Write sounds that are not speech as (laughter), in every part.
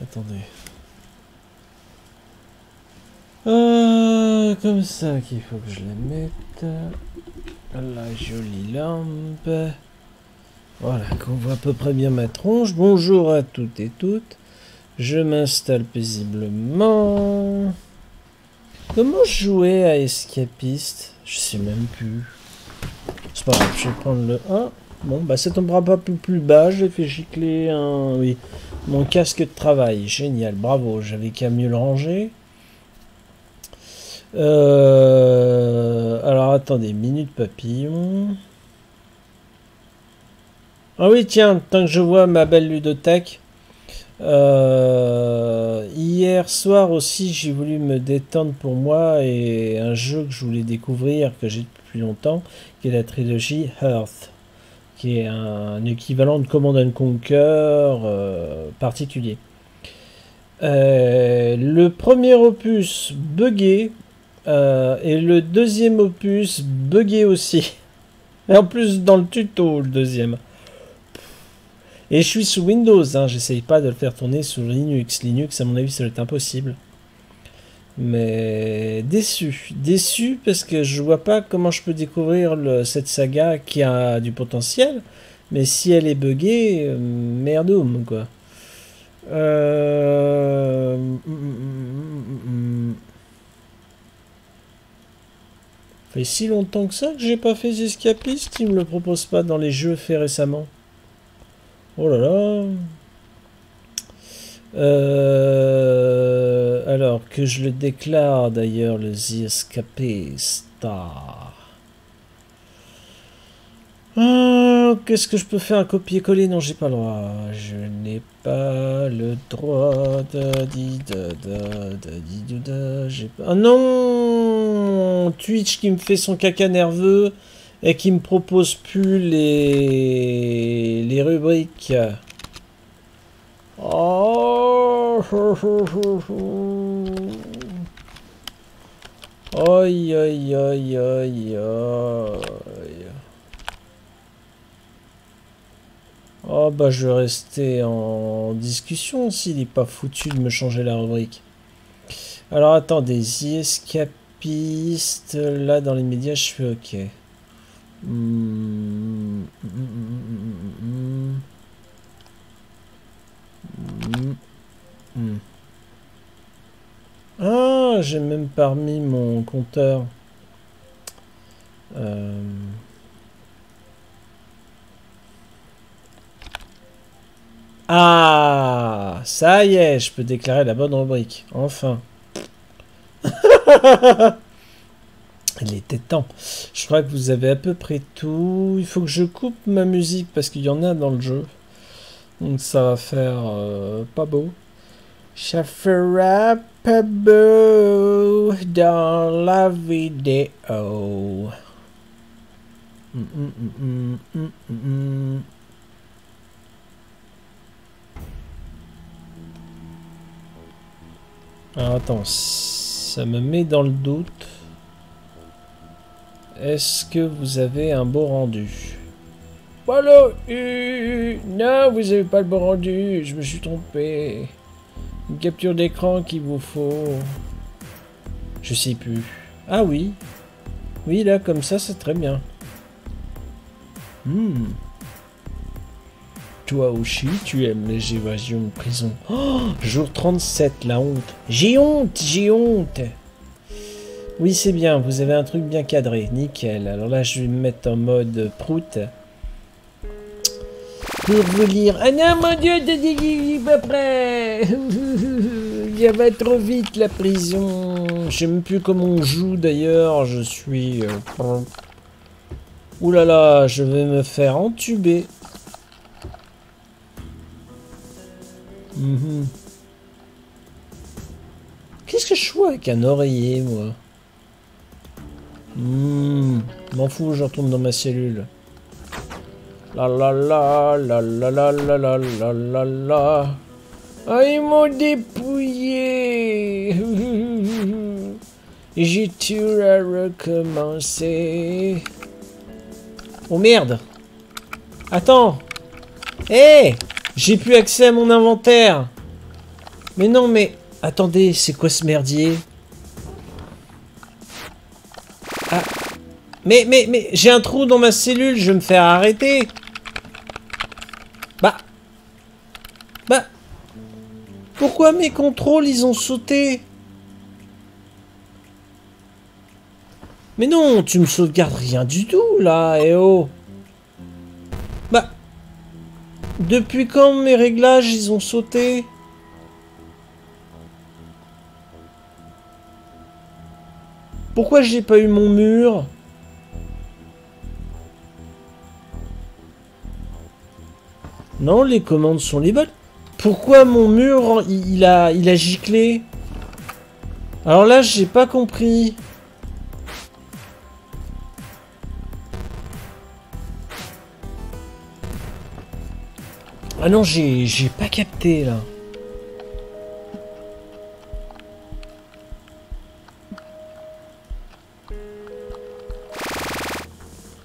Attendez. Euh, comme ça qu'il faut que je la mette. La jolie lampe. Voilà, qu'on voit à peu près bien ma tronche. Bonjour à toutes et toutes. Je m'installe paisiblement. Comment jouer à escapiste? Je sais même plus. C'est pas grave, je vais prendre le 1. Bon, bah ça tombera pas plus, bas. J'ai fait gicler un... Oui, mon casque de travail. Génial, bravo. J'avais qu'à mieux le ranger. Euh, alors attendez, minute papillon. Ah oui, tiens, tant que je vois ma belle ludothèque. Euh, hier soir aussi, j'ai voulu me détendre pour moi et un jeu que je voulais découvrir, que j'ai depuis longtemps, qui est la trilogie Earth, qui est un, équivalent de Command Conquer euh, particulier. le premier opus buggé euh, et le deuxième opus, buggé aussi. Et en plus, dans le tuto, le deuxième. Et je suis sous Windows, hein, j'essaye pas de le faire tourner sous Linux. Linux, à mon avis, ça va être impossible. Mais déçu. Déçu parce que je vois pas comment je peux découvrir cette saga qui a du potentiel. Mais si elle est buggée, euh, merdoum, quoi. Euh... Fait si longtemps que ça que j'ai pas fait Escapiste, ils me le proposent pas dans les jeux faits récemment. Oh là là. Euh, alors que je le déclare d'ailleurs le The Escapist. Ah, qu'est-ce que je peux faire copier-coller? Non, j'ai pas le droit. Je n'ai pas le droit de. Ah non Twitch qui me fait son caca nerveux et qui me propose plus les rubriques. Oh Aïe. Oh bah je vais rester en discussion s'il n'est pas foutu de me changer la rubrique. Alors attendez, Escapiste, là dans les médias je suis ok. Ah, j'ai même pas mon compteur. Euh... Ah, ça y est, je peux déclarer la bonne rubrique. Enfin. (laughs) Il était temps. Je crois que vous avez à peu près tout. Il faut que je coupe ma musique parce qu'il y en a dans le jeu. Donc ça va faire euh, pas beau. Ça fera pas beau dans la vidéo. Mm, mm, mm, Alors attends, ça me met dans le doute. Est-ce que vous avez un beau rendu? Voilà Non, vous n'avez pas le beau rendu, je me suis trompé. Une capture d'écran qu'il vous faut. Je sais plus. Ah oui. Oui, là, comme ça, c'est très bien. Hmm. Toi aussi, tu aimes les évasions de prison. Oh, jour 37, la honte. J'ai honte, j'ai honte. Oui, c'est bien, vous avez un truc bien cadré. Nickel. Alors là, je vais me mettre en mode prout. Pour vous lire. Ah non, mon dieu, t'es pas prêt. Il va trop vite, la prison. Je sais même plus comment on joue, d'ailleurs. Je suis... Euh, Ouh là là, je vais me faire entuber. Mhm. Qu'est-ce que je fous avec un oreiller, moi? Hmm, M'en fous, je retourne dans ma cellule. La la la, la la la la la la la. Ah, ils m'ont dépouillé (laughs) J'ai tout à recommencer. Oh merde Attends Hé j'ai plus accès à mon inventaire. Mais non, mais... Attendez, c'est quoi ce merdier? Ah. Mais, mais, mais, j'ai un trou dans ma cellule, je vais me faire arrêter. Bah. Bah. Pourquoi mes contrôles, ils ont sauté Mais non, tu me sauvegardes rien du tout, là, eh oh Bah... Depuis quand mes réglages, ils ont sauté Pourquoi j'ai pas eu mon mur Non, les commandes sont les bonnes. Pourquoi mon mur, il a, giclé Alors là, j'ai pas compris. Ah non, j'ai pas capté là.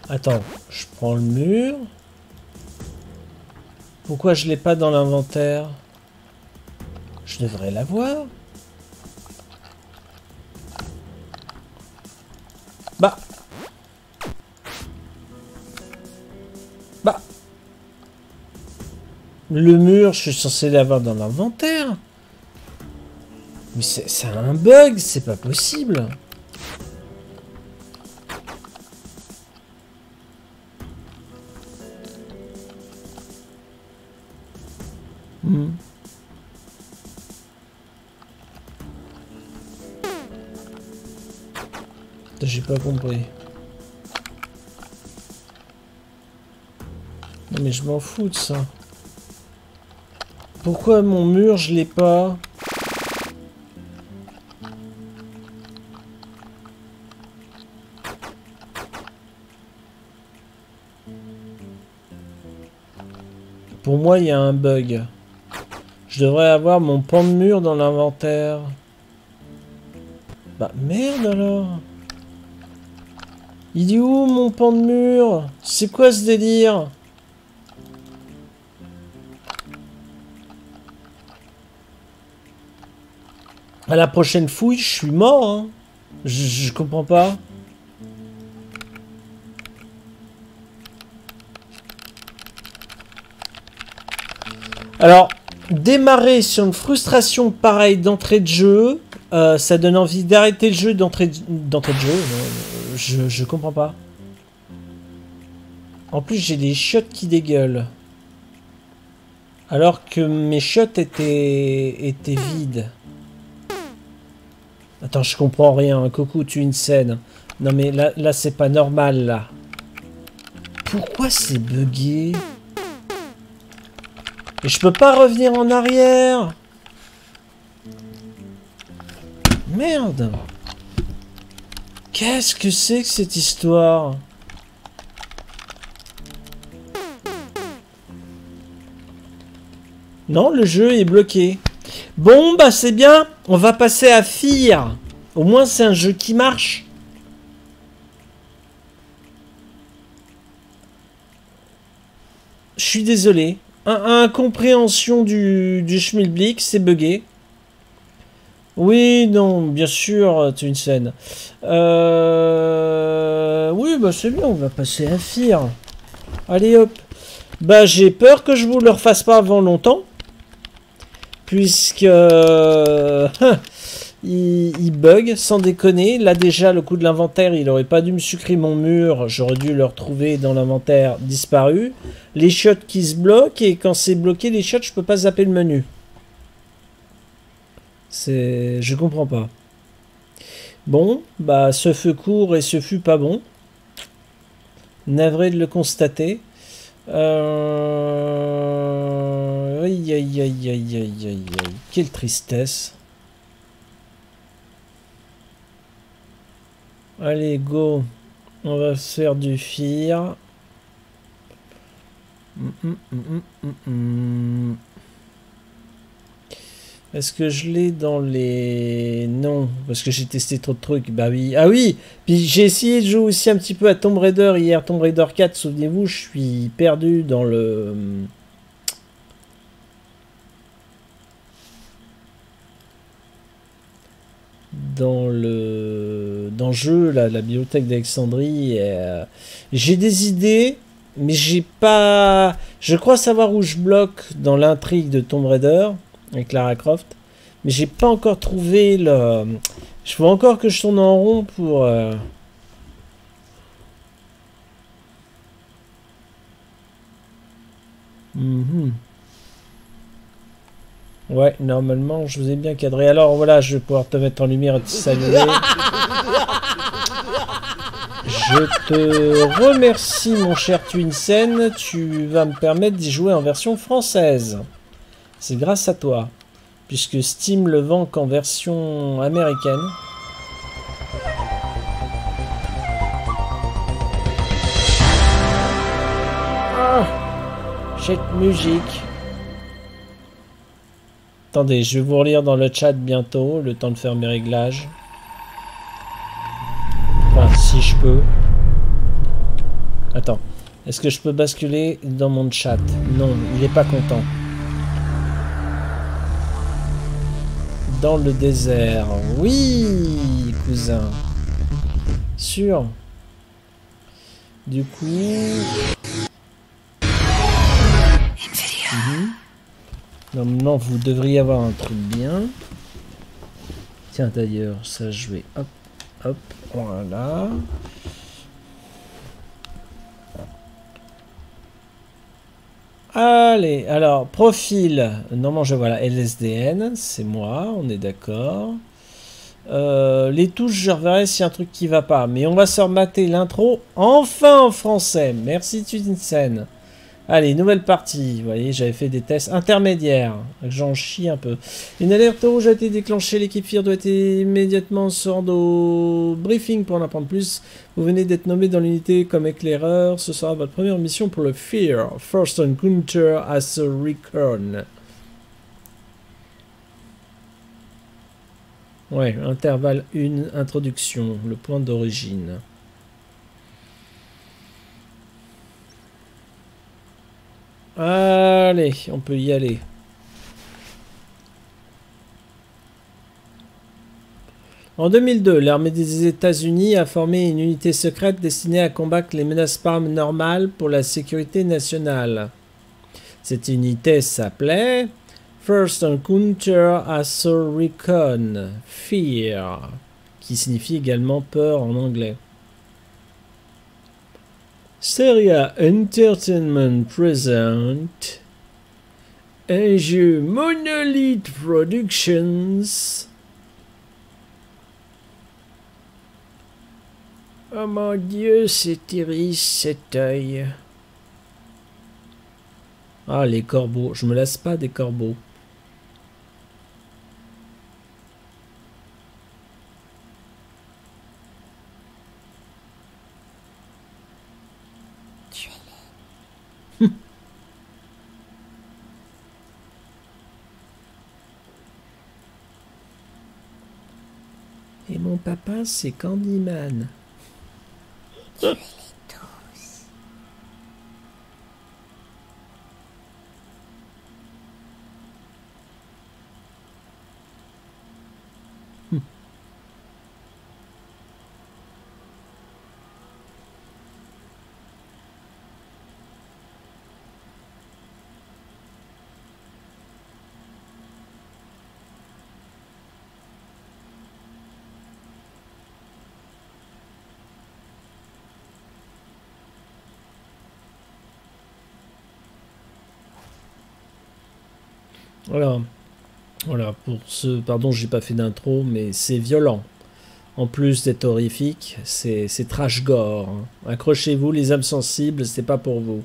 Attends, je prends le mur. Pourquoi je l'ai pas dans l'inventaire? Je devrais l'avoir. Bah. Bah. Le mur, je suis censé l'avoir dans l'inventaire. Mais c'est un bug, c'est pas possible. J'ai pas compris. Mais je m'en fous de ça. Pourquoi mon mur je l'ai pas? Pour moi, il y a un bug. Je devrais avoir mon pan de mur dans l'inventaire. Bah merde alors Il est où mon pan de mur? C'est quoi ce délire? À la prochaine fouille, je suis mort. Hein. Je, je comprends pas. Alors, démarrer sur une frustration pareille d'entrée de jeu, euh, ça donne envie d'arrêter le jeu d'entrée de jeu. Euh, je, je comprends pas. En plus, j'ai des chiottes qui dégueulent. Alors que mes chiottes étaient, vides. Attends, je comprends rien. Coco, tu une scène. Non mais là, là c'est pas normal, là. Pourquoi c'est bugué et je peux pas revenir en arrière Merde Qu'est-ce que c'est que cette histoire? Non, le jeu est bloqué. Bon, bah c'est bien. On va passer à Fire. Au moins, c'est un jeu qui marche. Je suis désolé incompréhension du, du schmilblick, c'est buggé. Oui, non, bien sûr, tu une scène. Euh... Oui, bah c'est bien, on va passer à Fir. Allez hop. Bah j'ai peur que je vous le refasse pas avant longtemps. Puisque... (laughs) il, bug, sans déconner. Là déjà, le coup de l'inventaire, il aurait pas dû me sucrer mon mur. J'aurais dû le retrouver dans l'inventaire disparu. Les shots qui se bloquent, et quand c'est bloqué, les shots, je peux pas zapper le menu. C'est... Je comprends pas. Bon, bah ce feu court et ce fut pas bon. Navré de le constater. Euh... Aïe aïe aïe aïe aïe aïe aïe. Quelle tristesse. Allez, go. On va faire du fire. Est-ce que je l'ai dans les... Non, parce que j'ai testé trop de trucs. Bah oui. Ah oui Puis j'ai essayé de jouer aussi un petit peu à Tomb Raider hier. Tomb Raider 4, souvenez-vous, je suis perdu dans le... dans le dans le jeu, la, la bibliothèque d'Alexandrie. euh, j'ai des idées, mais j'ai pas. Je crois savoir où je bloque dans l'intrigue de Tomb Raider avec Lara Croft, mais j'ai pas encore trouvé le. Je faut encore que je tourne en rond pour. euh, Mhm. Ouais, normalement, je vous ai bien cadré. Alors voilà, je vais pouvoir te mettre en lumière et te saluer. Je te remercie, mon cher Twinsen. Tu vas me permettre d'y jouer en version française. C'est grâce à toi. Puisque Steam le vend qu'en version américaine. Ah, cette musique. Attendez, je vais vous relire dans le chat bientôt, le temps de faire mes réglages. Enfin, si je peux. Attends. Est-ce que je peux basculer dans mon chat? Non, il est pas content. Dans le désert. Oui, cousin. Sûr. Du coup... Normalement, vous devriez avoir un truc bien. Tiens, d'ailleurs, ça, je vais... Hop, hop, voilà. Allez, alors, profil. Normalement, je vois la LSDN, c'est moi, on est d'accord. Euh, les touches, je reverrai s'il y a un truc qui va pas. Mais on va se remater l'intro, enfin en français. Merci Tudinsen. Allez, nouvelle partie. Vous voyez, j'avais fait des tests intermédiaires. J'en chie un peu. Une alerte rouge a été déclenchée. L'équipe FIR doit immédiatement se rendre au briefing pour en apprendre plus. Vous venez d'être nommé dans l'unité comme éclaireur. Ce sera votre première mission pour le FIR. First Encounter as a Recon. Ouais, intervalle 1, introduction, le point d'origine. Allez, on peut y aller. En 2002, l'armée des États-Unis a formé une unité secrète destinée à combattre les menaces paranormales pour la sécurité nationale. Cette unité s'appelait First Encounter Assault Recon, FEAR, qui signifie également peur en anglais. Seria Entertainment present un jeu Monolith Productions. Oh mon dieu, c'est iris cet œil. Ah, les corbeaux. Je me lasse pas des corbeaux. Et mon papa, c'est Candyman. (laughs) Voilà. Pour ce. Pardon, j'ai pas fait d'intro, mais c'est violent. En plus d'être horrifique, c'est c'est trash gore. hein. Accrochez-vous, les âmes sensibles, c'est pas pour vous.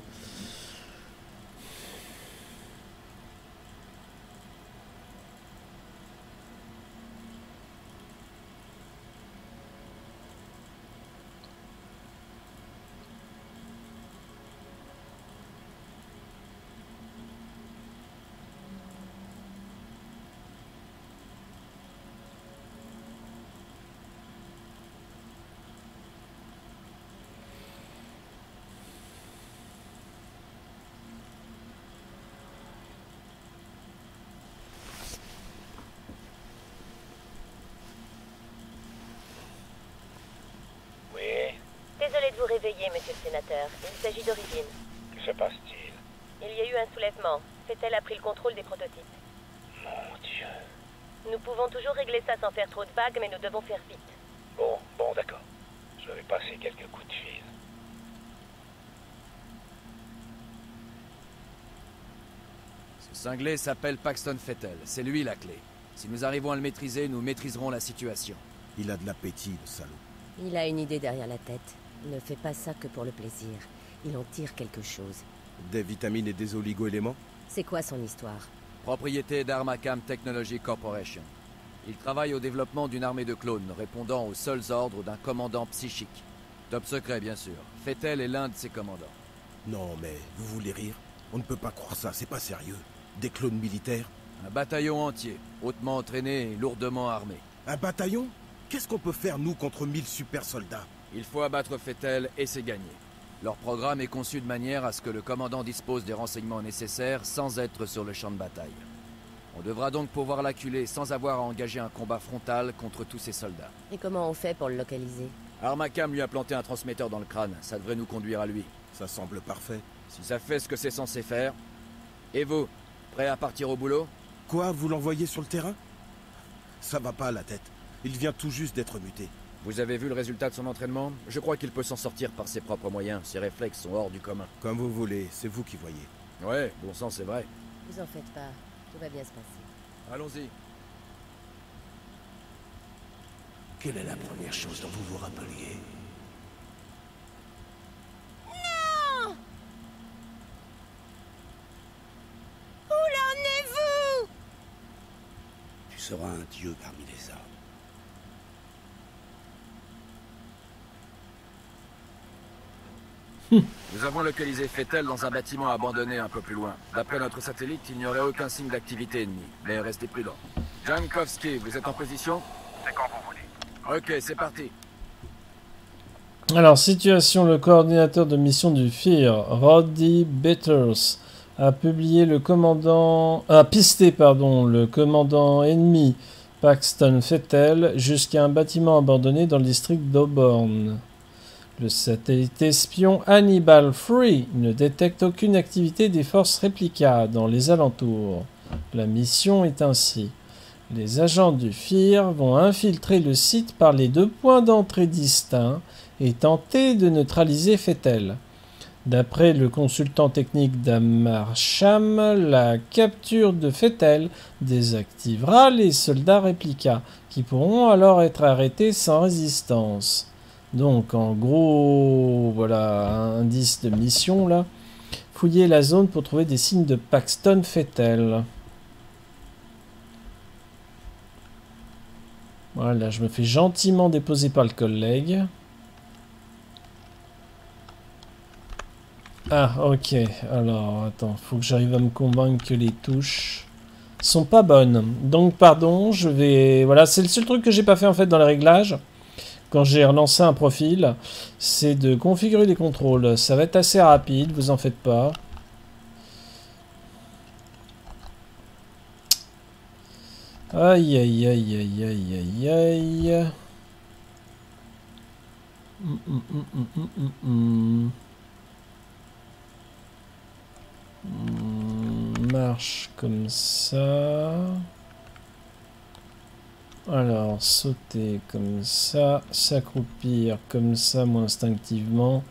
Il y a eu un soulèvement. Fettel a pris le contrôle des prototypes. Mon Dieu. Nous pouvons toujours régler ça sans faire trop de vagues, mais nous devons faire vite. Bon, bon, d'accord. Je vais passer quelques coups de fil. Ce cinglé s'appelle Paxton Fettel. C'est lui la clé. Si nous arrivons à le maîtriser, nous maîtriserons la situation. Il a de l'appétit, le salaud. Il a une idée derrière la tête. Il ne fait pas ça que pour le plaisir. Il en tire quelque chose. Des vitamines et des oligo-éléments C'est quoi son histoire? Propriété d'Armacam Technology Corporation. Il travaille au développement d'une armée de clones répondant aux seuls ordres d'un commandant psychique. Top secret, bien sûr. Fettel est l'un de ses commandants? Non, mais vous voulez rire? On ne peut pas croire ça, c'est pas sérieux. Des clones militaires? Un bataillon entier, hautement entraîné et lourdement armé. Un bataillon? Qu'est-ce qu'on peut faire, nous, contre 1000 super soldats? Il faut abattre Fettel et c'est gagné. Leur programme est conçu de manière à ce que le commandant dispose des renseignements nécessaires sans être sur le champ de bataille. On devra donc pouvoir l'acculer sans avoir à engager un combat frontal contre tous ces soldats. Et comment on fait pour le localiser? Armacam lui a planté un transmetteur dans le crâne, ça devrait nous conduire à lui. Ça semble parfait. Si ça fait ce que c'est censé faire. Et vous, prêt à partir au boulot? Quoi, vous l'envoyez sur le terrain? Ça va pas à la tête. Il vient tout juste d'être muté. Vous avez vu le résultat de son entraînement? Je crois qu'il peut s'en sortir par ses propres moyens. Ses réflexes sont hors du commun. Comme vous voulez, c'est vous qui voyez. Ouais, bon sang, c'est vrai. Vous en faites pas. Tout va bien se passer. Allons-y. Quelle est la première chose dont vous vous rappeliez? Où l'en êtes-vous? Tu seras un dieu parmi les hommes. (laughs) Nous avons localisé Fettel dans un bâtiment abandonné un peu plus loin. D'après notre satellite, il n'y aurait aucun signe d'activité ennemie. Mais restez prudents. Jankowski, vous êtes en position? C'est quand vous voulez. Ok, c'est parti. Alors, situation, le coordinateur de mission du FIR, Roddy Betters, a publié le commandant, a pisté, pardon, le commandant ennemi Paxton Fettel jusqu'à un bâtiment abandonné dans le district d'Auburn. Le satellite espion Hannibal Free ne détecte aucune activité des forces réplica dans les alentours. La mission est ainsi. Les agents du FIR vont infiltrer le site par les deux points d'entrée distincts et tenter de neutraliser Fettel. D'après le consultant technique d'Amarsham, la capture de Fettel désactivera les soldats réplica, qui pourront alors être arrêtés sans résistance. Donc en gros, voilà, indice de mission là. Fouiller la zone pour trouver des signes de Paxton Fettel. Voilà, je me fais gentiment déposer par le collègue. Ah, ok. Alors, attends, faut que j'arrive à me convaincre que les touches sont pas bonnes. Donc, pardon, je vais... Voilà, c'est le seul truc que j'ai pas fait en fait dans les réglages. Quand j'ai relancé un profil, c'est de configurer les contrôles. Ça va être assez rapide, vous en faites pas. Aïe aïe aïe aïe aïe aïe aïe. Hum, hum. Hum, Marche comme ça. Alors, sauter comme ça, s'accroupir comme ça, moi instinctivement.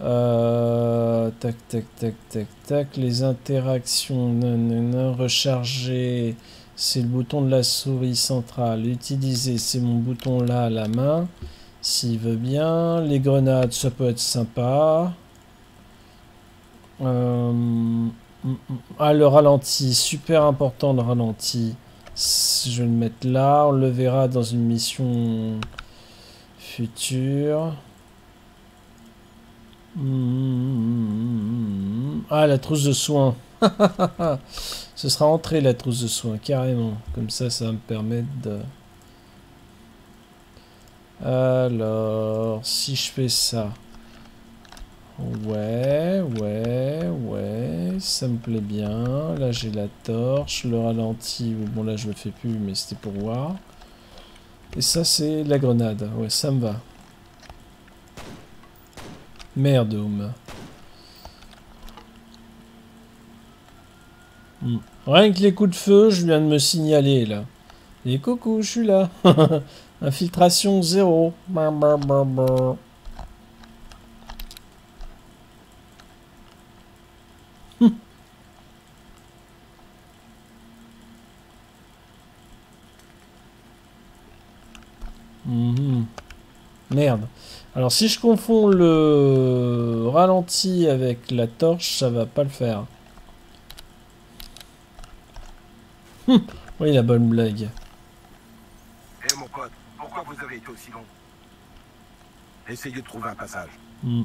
Euh, tac, tac, tac, tac, tac. Les interactions, nanana, recharger, c'est le bouton de la souris centrale. Utiliser, c'est mon bouton là à la main. S'il veut bien. Les grenades, ça peut être sympa. Euh, hum, hum. ah, le ralenti, super important le ralenti. Je vais le mettre là. On le verra dans une mission future. Ah, la trousse de soins. (laughs) Ce sera entrée la trousse de soins, carrément. Comme ça, ça va me permettre de... Alors, si je fais ça... Ouais, ouais, ouais, ça me plaît bien. Là, j'ai la torche, le ralenti. Bon, là, je le fais plus, mais c'était pour voir. Et ça, c'est la grenade. Ouais, ça me va. Merde. Hmm. Rien que les coups de feu, je viens de me signaler là. Et coucou, je suis là. (laughs) Infiltration zéro. Brr, brr, brr, brr. Hum. Mhm. Merde. Alors si je confonds le ralenti avec la torche, ça va pas le faire. Hum. Oui, la bonne blague. Eh mon pote, pourquoi vous avez été aussi long? Essayez de trouver un passage. Hmm.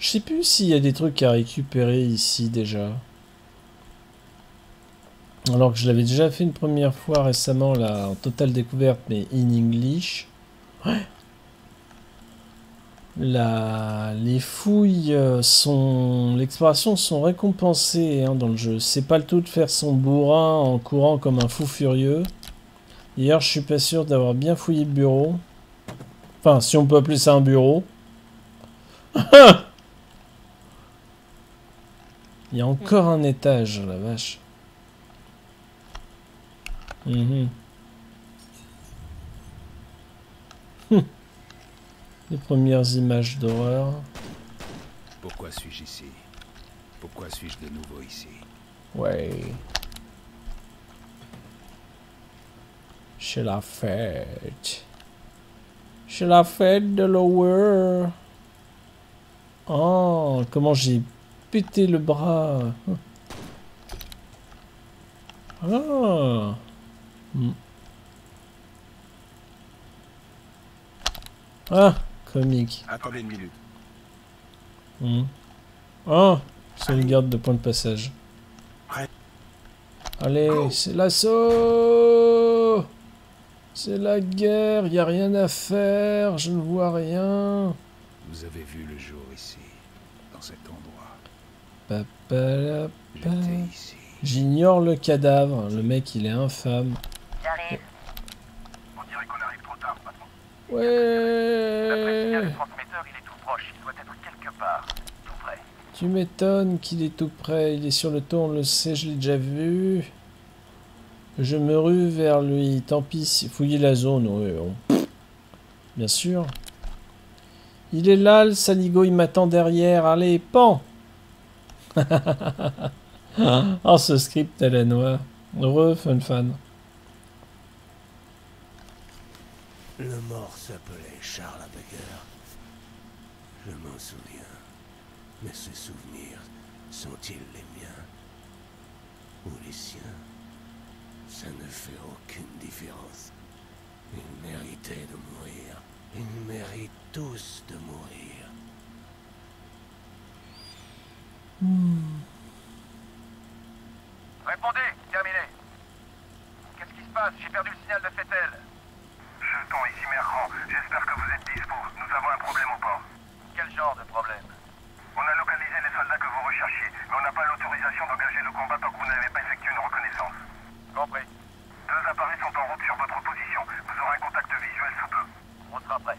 Je sais plus s'il y a des trucs à récupérer ici déjà. Alors que je l'avais déjà fait une première fois récemment là, en totale découverte mais in English. (gasps) Ouais. Les fouilles euh, sont... L'exploration sont récompensées hein, dans le jeu. C'est pas le tout de faire son bourrin en courant comme un fou furieux. D'ailleurs, je suis pas sûr d'avoir bien fouillé le bureau. Enfin, si on peut appeler ça un bureau. (laughs) Il y a encore un étage, la vache. Mhm. Hum. Les premières images d'horreur. Pourquoi suis-je ici? Pourquoi suis-je de nouveau ici? Ouais. C'est la fête. C'est la fête de Lower. Oh, comment j'ai pété le bras. Ah. Hmm. Ah, comique. Attendez une minute. Hmm. Oh, c'est une garde de point de passage. Allez, Go. c'est l'assaut C'est la guerre, y a rien à faire, je ne vois rien. Vous avez vu le jour ici, dans cet endroit. Papala- J'étais ici. J'ignore le cadavre, le mec il est infâme. J'arrive. On dirait qu'on arrive trop tard, patron. Ouais transmetteur, il est tout proche. Il doit être quelque part. Tout près. Tu m'étonnes qu'il est tout près, il est sur le tour, on le sait, je l'ai déjà vu. Je me rue vers lui, tant pis, si- fouiller la zone, ouais, on- Bien sûr. Il est là, le saligo, il m'attend derrière, allez, pan (laughs) Oh, ce script à la noix. Heureux, fun fan. Le mort s'appelait Charles Becker. Je m'en souviens. Mais ces souvenirs sont-ils les miens Ou les siens? Ça ne fait aucune différence. Ils méritaient de mourir. Ils méritent tous de mourir. Répondez, terminé. Qu'est-ce qui se passe? J'ai perdu le signal de Fettel. Jetons ici Mercran. J'espère que vous êtes dispo. Nous avons un problème au port. Quel genre de problème? On a localisé les soldats que vous recherchiez, mais on n'a pas l'autorisation d'engager le combat tant que vous n'avez pas effectué une reconnaissance. Compris. Deux appareils sont en route sur votre position. Vous aurez un contact visuel sous peu. On sera prêt.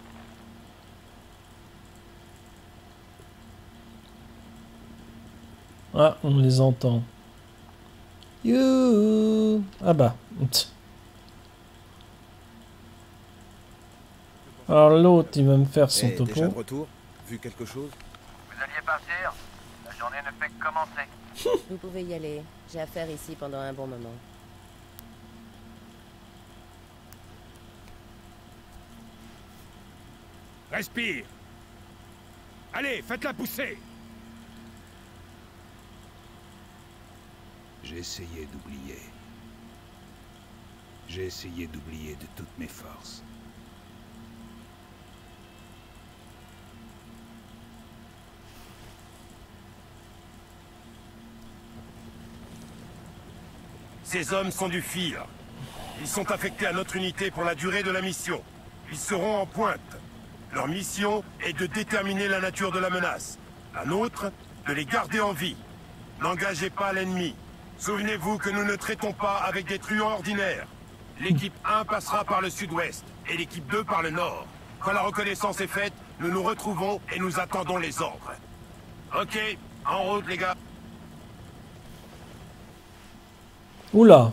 Ah, on les entend. You Ah bah. Alors l'autre, il va me faire son Eh, déjà de topo. retour Vu quelque chose Vous alliez partir La journée ne fait que commencer. (laughs) Vous pouvez y aller. J'ai affaire ici pendant un bon moment. Respire Allez, faites-la pousser J'ai essayé d'oublier. J'ai essayé d'oublier de toutes mes forces. Ces hommes sont du FIR. Ils sont affectés à notre unité pour la durée de la mission. Ils seront en pointe. Leur mission est de déterminer la nature de la menace. La nôtre, de les garder en vie. N'engagez pas l'ennemi. Souvenez-vous que nous ne traitons pas avec des truands ordinaires. L'équipe 1 passera par le sud-ouest et l'équipe 2 par le nord. Quand la reconnaissance est faite, nous nous retrouvons et nous attendons les ordres. Ok, en route les gars. Oula.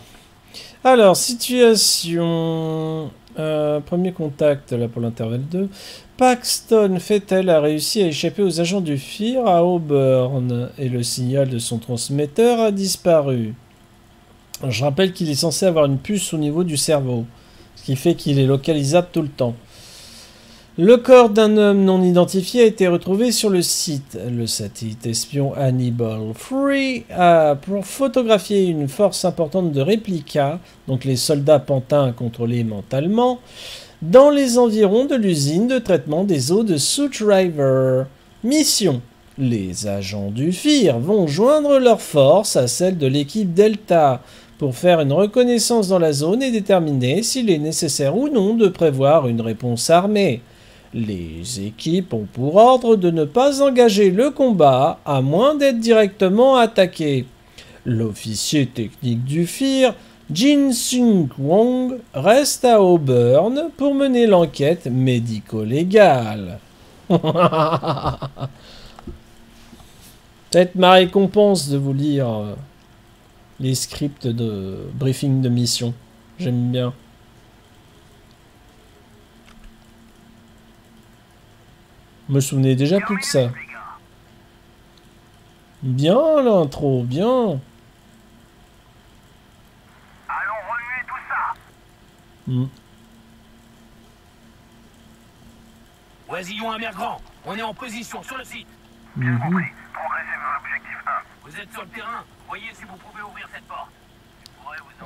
Alors, situation... Euh, premier contact, là, pour l'intervalle 2. Paxton Fettel a réussi à échapper aux agents du FIR à Auburn et le signal de son transmetteur a disparu. Je rappelle qu'il est censé avoir une puce au niveau du cerveau, ce qui fait qu'il est localisable tout le temps. Le corps d'un homme non identifié a été retrouvé sur le site. Le satellite espion Hannibal Free a pour photographier une force importante de réplicas, donc les soldats pantins contrôlés mentalement, dans les environs de l'usine de traitement des eaux de Suit River. Mission. Les agents du FIR vont joindre leurs forces à celles de l'équipe Delta pour faire une reconnaissance dans la zone et déterminer s'il est nécessaire ou non de prévoir une réponse armée. Les équipes ont pour ordre de ne pas engager le combat à moins d'être directement attaquées. L'officier technique du FIR, Jin Sung Wong, reste à Auburn pour mener l'enquête médico-légale. (laughs) Peut-être ma récompense de vous lire euh, les scripts de briefing de mission. J'aime bien. Me souvenais déjà plus de ça. Bien l'intro, bien. Allons remuer tout ça Hmm. Oisillon à mer grand, on est en position sur le site. Progressez vers l'objectif 1. Vous êtes sur le terrain, voyez si vous pouvez ouvrir cette porte.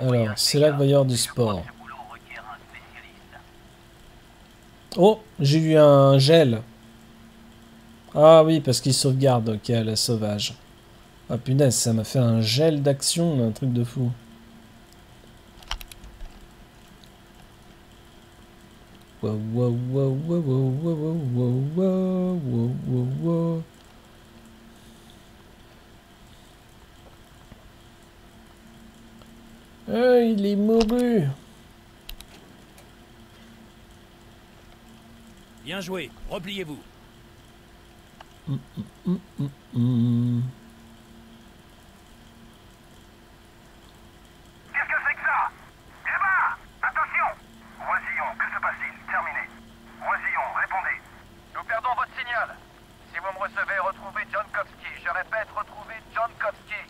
Vous Alors, c'est là que va y avoir du sport. Oh, j'ai eu un gel. Ah oui, parce qu'il sauvegarde, ok, la sauvage. Ah punaise, ça m'a fait un gel d'action, un truc de fou. Wow, il est mouru. Bien joué, repliez-vous. Qu'est-ce que c'est que ça? Ben Attention Oisillon, que se passe-t-il? Terminé. Oisillon, répondez. Nous perdons votre signal. Si vous me recevez, retrouvez John Kovsky. Je répète, retrouvez John Kovsky.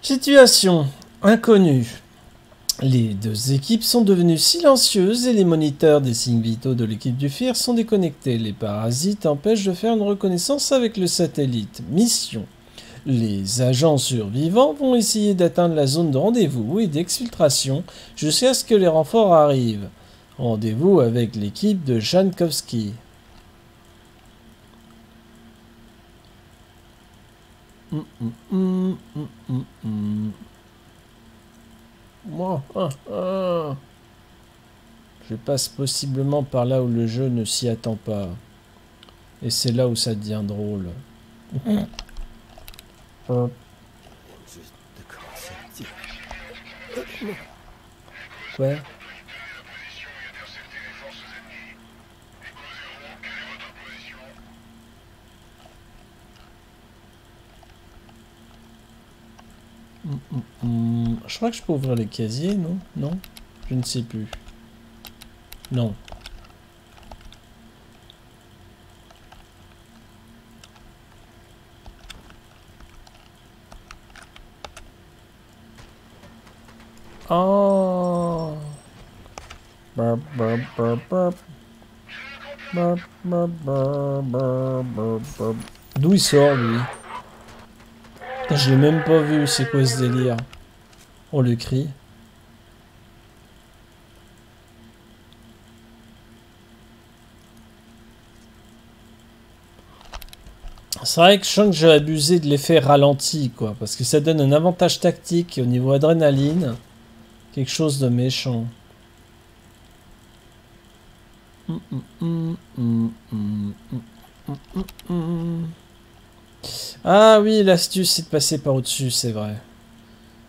Situation inconnue. Les deux équipes sont devenues silencieuses et les moniteurs des signes vitaux de l'équipe du FIR sont déconnectés. Les parasites empêchent de faire une reconnaissance avec le satellite. Mission. Les agents survivants vont essayer d'atteindre la zone de rendez-vous et d'exfiltration jusqu'à ce que les renforts arrivent. Rendez-vous avec l'équipe de Jankowski. Hum, hum, hum, hum, hum, hum. Moi, ah, ah. Je passe possiblement par là où le jeu ne s'y attend pas. Et c'est là où ça devient drôle. Hum. Juste de commencer à tirer. Quoi Hum, hum, hum. Je crois que je peux ouvrir les casiers, non? Non? Je ne sais plus. Non. Oh. D'où il sort, lui? Je l'ai même pas vu, c'est quoi ce délire On le crie. C'est vrai que je sens que j'ai abusé de l'effet ralenti, quoi. Parce que ça donne un avantage tactique au niveau adrénaline. Quelque chose de méchant. Hum, hum, hum, hum, hum, hum, hum, hum, hum. Ah oui, l'astuce c'est de passer par au-dessus, c'est vrai.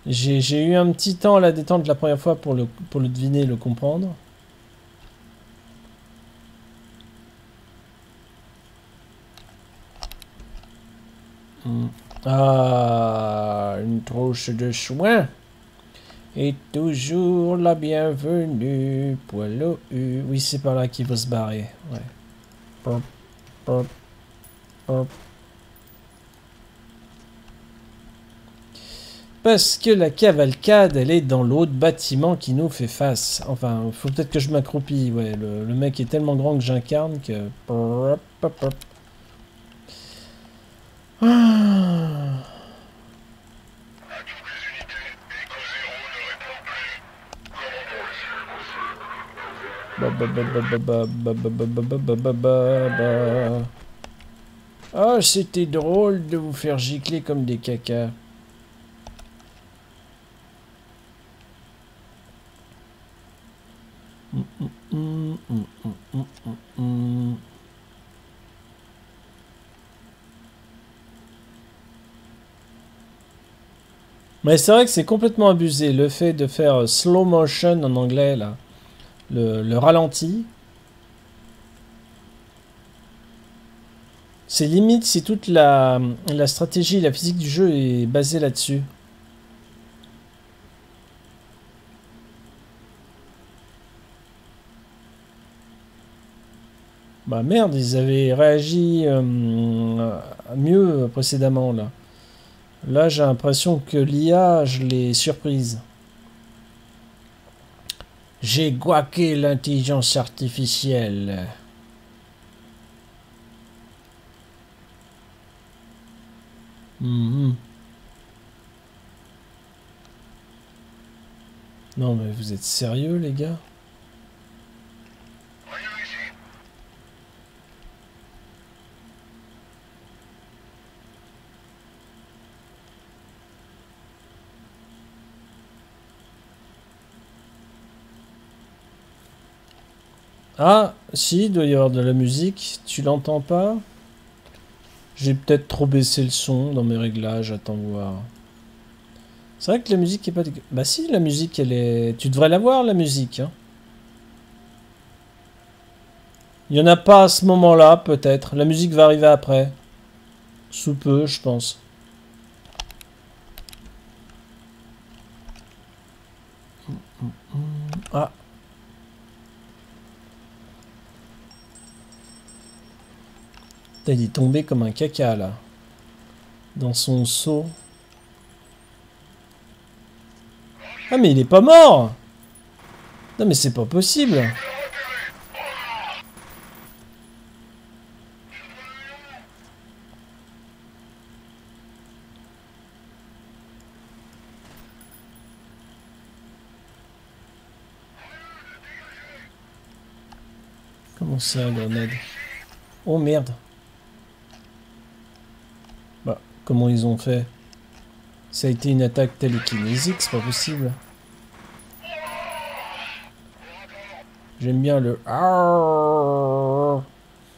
J'ai eu un petit temps à la détente la première fois pour le, deviner et le comprendre. Hmm. Ah, une trouche de soin est toujours la bienvenue. Poil au U. Oui, c'est par là qu'il faut se barrer. parce que la cavalcade, elle est dans l'autre bâtiment qui nous fait face. Enfin, faut peut-être que je m'accroupis. Ouais, le, mec est tellement grand que j'incarne que... Ah. Ah, c'était drôle de vous faire gicler comme des cacas. Mais c'est vrai que c'est complètement abusé le fait de faire slow motion en anglais là, le, le ralenti. C'est limite si toute la, la stratégie, la physique du jeu est basée là-dessus. Bah merde, ils avaient réagi euh, mieux précédemment là. Là, j'ai l'impression que l'IA, je l'ai surprise. J'ai guaqué l'intelligence artificielle. Mhm. Non, mais vous êtes sérieux, les gars? Ah, si, il doit y avoir de la musique. Tu l'entends pas? J'ai peut-être trop baissé le son dans mes réglages, attends voir. C'est vrai que la musique est pas... Bah si, la musique, elle est... Tu devrais la voir, la musique. Hein. Il y en a pas à ce moment-là, peut-être. La musique va arriver après. Sous peu, je pense. Ah. Putain, il est tombé comme un caca là. Dans son seau. Ah mais il est pas mort Non mais c'est pas possible Comment ça, grenade Oh merde Bah, comment ils ont fait? Ça a été une attaque télékinésique, c'est pas possible. J'aime bien le...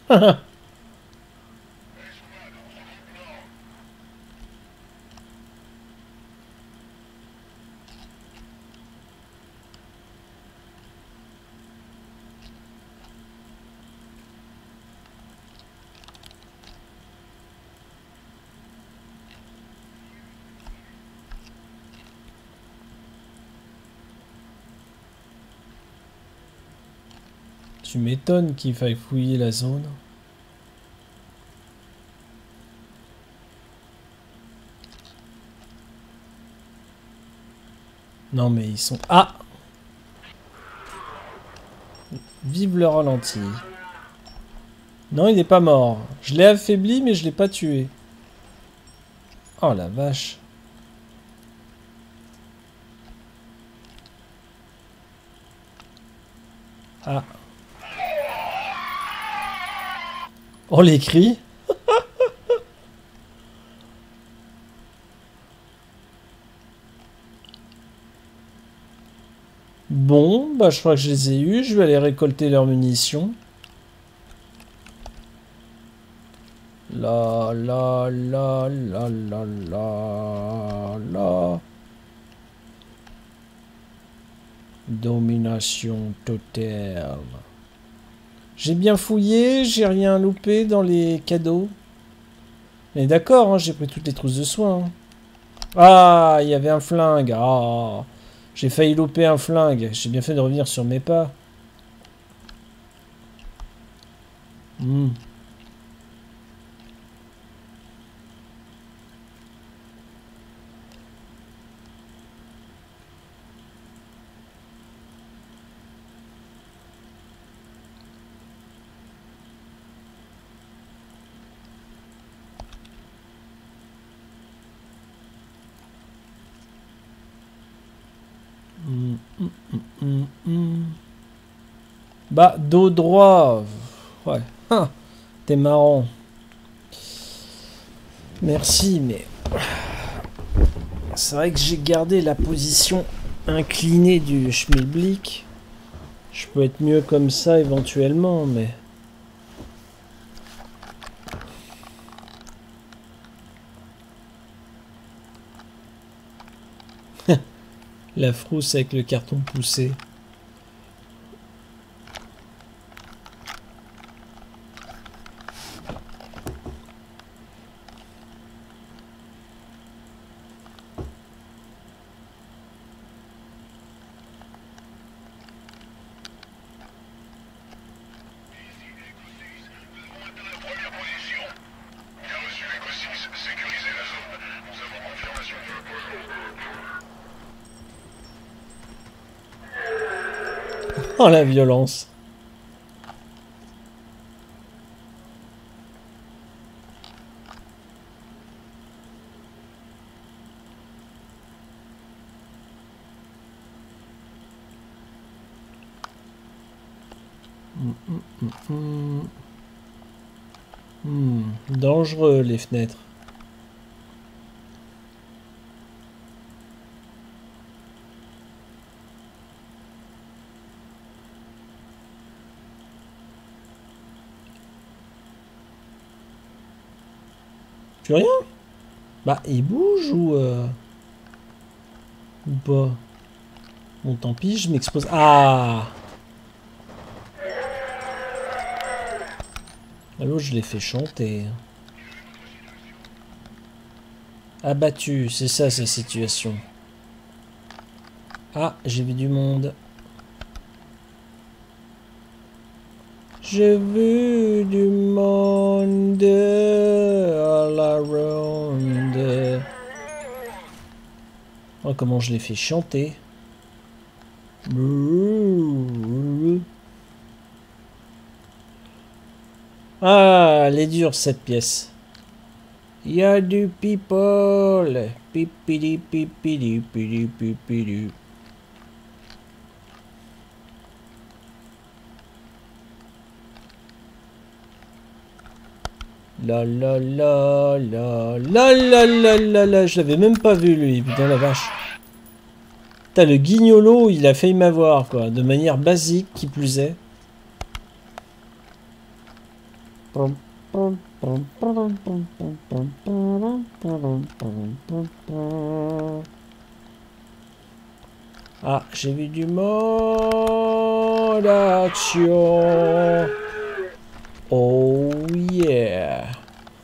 (laughs) Tu m'étonnes qu'il faille fouiller la zone. Non mais ils sont... Ah Vive le ralenti. Non, il n'est pas mort. Je l'ai affaibli, mais je l'ai pas tué. Oh la vache. Ah. On l'écrit Bon, bah je crois que je les ai eus. Je vais aller récolter leurs munitions. La la la la la la la. Domination totale. J'ai bien fouillé, j'ai rien loupé dans les cadeaux. Mais d'accord, hein, j'ai pris toutes les trousses de soins. hein. Ah, il y avait un flingue. Ah, j'ai failli louper un flingue. J'ai bien fait de revenir sur mes pas. Hmm hmm, hmm, hmm, hmm. Bah, dos droit. Ouais. Ah, T'es marrant. Merci, mais... C'est vrai que j'ai gardé la position inclinée du schmilblick. Je peux être mieux comme ça éventuellement, mais... (laughs) La frousse avec le carton poussé. La violence. Hmm, hmm, hmm. Hmm, Dangereux les fenêtres. Plus rien? Bah, il bouge ou... euh, Ou pas? Bon, tant pis, je m'expose... Ah Ah, L'autre, je l'ai fait chanter. Abattu, c'est ça sa situation. Ah, j'ai vu du monde. J'ai vu du monde à la ronde. Oh, comment je l'ai fait chanter. Ah, elle est dure cette pièce. Y a du people. Pipidi pipidi pidi pipidi. La la la la la la la la la je l'avais même pas vu lui, putain la vache. Putain le guignolo il a failli m'avoir quoi, de manière basique qui plus est. Ah, j'ai vu du mode action. Oh yeah.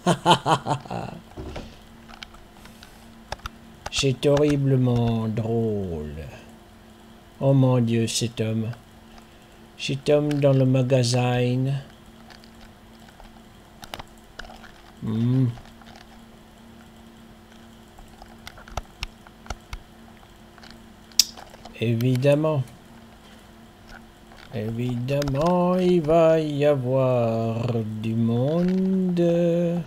(laughs) C'est horriblement drôle. Oh mon dieu, cet homme. Cet homme dans le magasin. Hmm. Évidemment. Évidemment, il va y avoir du monde.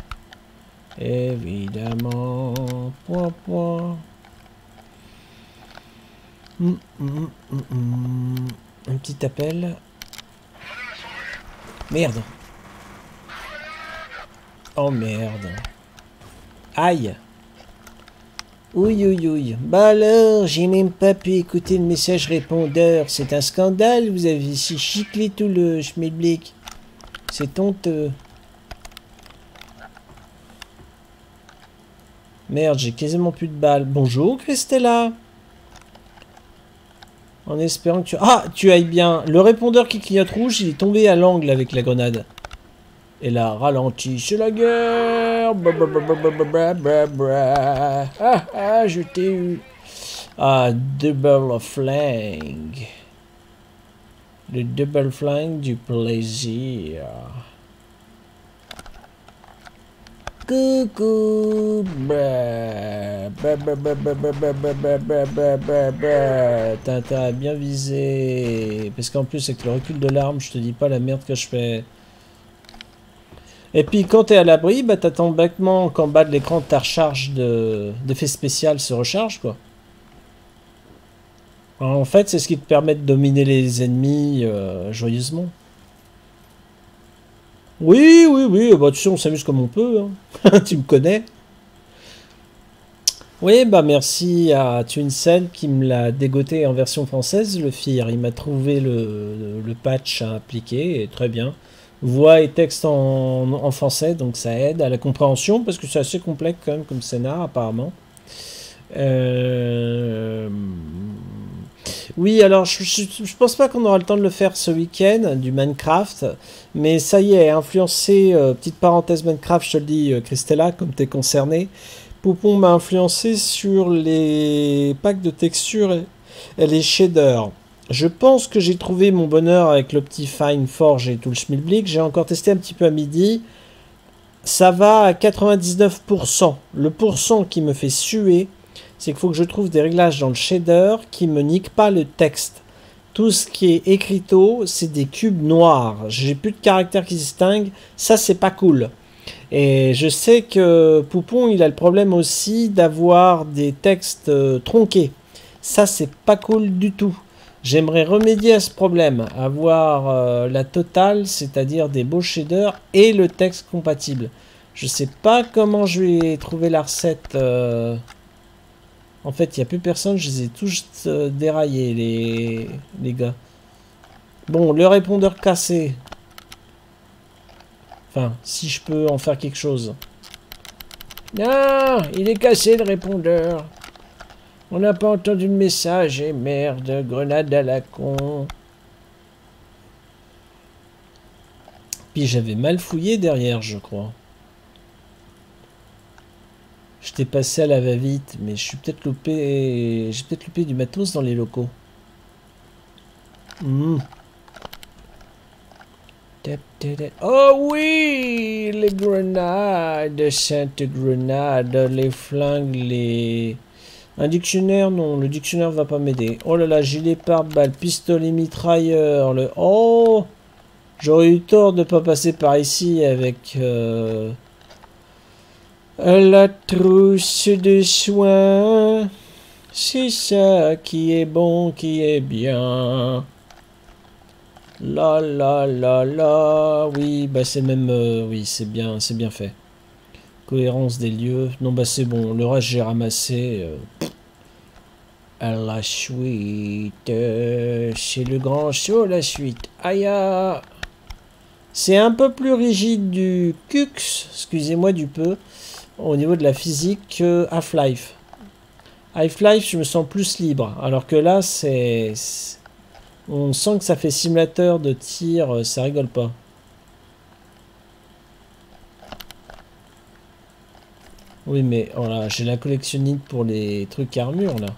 Évidemment. Point, point. Hum, hum, hum. Un petit appel. Merde. Oh merde. Aïe. Oui, oui, oui. Bah alors, j'ai même pas pu écouter le message répondeur. C'est un scandale, vous avez si chiclé tout le schmilblick. C'est honteux. Merde, j'ai quasiment plus de balles. Bonjour, Christella. En espérant que tu... Ah, tu ailles bien. Le répondeur qui clignote rouge, il est tombé à l'angle avec la grenade. Et là, ralenti. C'est la guerre. Ah, je t'ai eu. Ah, double flingue. Le double flingue du plaisir. Coucou. T'as bien visé. Parce qu'en plus, avec le recul de l'arme, je te dis pas la merde que je fais. Et puis quand t'es à l'abri, bah t'attends bêtement qu'en bas de l'écran ta recharge de- d'effet spécial se recharge quoi. En fait, c'est ce qui te permet de dominer les ennemis euh, joyeusement. Oui, oui, oui, bah tu sais, on s'amuse comme on peut, hein. (laughs) tu me connais. Oui, bah merci à Twinsen qui me l'a dégoté en version française, le FIR. Il m'a trouvé le patch à appliquer, et très bien. Voix et texte en, français, donc ça aide à la compréhension, parce que c'est assez complexe quand même comme scénar, apparemment. Euh, Oui, alors je, je, pense pas qu'on aura le temps de le faire ce week-end, du Minecraft, mais ça y est, influencé, euh, petite parenthèse Minecraft, je te le dis, euh, Christella, comme t'es concerné, Poupon m'a influencé sur les packs de textures et les shaders. Je pense que j'ai trouvé mon bonheur avec le petit Fine Forge et tout le schmilblick. J'ai encore testé un petit peu à midi. Ça va à 99%. Le pourcent qui me fait suer, c'est qu'il faut que je trouve des réglages dans le shader qui me niquent pas le texte. Tout ce qui est écrito, c'est des cubes noirs. J'ai plus de caractères qui se distinguent. Ça, c'est pas cool. Et je sais que Poupon, il a le problème aussi d'avoir des textes euh, tronqués. Ça, c'est pas cool du tout. J'aimerais remédier à ce problème, avoir euh, la totale, c'est-à-dire des beaux shaders et le texte compatible. Je sais pas comment je vais trouver la recette. euh. En fait, il n'y a plus personne, je les ai tous euh, déraillés, les... les gars. Bon, le répondeur cassé. Enfin, si je peux en faire quelque chose. Non, il est cassé le répondeur. On n'a pas entendu le message et merde, grenade à la con. Puis j'avais mal fouillé derrière, je crois. J'étais passé à la va-vite, mais je suis peut-être loupé. J'ai peut-être loupé du matos dans les locaux. Hmm. Oh oui, les grenades, sainte grenade, les flingues, les. Un dictionnaire, non, le dictionnaire va pas m'aider. Oh là là, gilet pare-balles, pistolet mitrailleur, le... Oh J'aurais eu tort de pas passer par ici avec... euh, La trousse de soins. C'est ça qui est bon, qui est bien. La la la la, oui, bah c'est même, euh, oui, c'est bien, c'est bien fait. Cohérence des lieux. Non, bah c'est bon. Le reste, j'ai ramassé. euh, à la suite. euh, c'est le grand saut, la suite. Aïe. C'est un peu plus rigide du Cux, excusez-moi du peu, au niveau de la physique que Half-Life. Half-Life, je me sens plus libre. Alors que là, c'est. On sent que ça fait simulateur de tir, euh, ça rigole pas. Oui, mais oh j'ai la collectionnite pour les trucs armures là.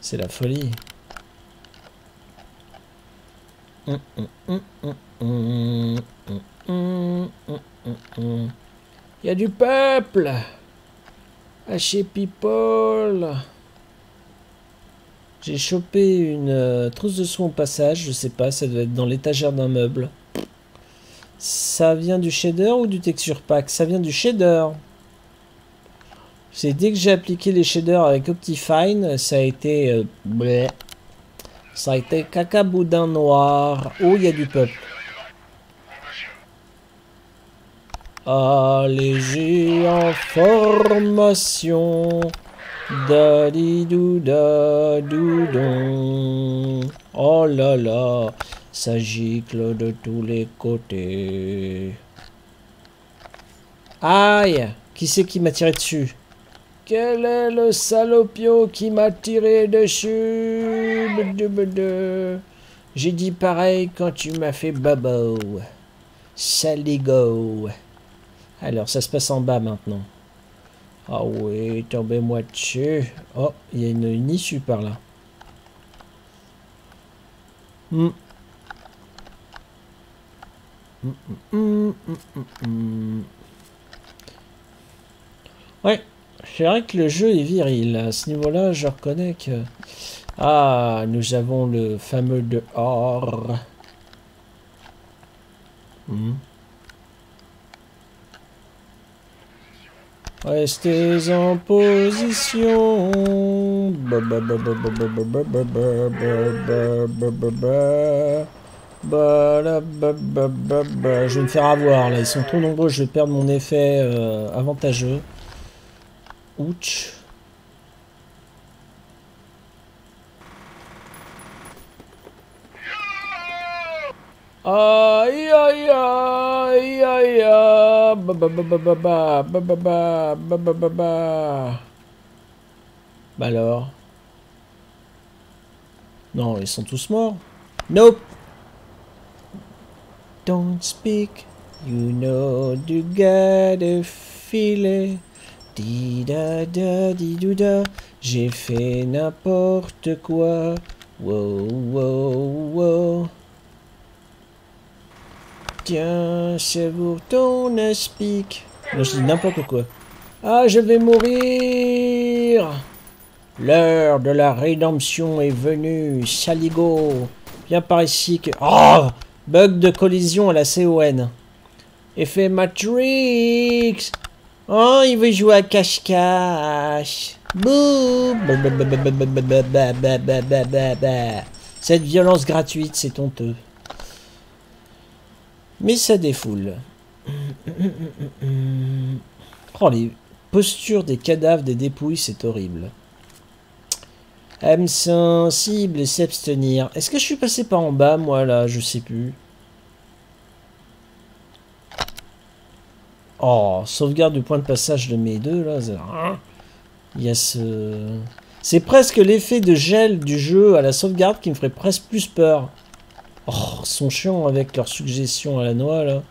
C'est la folie. Il y a du peuple à chez People. J'ai chopé une euh, trousse de soin au passage, je sais pas, ça doit être dans l'étagère d'un meuble. Ça vient du shader ou du texture pack? Ça vient du shader. C'est dès que j'ai appliqué les shaders avec Optifine, ça a été... euh, ça a été caca boudin noir. Oh, il y a du peuple. Allégé en formation. Da di dou da dou don. Oh là là, ça gicle de tous les côtés. Aïe Qui c'est qui m'a tiré dessus? Quel est le salopio qui m'a tiré dessus? J'ai dit pareil quand tu m'as fait bobo. Saligo. Alors, ça se passe en bas maintenant. Ah oui, tombez-moi dessus. Oh, il y a une, issue par là. Hmm, hmm, hmm. Ouais, je dirais que le jeu est viril. À ce niveau-là, je reconnais que... Ah, nous avons le fameux dehors. Restez en position. Je vais me faire avoir là, ils sont trop nombreux, je vais perdre mon effet avantageux. Ouch. Aïe aïe aïe aïe aïe ba ba ba ba ba ba ba ba ba ba ba ba ba Bah alors Non, ils sont tous morts. Nope. Don't speak, you know you gotta feel it. Di da da j'ai fait n'importe quoi. Wow wow wow. Tiens, c'est pour ton aspic. Non, je dis n'importe quoi. Ah, je vais mourir L'heure de la rédemption est venue, saligo. Viens par ici que... Oh Bug de collision à la CON. Effet Matrix Oh, il veut jouer à cache-cache. Bouh Cette violence gratuite, c'est honteux. Mais ça défoule. Oh, les postures des cadavres des dépouilles, c'est horrible. âme sensible et s'abstenir. Est-ce que je suis passé par en bas, moi, là Je sais plus. Oh, sauvegarde du point de passage de mes deux, là. Il y a ce... C'est presque l'effet de gel du jeu à la sauvegarde qui me ferait presque plus peur. Oh, ils sont chiants avec leurs suggestions à la noix, là.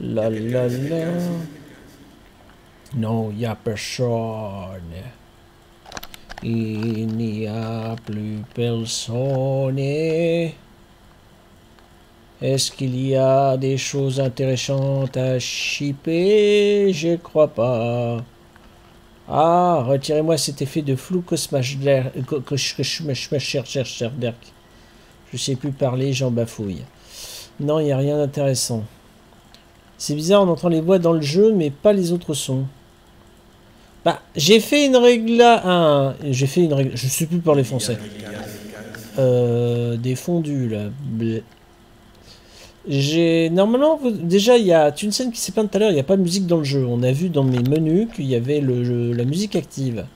La la la. Non, il n'y a personne. Il n'y a plus personne. Est-ce qu'il y a des choses intéressantes à shipper Je crois pas. Ah, retirez-moi cet effet de flou cosmachderk. Je sais plus parler, j'en bafouille. Non, il n'y a rien d'intéressant. C'est bizarre, on entend les voix dans le jeu, mais pas les autres sons. Bah, j'ai fait une règle j'ai fait une règle. Je sais plus parler français. Euh, des fondus là. J'ai normalement déjà il y a une scène qui s'est peinte tout à l'heure. Il n'y a pas de musique dans le jeu. On a vu dans mes menus qu'il y avait le, le- la musique active.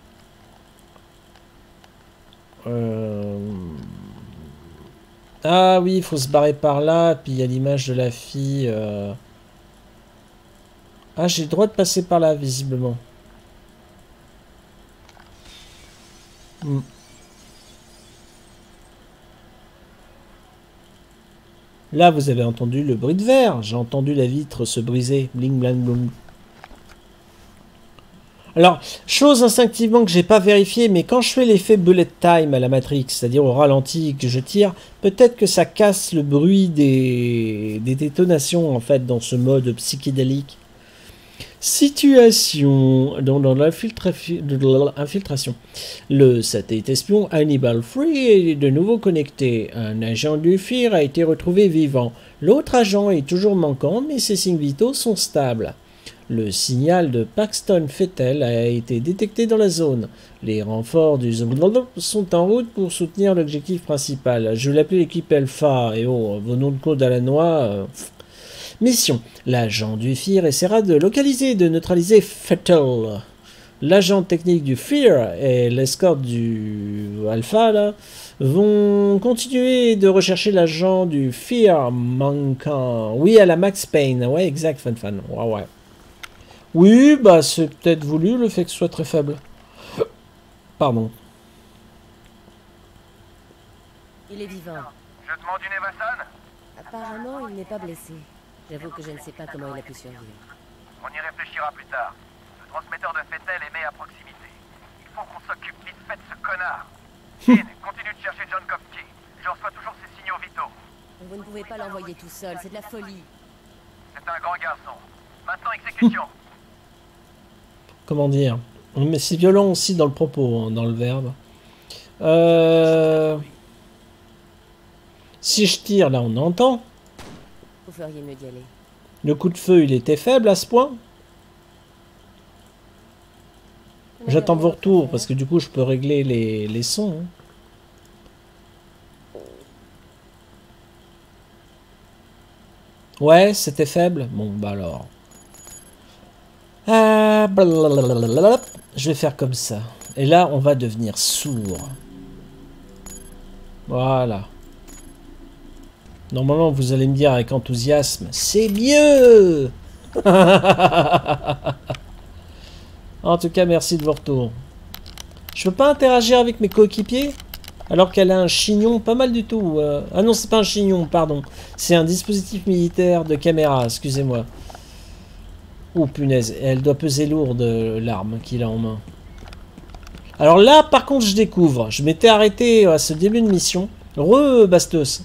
Euh, Ah oui, il faut se barrer par là. Puis il y a l'image de la fille. euh. Ah, j'ai le droit de passer par là, visiblement. Hmm. Là, vous avez entendu le bruit de verre. J'ai entendu la vitre se briser. Bling, blang, boum. Alors, chose instinctivement que j'ai pas vérifié, mais quand je fais l'effet bullet time à la Matrix, c'est-à-dire au ralenti que je tire, peut-être que ça casse le bruit des, des détonations en fait dans ce mode psychédélique. Situation dans, l'infiltration. infiltration. Le satellite espion Hannibal Free est de nouveau connecté. Un agent du FIR a été retrouvé vivant. L'autre agent est toujours manquant, mais ses signes vitaux sont stables. Le signal de Paxton Fettel a été détecté dans la zone. Les renforts du sont en route pour soutenir l'objectif principal. Je vais l'appeler l'équipe Alpha. Et oh, vos noms de code à la noix. euh. Mission. L'agent du FIR essaiera de localiser et de neutraliser Fettel. l'agent technique du Fear et l'escorte du Alpha là, vont continuer de rechercher l'agent du Fear manquant. Oui, à la Max Payne. Ouais, exact, fan fan. Ouais, ouais. Oui, bah c'est peut-être voulu le fait que ce soit très faible. Pardon. Il est vivant. Je demande une Apparemment, il n'est pas blessé. J'avoue que je ne sais pas comment il a pu survivre. On y réfléchira plus tard. Le transmetteur de Fettel émet à proximité. Il faut qu'on s'occupe vite fait de ce connard. (laughs) Lynn, continue de chercher John Kopke. Je reçois toujours ses signaux vitaux. Vous ne pouvez pas l'envoyer tout seul, c'est de la folie. C'est un grand garçon. Maintenant, exécution. (laughs) Comment dire? Mais c'est violent aussi dans le propos, hein, dans le verbe. Euh... Si je tire, là on entend. Vous feriez mieux d'y aller. Le coup de feu, il était faible à ce point? J'attends vos retours, parce que du coup je peux régler les, les sons. hein. Ouais, c'était faible. Bon, bah alors. Ah. Je vais faire comme ça. Et là, on va devenir sourd. Voilà. Normalement, vous allez me dire avec enthousiasme, c'est mieux (laughs) En tout cas, merci de vos retours. Je peux pas interagir avec mes coéquipiers alors qu'elle a un chignon pas mal du tout. euh. Ah non, c'est pas un chignon, pardon. C'est un dispositif militaire de caméra, excusez-moi. Oh punaise, elle doit peser lourde l'arme qu'il a en main. Alors là, par contre, je découvre. Je m'étais arrêté à ce début de mission. Re Bastos.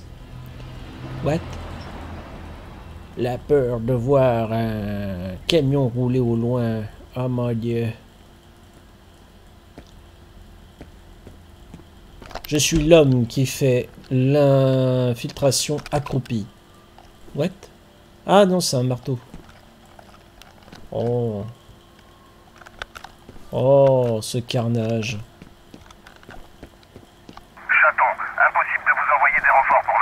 What La peur de voir un camion rouler au loin. Oh mon dieu. Je suis l'homme qui fait l'infiltration accroupie. What? Ah non, c'est un marteau. Oh. Oh, ce carnage. Chaton, impossible de vous envoyer des renforts pour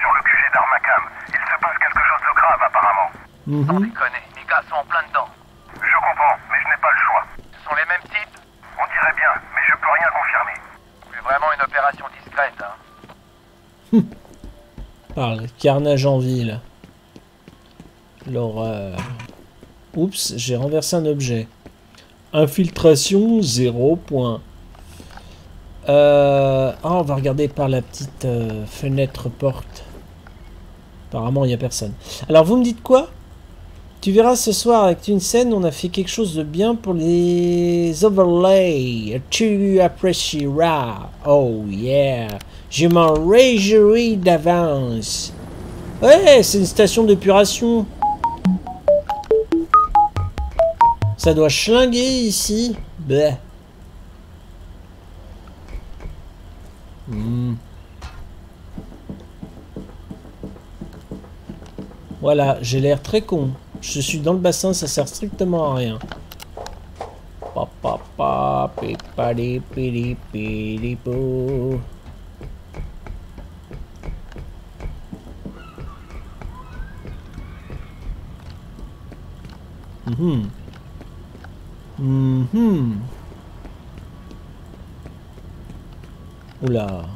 sur le QG d'Armacam. Il se passe quelque chose de grave apparemment. Sans Mhm. déconner, mes gars sont en plein dedans. Je comprends, mais je n'ai pas le choix. Ce sont les mêmes types On dirait bien, mais je peux rien confirmer. C'est vraiment une opération discrète, hein. (laughs) Parle, carnage en ville. L'horreur. Oups, j'ai renversé un objet. Infiltration, 0 point. Euh... Ah, on va regarder par la petite euh, fenêtre porte. Apparemment, il n'y a personne. Alors, vous me dites quoi? Tu verras ce soir avec une scène, on a fait quelque chose de bien pour les overlays. Tu apprécieras. Oh yeah. Je m'en réjouis d'avance. Ouais, c'est une station d'épuration. Ça doit schlinguer ici. Bleh. Hmm. Voilà, j'ai l'air très con. Je suis dans le bassin, ça sert strictement à rien pa, pi pa di pi di pi di po. Mhm. Mhm. Oula.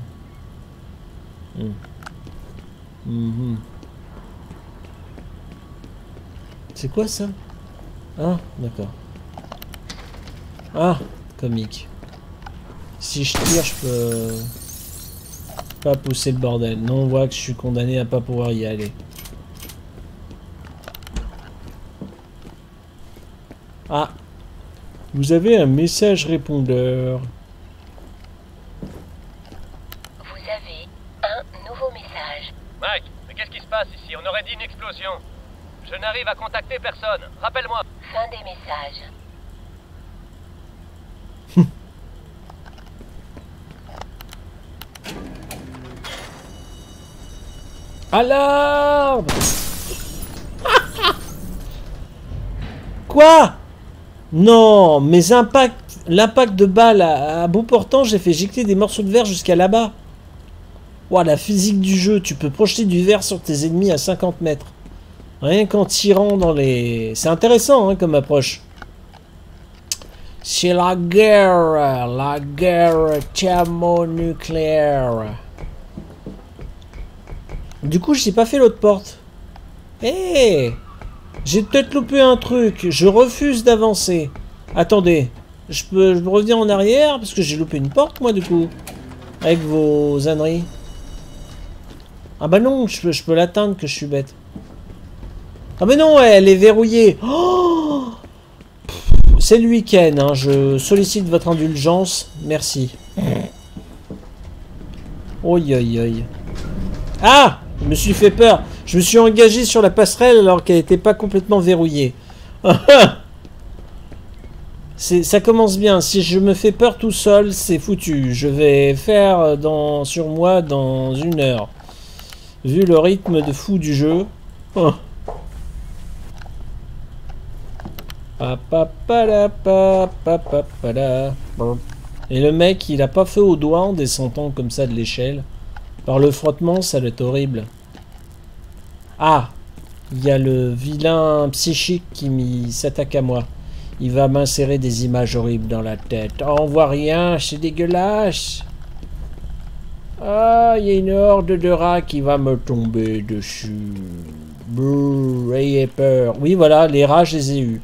Hmm. Mhm. C'est quoi ça? Ah, d'accord. Ah, comique. Si je tire, je peux pas pousser le bordel. Non, on voit que je suis condamné à pas pouvoir y aller. Ah, vous avez un message répondeur. Vous avez un nouveau message. Mike, mais qu'est-ce qui se passe ici On aurait dit une explosion. Je n'arrive à contacter personne. Rappelle-moi. Fin des messages. (laughs) Alarme (laughs) Quoi? Non, mes impacts, l'impact de balle à, à bout portant, j'ai fait éjecter des morceaux de verre jusqu'à là-bas. La physique du jeu, tu peux projeter du verre sur tes ennemis à 50 mètres. Rien qu'en tirant dans les... C'est intéressant hein, comme approche. C'est la guerre, la guerre thermonucléaire. Du coup, j'ai pas fait l'autre porte. Eh J'ai peut-être loupé un truc. Je refuse d'avancer. Attendez. Je peux, je peux revenir en arrière parce que j'ai loupé une porte, moi, du coup. Avec vos âneries. Ah bah non, je peux, l'atteindre que je suis bête. Ah mais non, elle est verrouillée. Oh C'est le week-end, hein. je sollicite votre indulgence. Merci. Oi, oi, oi. Ah Je me suis fait peur. Je me suis engagé sur la passerelle alors qu'elle n'était pas complètement verrouillée. (laughs) Ça commence bien. Si je me fais peur tout seul, c'est foutu. Je vais faire dans, sur moi dans une heure. Vu le rythme de fou du jeu. Et le mec, il a pas fait au doigt en descendant comme ça de l'échelle. Par le frottement, ça doit être horrible. Ah Il y a le vilain psychique qui s'attaque à moi. Il va m'insérer des images horribles dans la tête. Oh, on voit rien, c'est dégueulasse. Ah, il y a une horde de rats qui va me tomber dessus. Brrr, ayez peur. Oui, voilà, les rats, je les ai eus.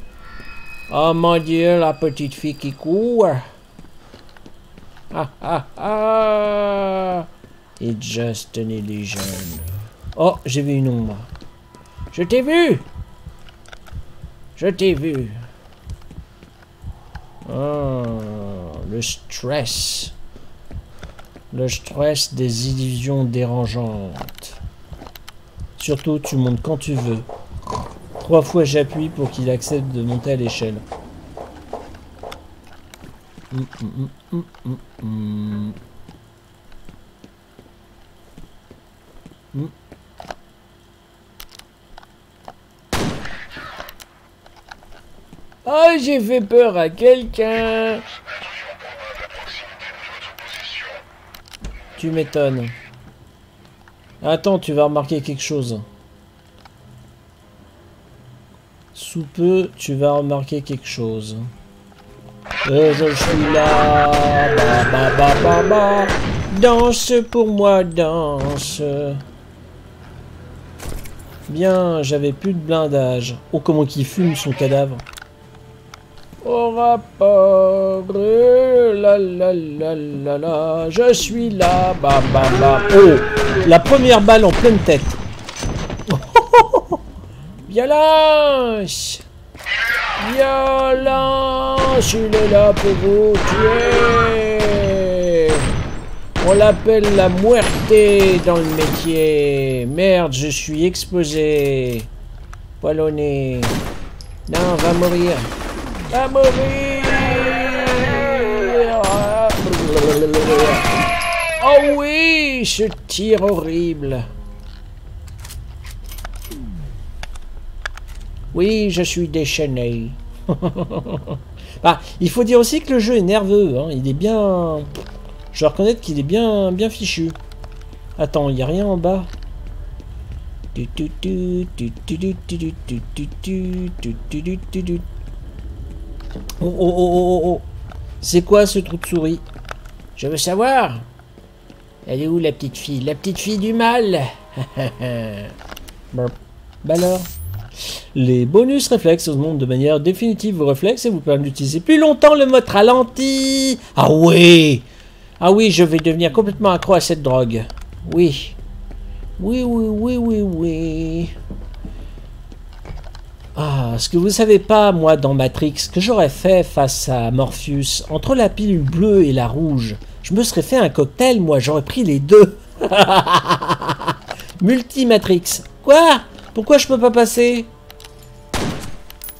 Oh mon dieu, la petite fille qui court. Ah ah ah. It's just an illusion. Oh, j'ai vu une ombre. Je t'ai vu. Je t'ai vu. Oh, le stress. Le stress des illusions dérangeantes. Surtout, tu montes quand tu veux. Trois fois j'appuie pour qu'il accepte de monter à l'échelle. Oh, j'ai fait peur à quelqu'un. Tu m'étonnes. Attends, tu vas remarquer quelque chose. Sous peu, tu vas remarquer quelque chose. Et je suis là. Ba, ba, ba, ba. Danse pour moi, danse. Bien, j'avais plus de blindage. Oh, comment qu'il fume son cadavre. Au rapport, la la la la la, je suis là, ba ba ba. Oh, la première balle en pleine tête. (laughs) Violence Violence Il est là pour vous tuer On l'appelle la muerte dans le métier. Merde, je suis exposé. Poilonné. Non, va mourir. Mourir Oh oui, ce tir horrible. Oui, je suis déchaîné. bah, il faut dire aussi que le jeu est nerveux. Hein. Il est bien... Je dois reconnaître qu'il est bien, bien fichu. Attends, il n'y a rien en bas. Oh, oh, oh, oh, oh. C'est quoi ce trou de souris? Je veux savoir. Elle est où la petite fille? La petite fille du mal. (laughs) Bah alors? Les bonus réflexes augmentent de manière définitive vos réflexes et vous permettent d'utiliser plus longtemps le mode ralenti. Ah oui Ah oui, je vais devenir complètement accro à cette drogue. Oui. Oui, oui, oui, oui, oui. Ah, ce que vous savez pas, moi, dans Matrix, que j'aurais fait face à Morpheus, entre la pilule bleue et la rouge, je me serais fait un cocktail, moi, j'aurais pris les deux. (laughs) Multimatrix. Quoi? Pourquoi je peux pas passer?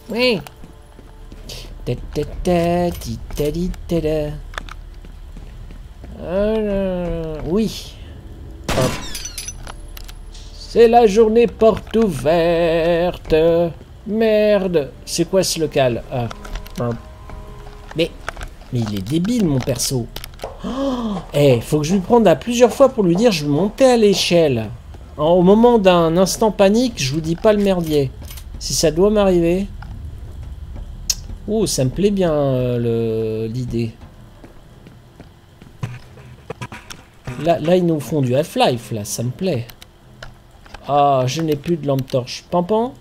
Oui. Oui. C'est la journée porte ouverte. Merde. C'est quoi ce local? Ah. Hop. Mais, il est débile mon perso. Oh, Eh, faut que je lui prenne à plusieurs fois pour lui dire je vais monter à l'échelle. Au moment d'un instant panique, je vous dis pas le merdier. Si ça doit m'arriver. Oh, ça me plaît bien euh, l'idée. Là, là, ils nous font du Half-Life, là, ça me plaît. Ah, je n'ai plus de lampe torche. Pampan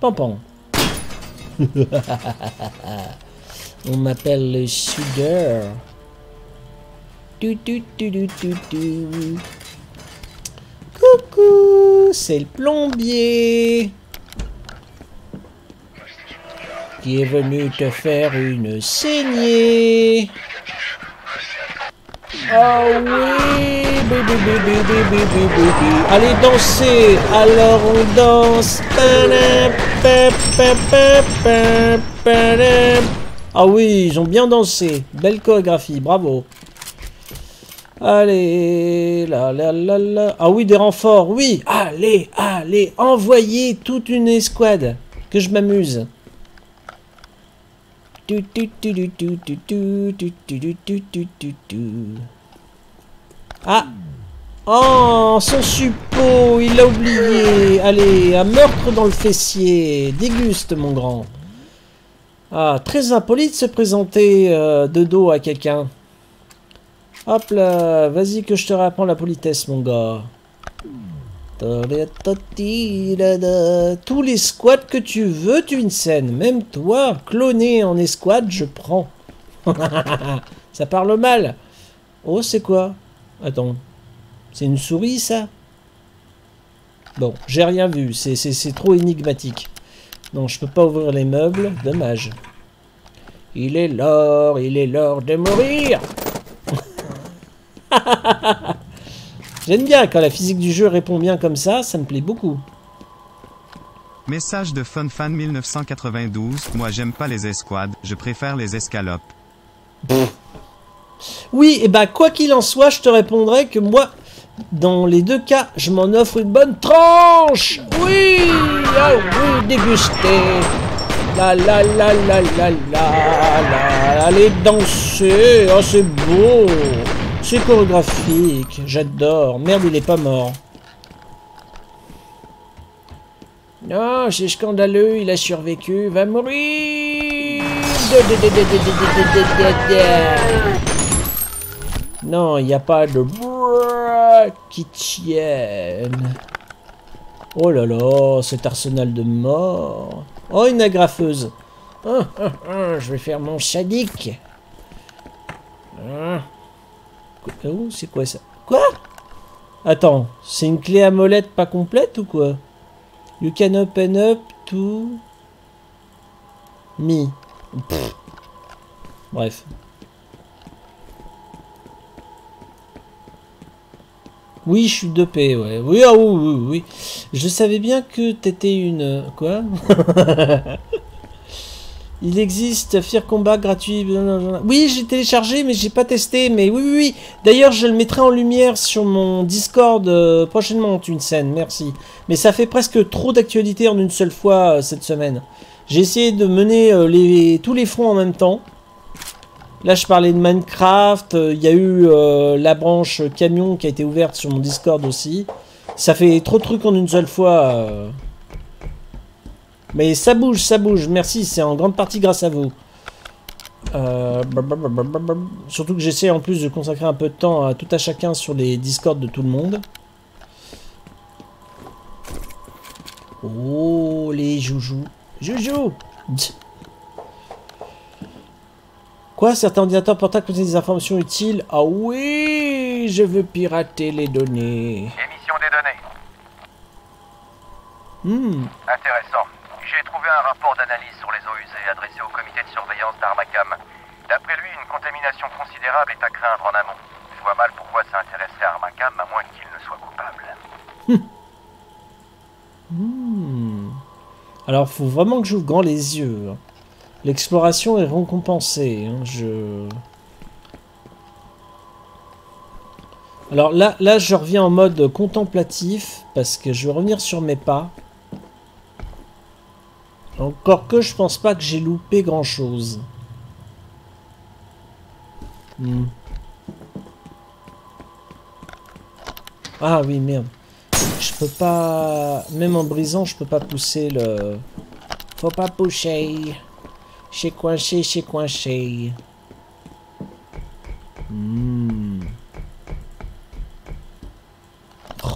Pampan. (laughs) On m'appelle le tu. Coucou, c'est le plombier qui est venu te faire une saignée. Ah oui. Allez danser, alors on danse. Ah oui, ils ont bien dansé. Belle chorégraphie, bravo. Allez, là, là, là, là. Ah oui, des renforts, oui. Allez, allez, envoyez toute une escouade. Que je m'amuse. Ah Oh, son suppôt, il l'a oublié. Allez, un meurtre dans le fessier. Déguste, mon grand. Ah, très impoli de se présenter euh, de dos à quelqu'un. Hop là, vas-y que je te réapprends la politesse, mon gars. Tous les squats que tu veux, scène. Même toi, cloné en escouade, je prends. (laughs) ça parle mal. Oh, c'est quoi? Attends. C'est une souris, ça? Bon, j'ai rien vu. C'est trop énigmatique. Non, je peux pas ouvrir les meubles. Dommage. Il est l'or, il est l'or de mourir (laughs) J'aime bien quand la physique du jeu répond bien comme ça, ça me plaît beaucoup. Message de FunFan 1992. Moi j'aime pas les escouades, je préfère les escalopes. Oui, et bah quoi qu'il en soit, je te répondrai que moi, dans les deux cas, je m'en offre une bonne tranche Oui Ah oui, déguster La la la la la la la Allez danser Oh, c'est beau C'est chorégraphique, j'adore. Merde, il est pas mort. Non, c'est scandaleux, il a survécu, va mourir Non, il n'y a pas de qui tienne. Oh là là, cet arsenal de mort. Oh, une agrafeuse. Ah, ah, ah, je vais faire mon sadique. Quoi- Oh, c'est quoi ça? Quoi? Attends, c'est une clé à molette pas complète ou quoi? You can open up to... Me. Bref. Oui, je suis 2P, ouais. Oui, ah oui, oui, oui. Je savais bien que t'étais une... Quoi? (laughs) Il existe Fear Combat gratuit. Oui, j'ai téléchargé, mais j'ai pas testé. Mais oui, oui, oui. D'ailleurs, je le mettrai en lumière sur mon Discord euh, prochainement, une scène. Merci. Mais ça fait presque trop d'actualité en une seule fois euh, cette semaine. J'ai essayé de mener euh, tous les fronts en même temps. Là, je parlais de Minecraft. Il y a eu la branche camion qui a été ouverte sur mon Discord aussi. Ça fait trop de trucs en une seule fois. Mais ça bouge, ça bouge. Merci, c'est en grande partie grâce à vous. Euh, blablabla. Surtout que j'essaie en plus de consacrer un peu de temps à tout à chacun sur les Discords de tout le monde. Oh, les joujoux. Joujou. Quoi Certains ordinateurs portables contiennent des informations utiles? Ah oui Je veux pirater les données. Émission des données. Hmm. Intéressant. J'ai trouvé un rapport d'analyse sur les eaux usées adressé au comité de surveillance d'Armacam. D'après lui, une contamination considérable est à craindre en amont. Je vois mal pourquoi ça intéresserait Armacam à moins qu'il ne soit coupable. (laughs) Hmm. Alors, faut vraiment que j'ouvre grand les yeux. hein. L'exploration est récompensée. hein, Je... Alors là, là, je reviens en mode contemplatif parce que je vais revenir sur mes pas. Encore que je pense pas que j'ai loupé grand chose. Ah oui, merde. Je peux pas... Même en brisant, je peux pas pousser le... Faut pas pousser. Chez coinché, chez coinché. Hmm. Oh.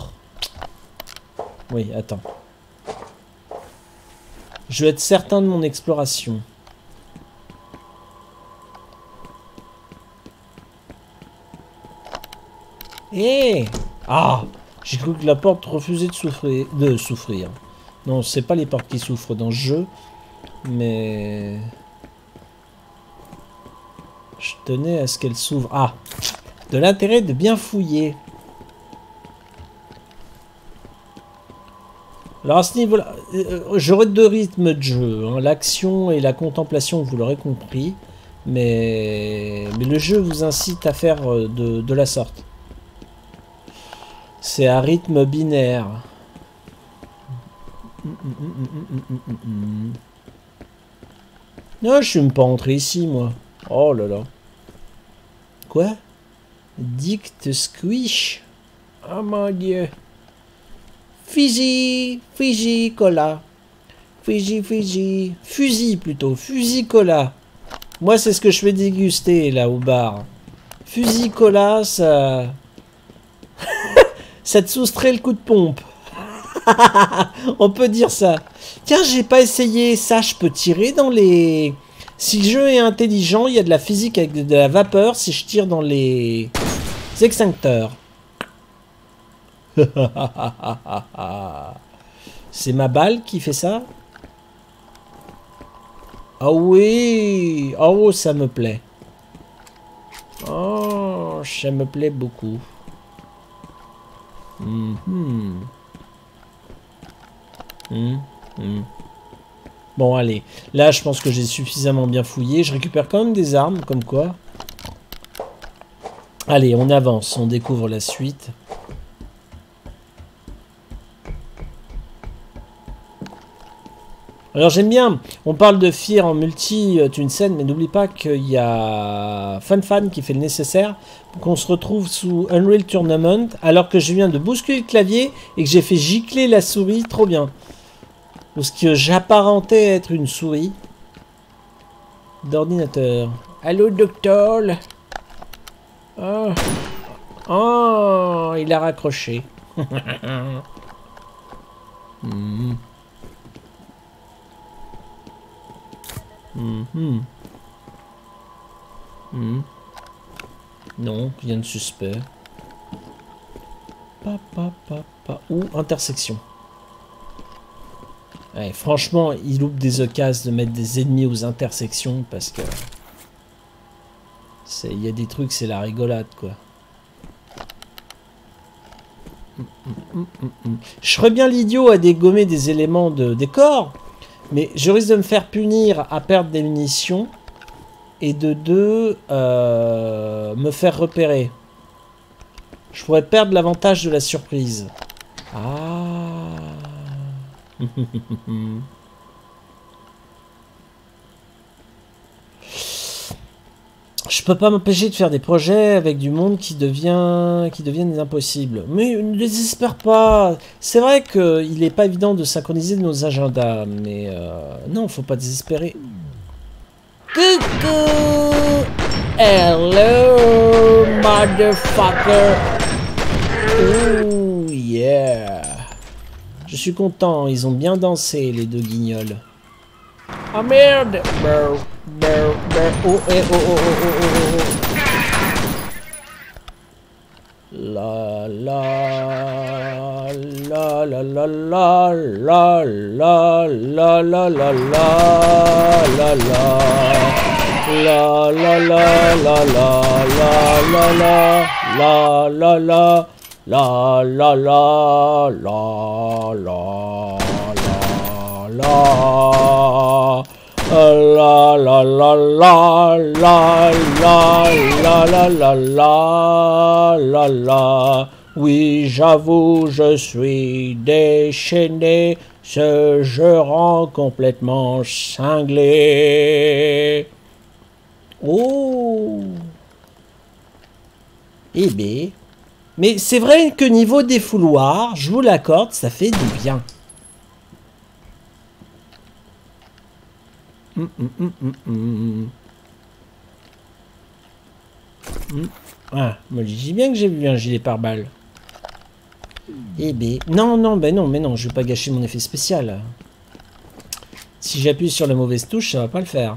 Oui, attends. Je veux être certain de mon exploration. Eh Ah J'ai cru que la porte refusait de souffrir. De souffrir. Non, c'est pas les portes qui souffrent dans ce jeu. Mais... Je tenais à ce qu'elle s'ouvre. Ah De l'intérêt de bien fouiller. Alors à ce niveau-là, euh, j'aurais deux rythmes de jeu. hein. L'action et la contemplation, vous l'aurez compris. Mais... le jeu vous incite à faire euh, de, la sorte. C'est un rythme binaire. Non, je suis pas entré ici, moi. Oh là là. Quoi? Dicte squish Oh mon dieu. Fiji, Fiji, cola. Fiji, Fiji. Fusil plutôt, fusil cola. Moi, c'est ce que je fais déguster là au bar. Fusil cola, ça. (laughs) ça te soustrait le coup de pompe. (laughs) On peut dire ça. Tiens, j'ai pas essayé ça. Je peux tirer dans les. Si le jeu est intelligent, il y a de la physique avec de la vapeur. Si je tire dans les extincteurs. (laughs) C'est ma balle qui fait ça Ah oui Oh, ça me plaît. Oh, ça me plaît beaucoup. Mhm. Bon, allez. Là, je pense que j'ai suffisamment bien fouillé. Je récupère quand même des armes, comme quoi. Allez, on avance. On découvre la suite. Alors j'aime bien, on parle de Fear en multi, euh, une scène, mais n'oublie pas qu'il y a FunFan qui fait le nécessaire pour qu'on se retrouve sous Unreal Tournament alors que je viens de bousculer le clavier et que j'ai fait gicler la souris, trop bien. Parce que j'apparentais être une souris d'ordinateur. Allô docteur? Oh. oh, il a raccroché. (laughs) (laughs) Hmm. Mhm. Non, rien de suspect. Pa, pa, pa, pa. Ou intersection. Franchement, il loupe des occasions de mettre des ennemis aux intersections parce que... Il y a des trucs, c'est la rigolade, quoi. Mm, mm, mm, mm. Je ferais bien l'idiot à dégommer des éléments de décor, mais je risque de me faire punir à perdre des munitions. Et de deux, euh, me faire repérer. Je pourrais perdre l'avantage de la surprise. Ah. (laughs) Je peux pas m'empêcher de faire des projets avec du monde qui devient qui deviennent impossibles. Mais ne désespère pas. C'est vrai qu'il n'est pas évident de synchroniser nos agendas, mais euh, non, faut pas désespérer. Coucou Hello, motherfucker Oh yeah Je suis content, ils ont bien dansé, les deux guignols. Ah merde Brr, brr, brr. Oh, eh, oh, oh, oh, oh, oh, oh. La la la la la la la la la la la la la la La la la la la la la la la la la la la la la la la la La la la la la la la la la la la Oui, j'avoue, je suis déchaîné, ce jeu rend complètement cinglé. Oh Eh bien, mais c'est vrai que niveau des fouloirs, je vous l'accorde, ça fait du bien. Hum, hum. Hum. Ah, moi je dis bien que j'ai vu un gilet pare-balles. Eh ben, non, non, ben non, mais non, je vais pas gâcher mon effet spécial. Si j'appuie sur la mauvaise touche, ça va pas le faire.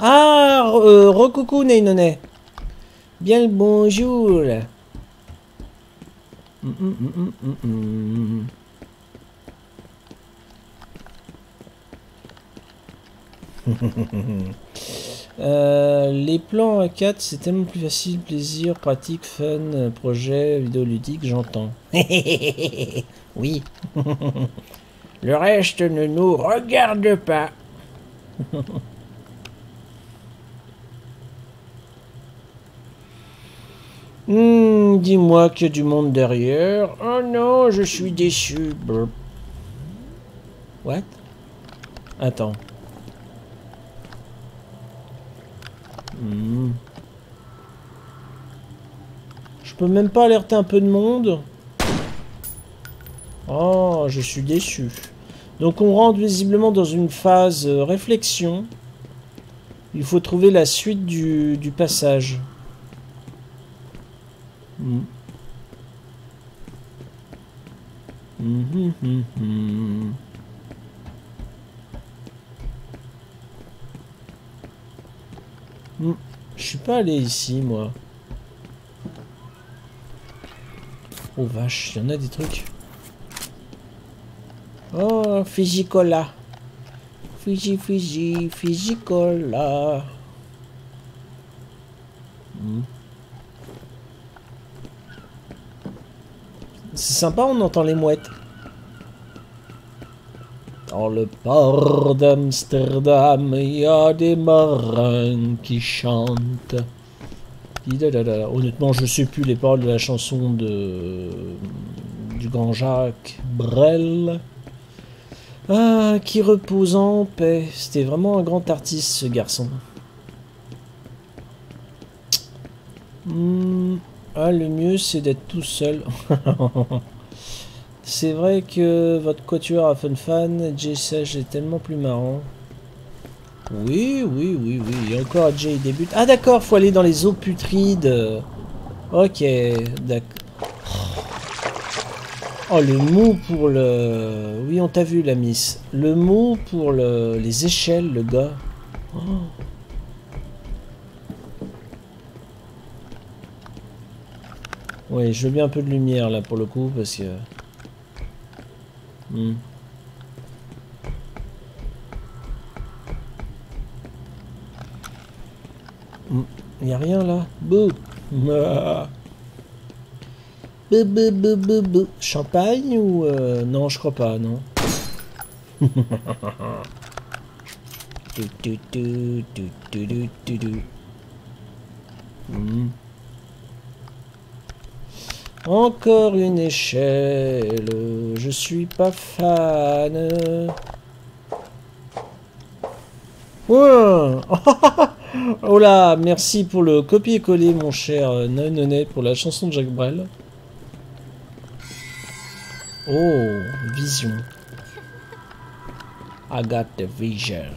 Ah, euh, Neinonet. Bien le bonjour hum, hum, hum. (laughs) Euh, les plans à 4, c'est tellement plus facile, plaisir, pratique, fun, projet, vidéoludique, j'entends. (laughs) oui. Le reste ne nous regarde pas. (laughs) Hmm, Dis-moi qu'il y a du monde derrière. Oh non, je suis déçu. What? Attends. Peux même pas alerter un peu de monde Oh, je suis déçu. Donc on rentre visiblement dans une phase euh, réflexion. Il faut trouver la suite du, du passage. Mhm. Hmm, Je suis pas allé ici, moi. Oh vache, il y en a des trucs. Oh, Physicola. Fiji, Fiji, Physicola. Hmm. C'est sympa, on entend les mouettes. Dans le port d'Amsterdam, il y a des marins qui chantent. Honnêtement, je sais plus les paroles de la chanson de du grand Jacques Brel. Ah, qui repose en paix. C'était vraiment un grand artiste, ce garçon. Hmm. Ah, le mieux, c'est d'être tout seul. (laughs) c'est vrai que votre quatuor à Fun Fan, Jay Sage est tellement plus marrant. Oui, oui, oui, oui. Encore, Jay débute. Ah, d'accord, faut aller dans les eaux putrides. Ok, d'accord. Oh, le mot pour le... Oui, on t'a vu, la miss. Le mot pour le... les échelles, le gars. Oh. Oui, je veux bien un peu de lumière là pour le coup parce que. Hmm. Y a rien là Bouh Ah. Bouh, bouh, bouh, bouh, bouh. Champagne ou... euh, Non, je crois pas, non. Tu, tu, tu. Hmm. Encore une échelle, je suis pas fan. Ouah (laughs) oh là, merci pour le copier-coller, mon cher Nanonet, pour la chanson de Jacques Brel. Oh, vision. I got the vision.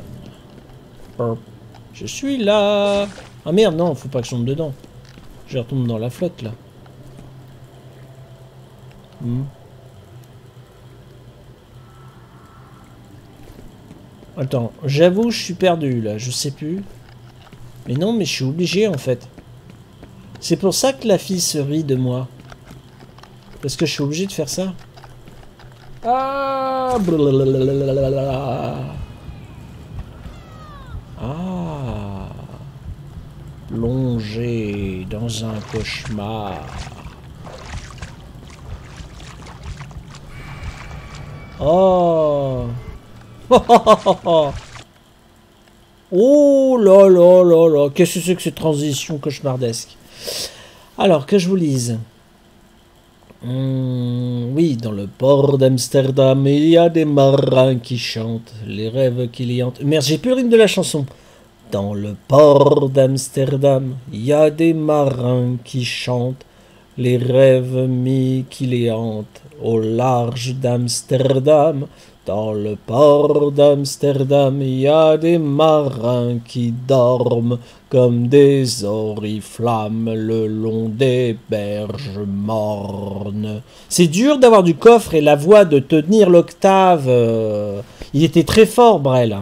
Je suis là. Ah merde, non, faut pas que je tombe dedans. Je retombe dans la flotte, là. Hmm. Attends, j'avoue, je suis perdu là, je sais plus. Mais non, mais je suis obligé en fait. C'est pour ça que la fille se rit de moi. Parce que je suis obligé de faire ça. Ah blablabla. Ah Plongé dans un cauchemar. Oh (laughs) Oh là là là là Qu'est-ce que c'est que cette transition cauchemardesque? Alors, que je vous lise. Hmm, oui, dans le port d'Amsterdam, il y a des marins qui chantent, les rêves qui les hantent. Merde, j'ai plus le rythme de la chanson. Dans le port d'Amsterdam, il y a des marins qui chantent, les rêves mis qui les hantent. Au large d'Amsterdam, Dans le port d'Amsterdam, il y a des marins qui dorment comme des oriflammes le long des berges mornes. C'est dur d'avoir du coffre et la voix de tenir l'octave. Il était très fort, Brel.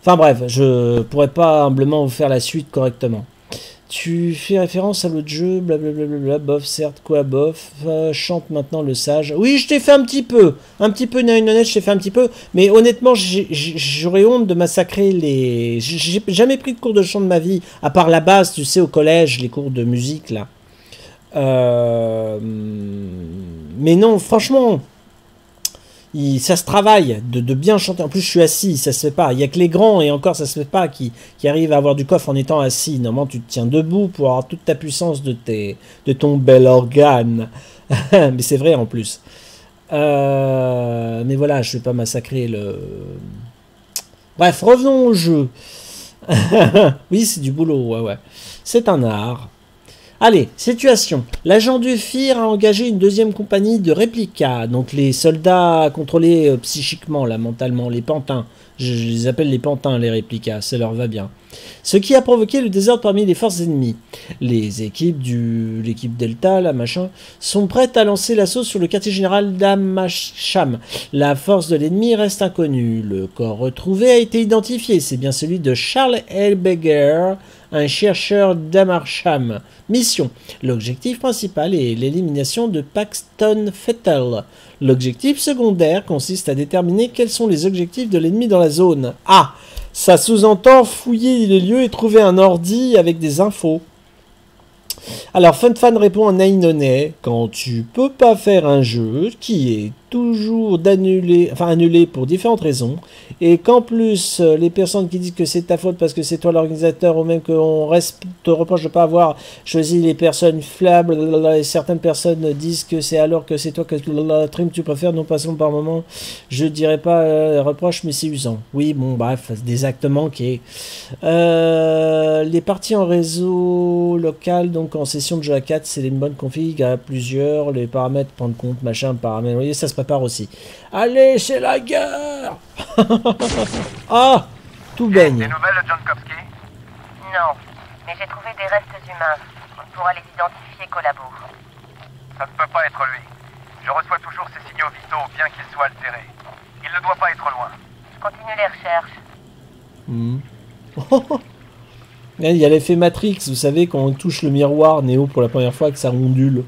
Enfin bref, je pourrais pas humblement vous faire la suite correctement. Tu fais référence à l'autre jeu, blablabla, bof, certes, quoi, bof, euh, chante maintenant le sage. Oui, je t'ai fait un petit peu, un petit peu, non, non, je t'ai fait un petit peu, mais honnêtement, j'aurais honte de massacrer les... J'ai jamais pris de cours de chant de ma vie, à part la base, tu sais, au collège, les cours de musique, là. Euh, Mais non, franchement, ça se travaille de, bien chanter. En plus, je suis assis, ça se fait pas. Il y a que les grands, et encore, ça se fait pas, qui, qui arrivent à avoir du coffre en étant assis. Normalement, tu te tiens debout pour avoir toute ta puissance de, tes, de ton bel organe. (laughs) mais c'est vrai en plus. Euh, mais voilà, je vais pas massacrer le. Bref, revenons au jeu. (laughs) oui, c'est du boulot, ouais, ouais. C'est un art. Allez, situation. L'agent du FIR a engagé une deuxième compagnie de réplicas, donc les soldats contrôlés euh, psychiquement, là, mentalement, les pantins. Je, les appelle les pantins, les réplicas, ça leur va bien. Ce qui a provoqué le désordre parmi les forces ennemies. Les équipes du l'équipe Delta, la machin, sont prêtes à lancer l'assaut sur le quartier général d'Amacham. La force de l'ennemi reste inconnue. Le corps retrouvé a été identifié, c'est bien celui de Charles Elbeger, un chercheur d'Amarsham. Mission. L'objectif principal est l'élimination de Paxton Fettel. L'objectif secondaire consiste à déterminer quels sont les objectifs de l'ennemi dans la zone. Ah Ça sous-entend fouiller les lieux et trouver un ordi avec des infos. Alors, FunFan répond à Nainone quand tu peux pas faire un jeu qui est toujours d'annuler, enfin annulé pour différentes raisons, et qu'en plus euh, les personnes qui disent que c'est ta faute parce que c'est toi l'organisateur, ou même qu'on te reproche de pas avoir choisi les personnes flables, et certaines personnes disent que c'est alors que c'est toi que Trim tu préfères, nous passons par moment, je dirais pas euh, reproche, mais c'est usant. Oui, bon, bref, des actes manqués. Euh, les parties en réseau local, donc en session de jeu à 4, c'est une bonne config à plusieurs, les paramètres prendre compte, machin, paramètres, vous voyez, ça se prépare aussi. Allez, c'est la guerre (laughs) Ah Tout baigne. Des nouvelles de Non, mais j'ai trouvé des restes humains. On pourra les identifier collabo. Ça ne peut pas être lui. Je reçois toujours ses signaux vitaux, bien qu'ils soient altérés. Il ne doit pas être loin. Je continue les recherches. Hmm. (laughs) Il y a l'effet Matrix, vous savez, quand on touche le miroir Néo pour la première fois, que ça ondule.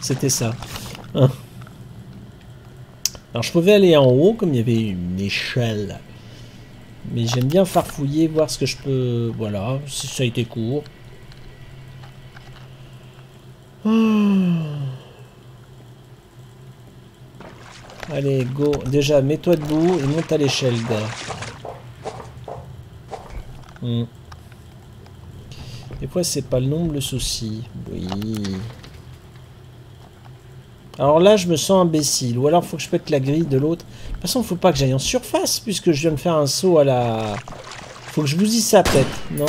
C'était ça. Alors je pouvais aller en haut, comme il y avait une échelle. Mais j'aime bien farfouiller, voir ce que je peux... Voilà, si ça a été court. Ah. Allez, go. Déjà, mets-toi debout et monte à l'échelle, gars. Hmm. Des fois, c'est pas le nombre le souci. Oui. Alors là, je me sens imbécile. Ou alors, faut que je pète la grille de l'autre. De toute façon, faut pas que j'aille en surface, puisque je viens de faire un saut à la... Faut que je vous dise ça, peut-être, non?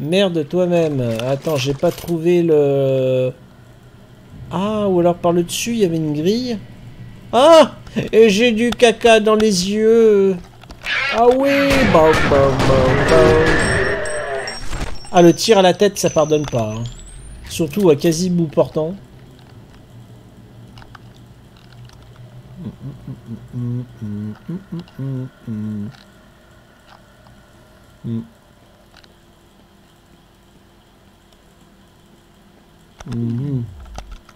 Merde, toi-même. Attends, j'ai pas trouvé le... Ah, ou alors par le dessus, il y avait une grille. Ah Et j'ai du caca dans les yeux. Ah oui Bah, bah, bah, bah. Ah, le tir à la tête, ça pardonne pas. hein. Surtout à quasi bout portant.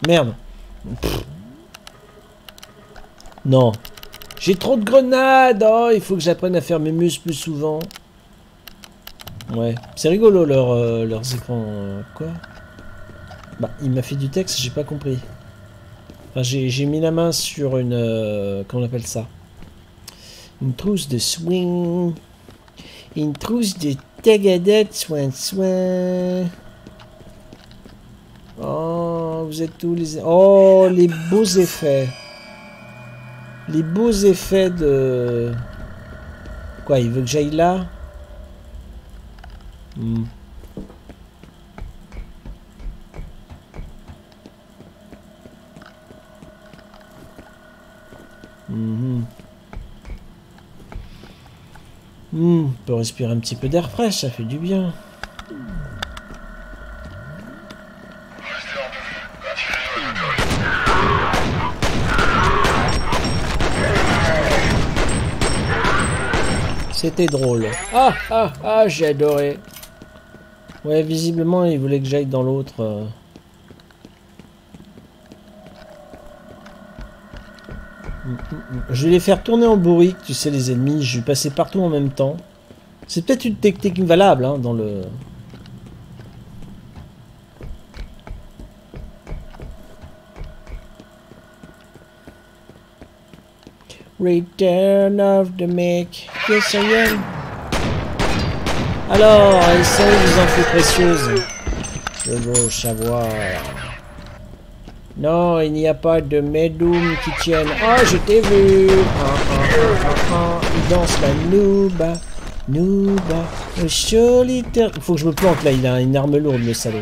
Merde. Non. J'ai trop de grenades. Oh, il faut que j'apprenne à faire mes muscles plus souvent. Ouais. C'est rigolo leur, euh, leurs écrans. euh, quoi Bah, il m'a fait du texte, j'ai pas compris. J'ai mis la main sur une... euh, comment on appelle ça? Une trousse de swing. Une trousse de tagadette, soin soin. Oh, vous êtes tous les... Oh, les beaux effets. Les beaux effets de... Quoi, il veut que j'aille là? Hmm. Mhm. Hmm, on peut respirer un petit peu d'air frais, ça fait du bien. C'était drôle. Ah, ah, ah, j'ai adoré. Ouais, visiblement, il voulait que j'aille dans l'autre. euh. Mm, mm, mm. Je vais les faire tourner en bourrique, tu sais, les ennemis. Je vais passer partout en même temps. C'est peut-être une technique valable hein, dans le... Return of the Mac. Yes, I am. Alors, essayez les infos précieuses. Je veux savoir. Non, il n'y a pas de Medoum qui tienne. Oh, je t'ai vu Il danse la Nouba. Nouba. Le il Faut que je me plante là, il a une arme lourde, le salaud.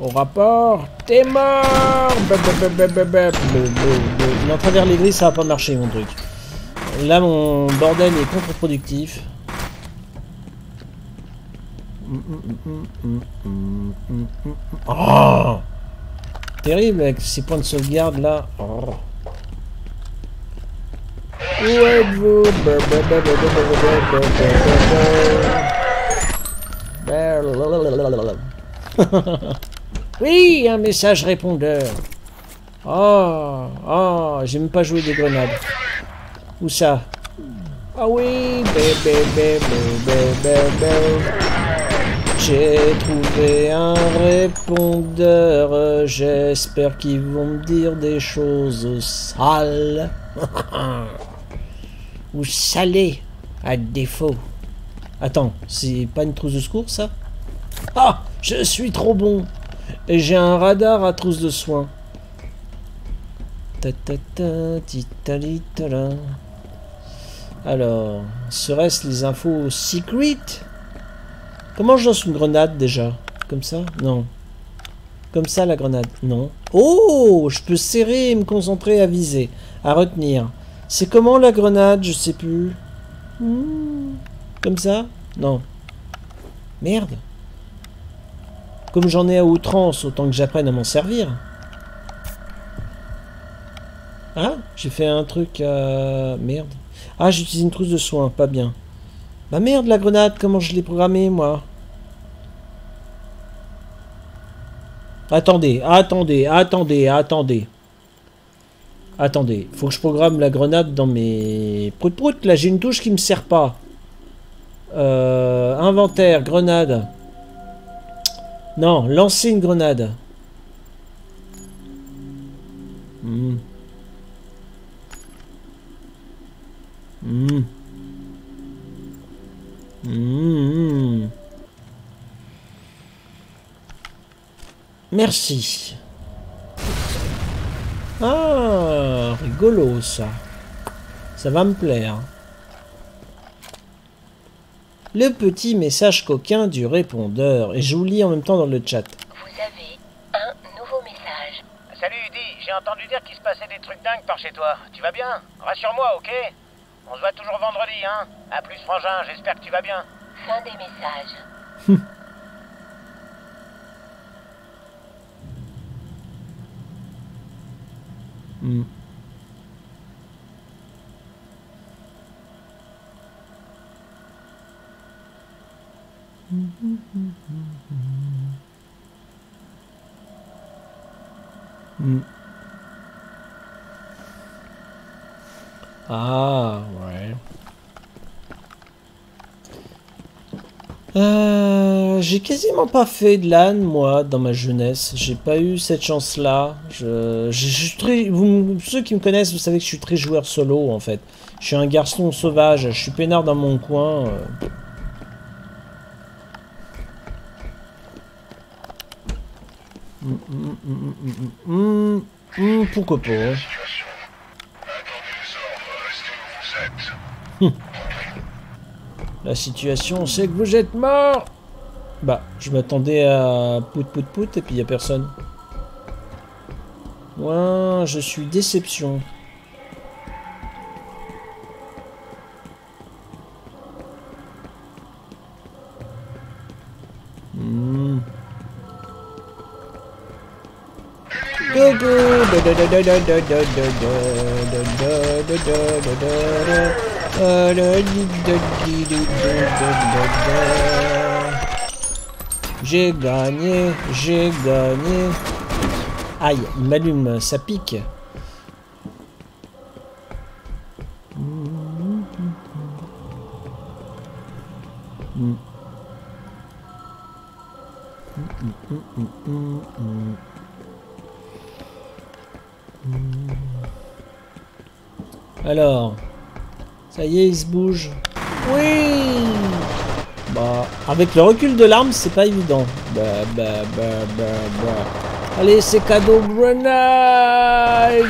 Au rapport, t'es mort Non, à travers les grilles, ça va pas marcher, mon truc. Là, mon bordel est contre-productif. Oh terrible avec ces points de sauvegarde là. Où êtes-vous Oui, un message répondeur. Oh, oh, j'aime pas jouer des grenades. Où ça Ah oui, bébé, bébé, bébé, bébé. J'ai trouvé un répondeur. J'espère qu'ils vont me dire des choses sales. (laughs) Ou salées, à défaut. Attends, c'est pas une trousse de secours, ça? Ah Je suis trop bon Et j'ai un radar à trousse de soins. Ta ta ta. Alors, serait-ce les infos secret Comment je lance une grenade déjà? Comme ça? Non. Comme ça la grenade? Non. Oh Je peux serrer et me concentrer à viser. À retenir. C'est comment la grenade? Je sais plus. Hmm. Comme ça? Non. Merde. Comme j'en ai à outrance, autant que j'apprenne à m'en servir. Ah J'ai fait un truc à... Merde. Ah, j'utilise une trousse de soins, pas bien. Bah merde, la grenade, comment je l'ai programmée, moi? Attendez, attendez, attendez, attendez. Attendez, faut que je programme la grenade dans mes... Prout prout, là j'ai une touche qui me sert pas. Euh, inventaire, grenade. Non, lancer une grenade. Hmm. Hmm. Hmm. Merci. Ah, rigolo ça. Ça va me plaire. Le petit message coquin du répondeur. Et je vous lis en même temps dans le chat. Vous avez un nouveau message. Salut Udi, j'ai entendu dire qu'il se passait des trucs dingues par chez toi. Tu vas bien? Rassure-moi, ok? On se voit toujours vendredi, hein? À plus, frangin, j'espère que tu vas bien. Fin des messages. (laughs) Mm. Mm. mm. mm. Ah, right. Euh, j'ai quasiment pas fait de LAN, moi, dans ma jeunesse. J'ai pas eu cette chance-là. Je, je, je suis très, vous, ceux qui me connaissent, vous savez que je suis très joueur solo, en fait. Je suis un garçon sauvage. Je suis peinard dans mon coin. euh. Hum, hum, hum, pourquoi pas hein. (laughs) La situation, c'est que vous êtes mort Bah, je m'attendais à pout pout pout et puis il a personne. Moi, je suis déception. Hmm. J'ai gagné, j'ai gagné. Aïe, il m'allume, ça pique. Alors, ça y est, il se bouge. Oui Bah, avec le recul de l'arme, c'est pas évident. Bah, bah, bah, bah, bah. Allez, c'est cadeau grenade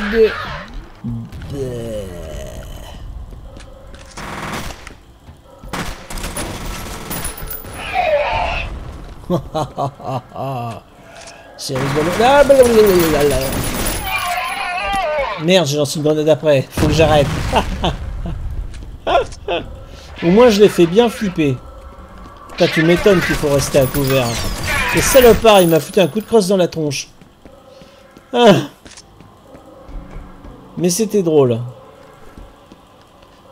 (laughs) C'est rigolo. Merde, j'ai lancé une grenade après. Faut que j'arrête. (laughs) Au moins, je l'ai fait bien flipper. Putain, tu m'étonnes qu'il faut rester à couvert. Le salopard, il m'a foutu un coup de crosse dans la tronche. Ah. Mais c'était drôle.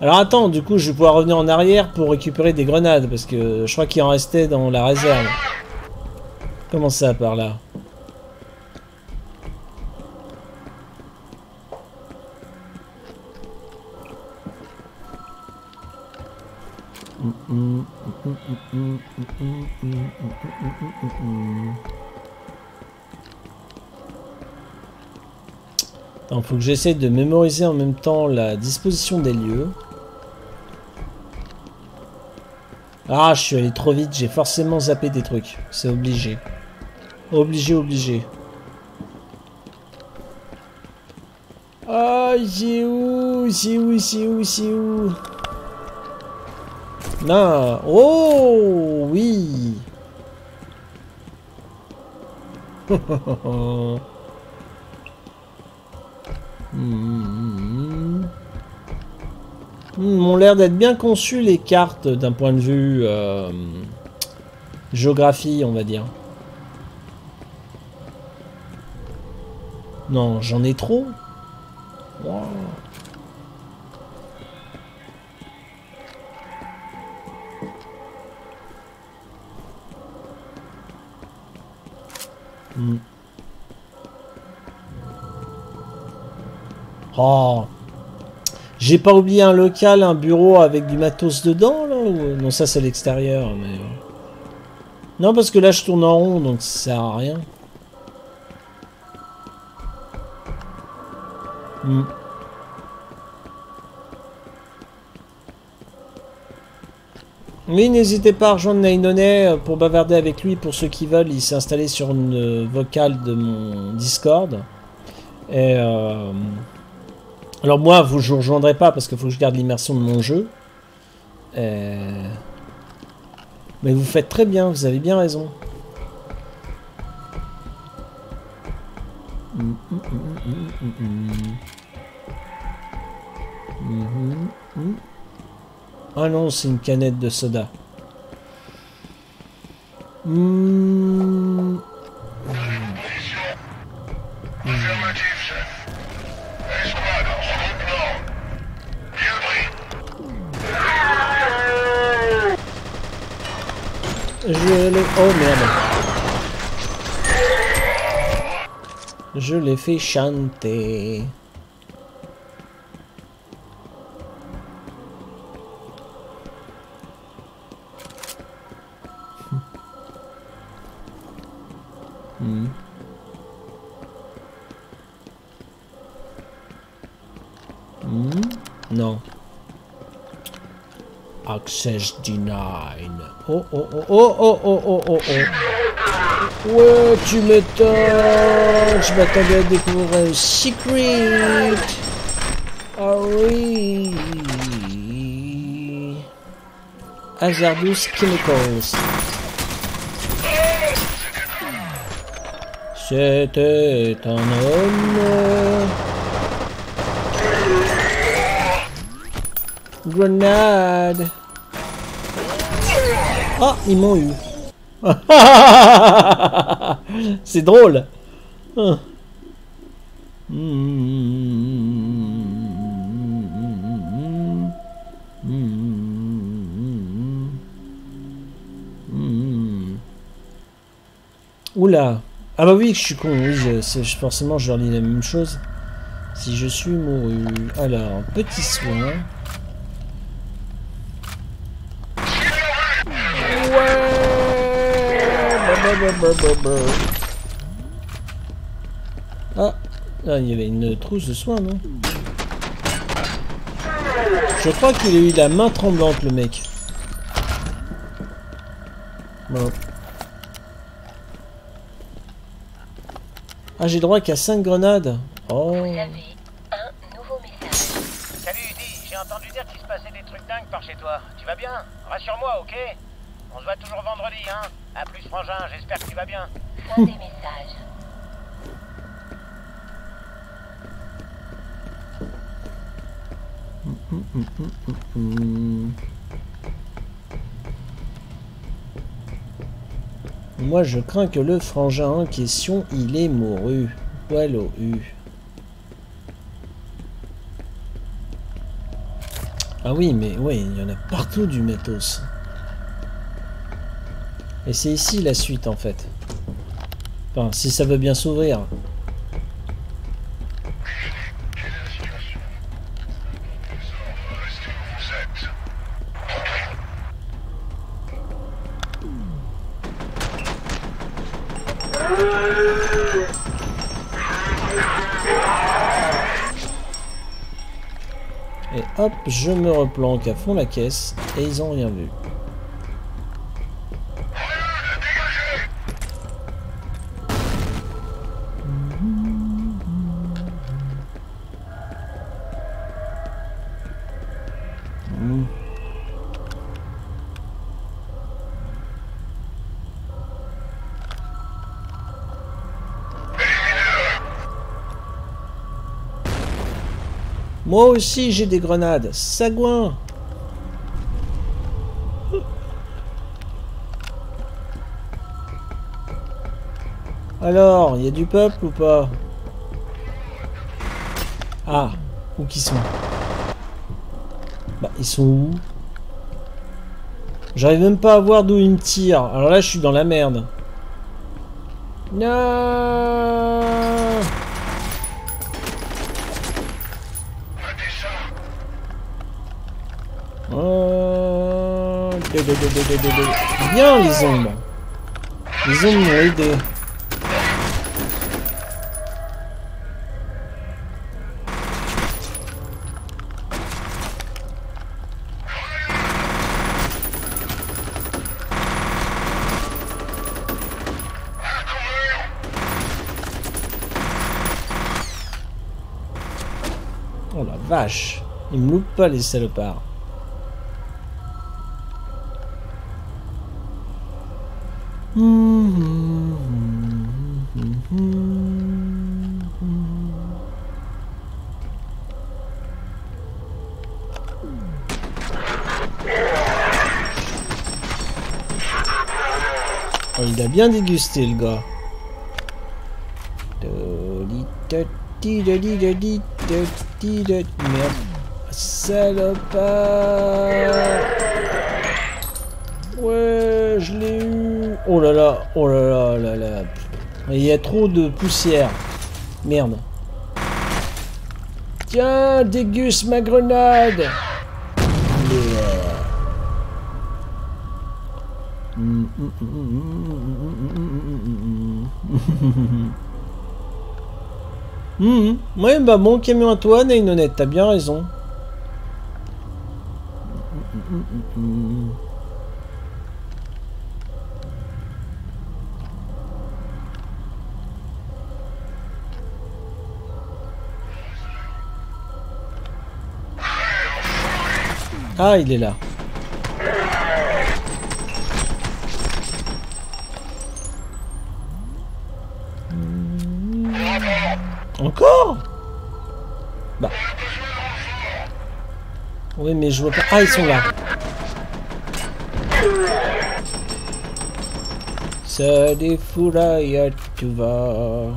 Alors attends, du coup, je vais pouvoir revenir en arrière pour récupérer des grenades, parce que je crois qu'il en restait dans la réserve. Comment ça, par là? Il faut que j'essaie de mémoriser en même temps la disposition des lieux. Ah, je suis allé trop vite, j'ai forcément zappé des trucs. C'est obligé. Obligé, obligé. Ah, c'est où? C'est où? C'est où? C'est où? Non Oh Oui. (laughs) Hmm, ont l'air d'être bien conçues les cartes d'un point de vue euh, géographie, on va dire. Non, j'en ai trop. Hmm. Oh. J'ai pas oublié un local, un bureau avec du matos dedans, là ou... Non, ça c'est l'extérieur, mais... Non, parce que là je tourne en rond, donc ça sert à rien. Hmm. Oui, n'hésitez pas à rejoindre Nainone pour bavarder avec lui. Pour ceux qui veulent, il s'est installé sur une vocale de mon Discord. Et... Euh... Alors moi, vous, je ne rejoindrai pas parce qu'il faut que je garde l'immersion de mon jeu. Euh, mais vous faites très bien, vous avez bien raison. Ah non, c'est une canette de soda. Hmm. Je l'ai... Oh merde. Je l'ai fait chanter. Hmm. Hmm. Non. Access denied. Oh, oh, oh, oh, oh, oh, oh, oh, oh. Ouais, tu m'étonnes. Je m'attendais à découvrir un secret. Ah oui. Hazardous Chemicals. C'était un homme. Grenade. Ah, ils m'ont eu. C'est drôle. Oula Ah bah oui, je suis con, oui, je- forcément je leur dis la même chose. Si je suis mouru. Alors, petit soin. Ah, ah, il y avait une trousse de soins, non? Je crois qu'il a eu la main tremblante, le mec. Bon. Ah, j'ai droit qu'à 5 grenades. Oh. Vous avez un nouveau message. Salut, Eddie, j'ai entendu dire qu'il se passait des trucs dingues par chez toi. Tu vas bien? Rassure-moi, ok? On se voit toujours vendredi, hein? A plus, frangin, j'espère que tu vas bien. Fin des messages. Hmm. Moi, je crains que le frangin en question, il est mouru. Poil au U. Ah oui, mais oui, il y en a partout du matos. Et c'est ici la suite, en fait. Enfin, si ça veut bien s'ouvrir. Je me replanque à fond la caisse et ils ont rien vu. Moi aussi j'ai des grenades. Sagouin Alors, il y a du peuple ou pas? Ah, où qu'ils sont? Bah, ils sont où? J'arrive même pas à voir d'où ils me tirent. Alors là, je suis dans la merde. Non Oh, de- de- de- de- de- de- de- Bien les ombres. Les ombres m'ont aidé. Oh la vache. Ils me loupent pas les salopards. Bien dégusté le gars. Merde. Salopard Ouais, je l'ai eu. Oh là là, oh là là là là. Il y a trop de poussière. Merde. Tiens, déguste ma grenade. Hum, ouais, bah bon camion à toi, Nainonette, t'as bien raison. Ah, il est là. Encore Bah. Oui, mais je vois pas... Ah, ils sont là. Ça des tu vas...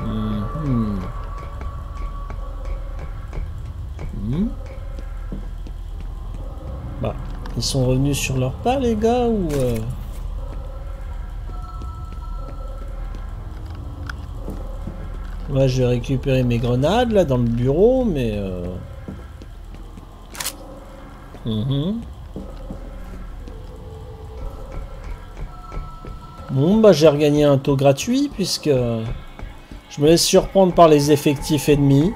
Hmm. Hmm. Hmm. Bah, ils sont revenus sur leur pas, les gars, ou... Euh... Ouais, je vais récupérer mes grenades, là, dans le bureau, mais... Euh... mhm. Bon, bah j'ai regagné un taux gratuit, puisque... Je me laisse surprendre par les effectifs ennemis.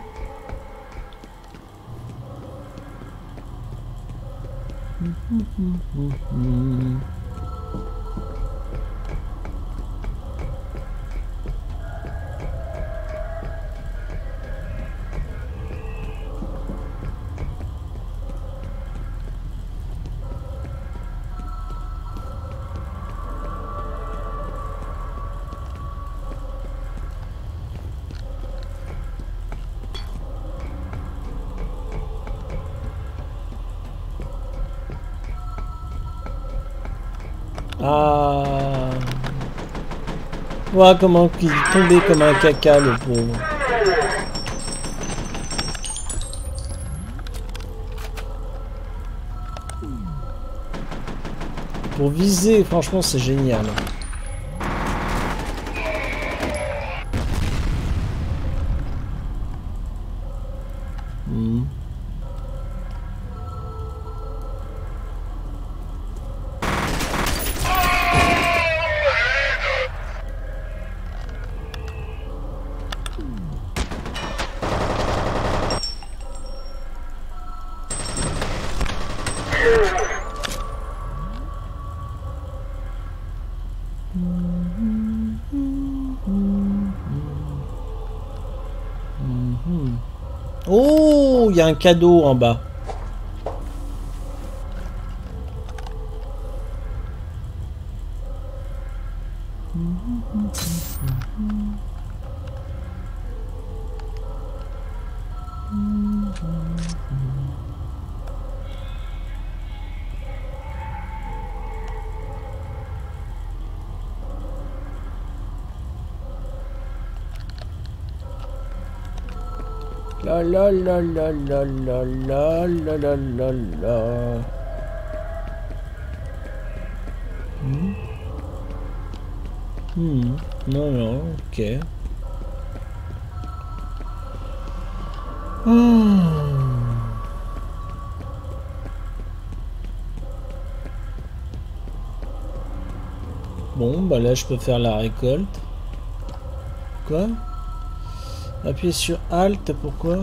Ah. Voilà comment il est tombé comme un caca, le pauvre. Pour viser, franchement, c'est génial. Il y a un cadeau en bas. Hmm. Non, non, ok. Hmm. Bon, bah là je peux faire la récolte. Quoi? Appuyez sur Alt, pourquoi?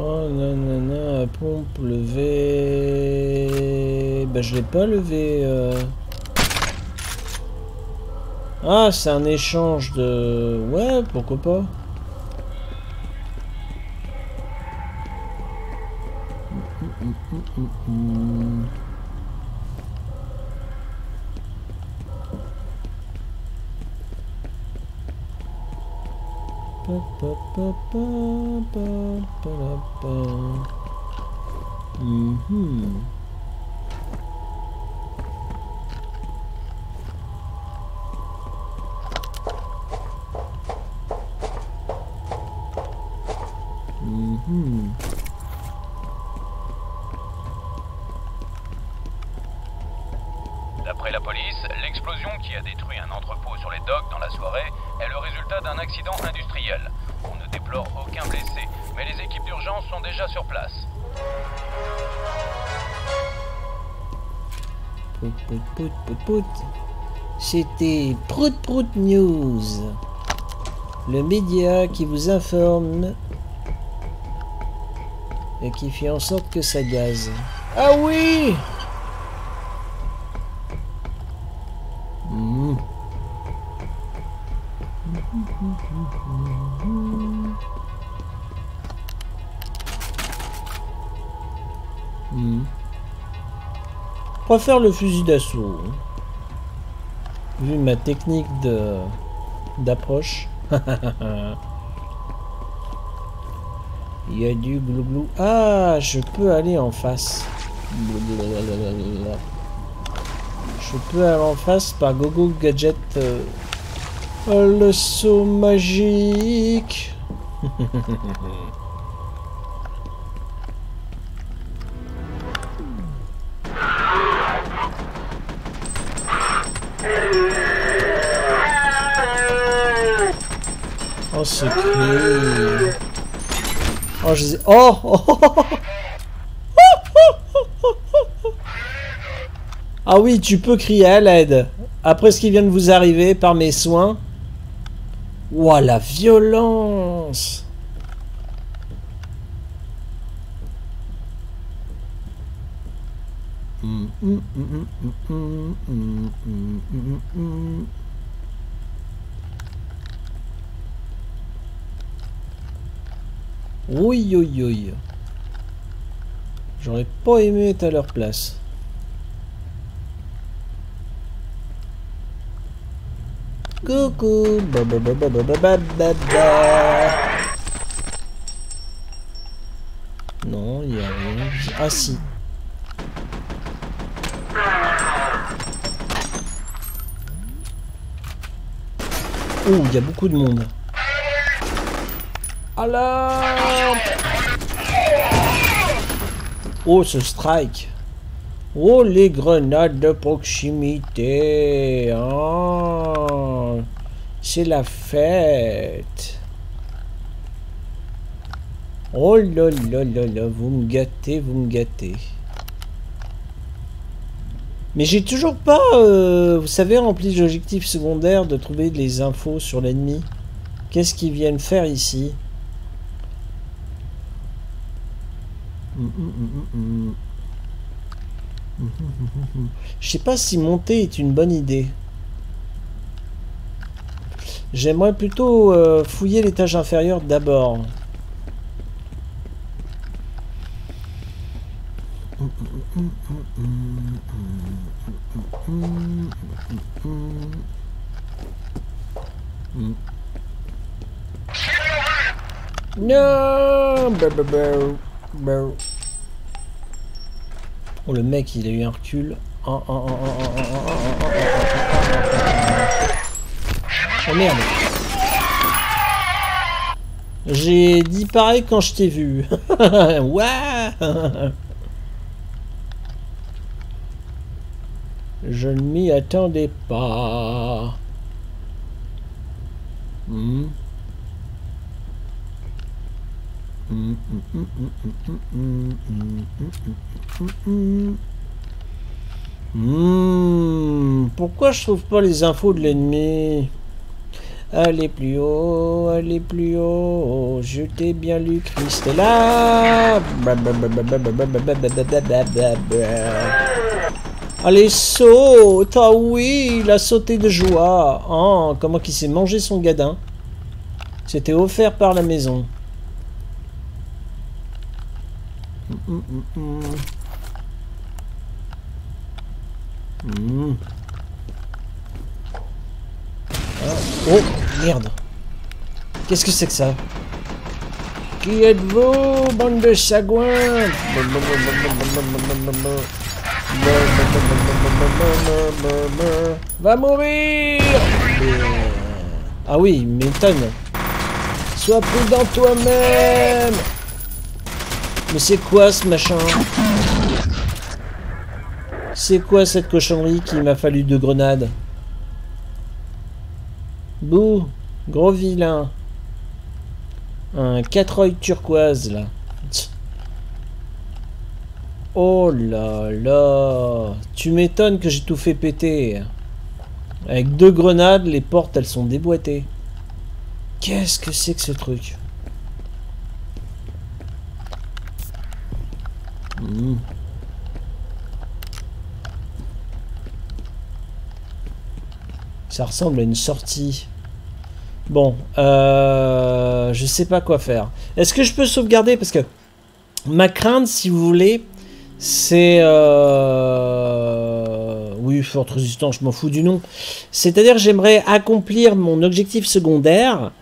Oh, nanana, pompe, lever... Bah je l'ai pas levé. euh. Ah, c'est un échange de... Ouais, pourquoi pas Pa, pa, pa, Mm-hmm. C'était Prout Prout News, le média qui vous informe et qui fait en sorte que ça gaze. Ah oui Hmm. Hmm. Préfère le fusil d'assaut. Vu ma technique de d'approche. Il y a du glouglou. Ah, je peux aller en face. Je peux aller en face par Gogo Gadget. euh, le saut magique. (laughs) Oh. Oh, je sais... Oh, oh, oh, oh. Ah oui, tu peux crier à l'aide. Après ce qui vient de vous arriver par mes soins. Ouah, la violence Oui, oui, oui. J'aurais pas aimé être à leur place. Coucou. Ba. Non, y a rien. Ah si. Ouh, il y a beaucoup de monde. Oh, ce strike Oh, les grenades de proximité Ah, C'est la fête Oh là là là là, vous me gâtez, vous me gâtez. Mais j'ai toujours pas, euh, vous savez, rempli l'objectif secondaire de trouver les infos sur l'ennemi. Qu'est-ce qu'ils viennent faire ici? Je sais pas si monter est une bonne idée. J'aimerais plutôt euh, fouiller l'étage inférieur d'abord. Oh le mec il a eu un recul. Oh, oh, oh, oh. J'ai dit pareil quand je t'ai vu. ouais. Je ne m'y attendais pas. Hmm. Hmm, pourquoi je trouve pas les infos de l'ennemi Allez plus haut, allez plus haut, je t'ai bien lu Christella Allez, saute Ah oui, il a sauté de joie Oh, comment qu'il s'est mangé son gadin C'était offert par la maison. Oh, merde. Qu'est-ce que c'est que ça? Qui êtes-vous, bande de sagouins Va mourir Ah oui, m'étonne. Sois prudent toi-même mais c'est quoi ce machin C'est quoi cette cochonnerie qui m'a fallu de grenades Bouh Gros vilain Un 4 oeils turquoise là. Oh là là Tu m'étonnes que j'ai tout fait péter. Avec deux grenades, les portes elles sont déboîtées. Qu'est-ce que c'est que ce truc? Hmm. Ça ressemble à une sortie. Bon, euh, je sais pas quoi faire. Est-ce que je peux sauvegarder? Parce que ma crainte, si vous voulez, c'est... Euh... Oui, forte résistance, je m'en fous du nom. C'est-à-dire j'aimerais accomplir mon objectif secondaire,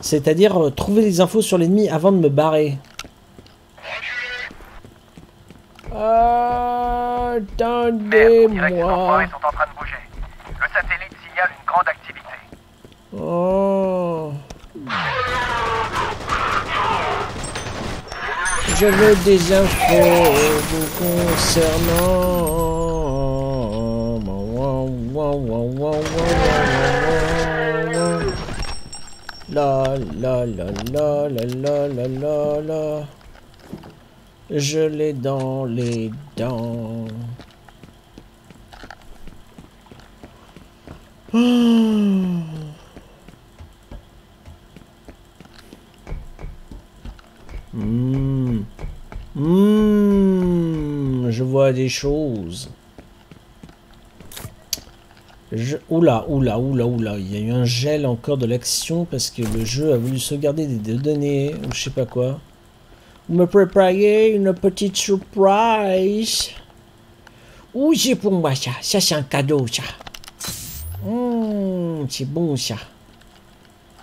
c'est-à-dire euh, trouver les infos sur l'ennemi avant de me barrer. Attendez-moi. sont en train de bouger. Le satellite signale une grande activité. Oh. Je veux des infos vous concernant. La la la la la la la la la. Je l'ai dans les dents. Hmm. Hmm. Je vois des choses. Je... Oula, oula, oula, oula. Il y a eu un gel encore de l'action parce que le jeu a voulu sauvegarder des données ou je sais pas quoi. Me préparez une petite surprise. Oui, c'est pour moi ça? Ça, c'est un cadeau, ça. Hmm, c'est bon, ça.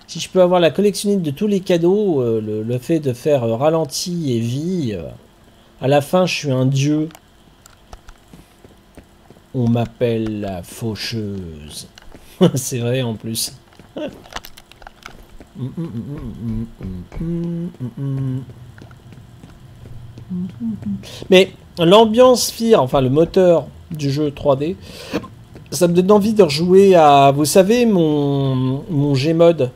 Si je peux avoir la collectionnite de tous les cadeaux, euh, le, le, fait de faire euh, ralenti et vie, euh, à la fin, je suis un dieu. On m'appelle la faucheuse. (laughs) c'est vrai en plus. Mais l'ambiance FIR, enfin le moteur du jeu 3D, ça me donne envie de rejouer à, vous savez, mon, mon Gmod,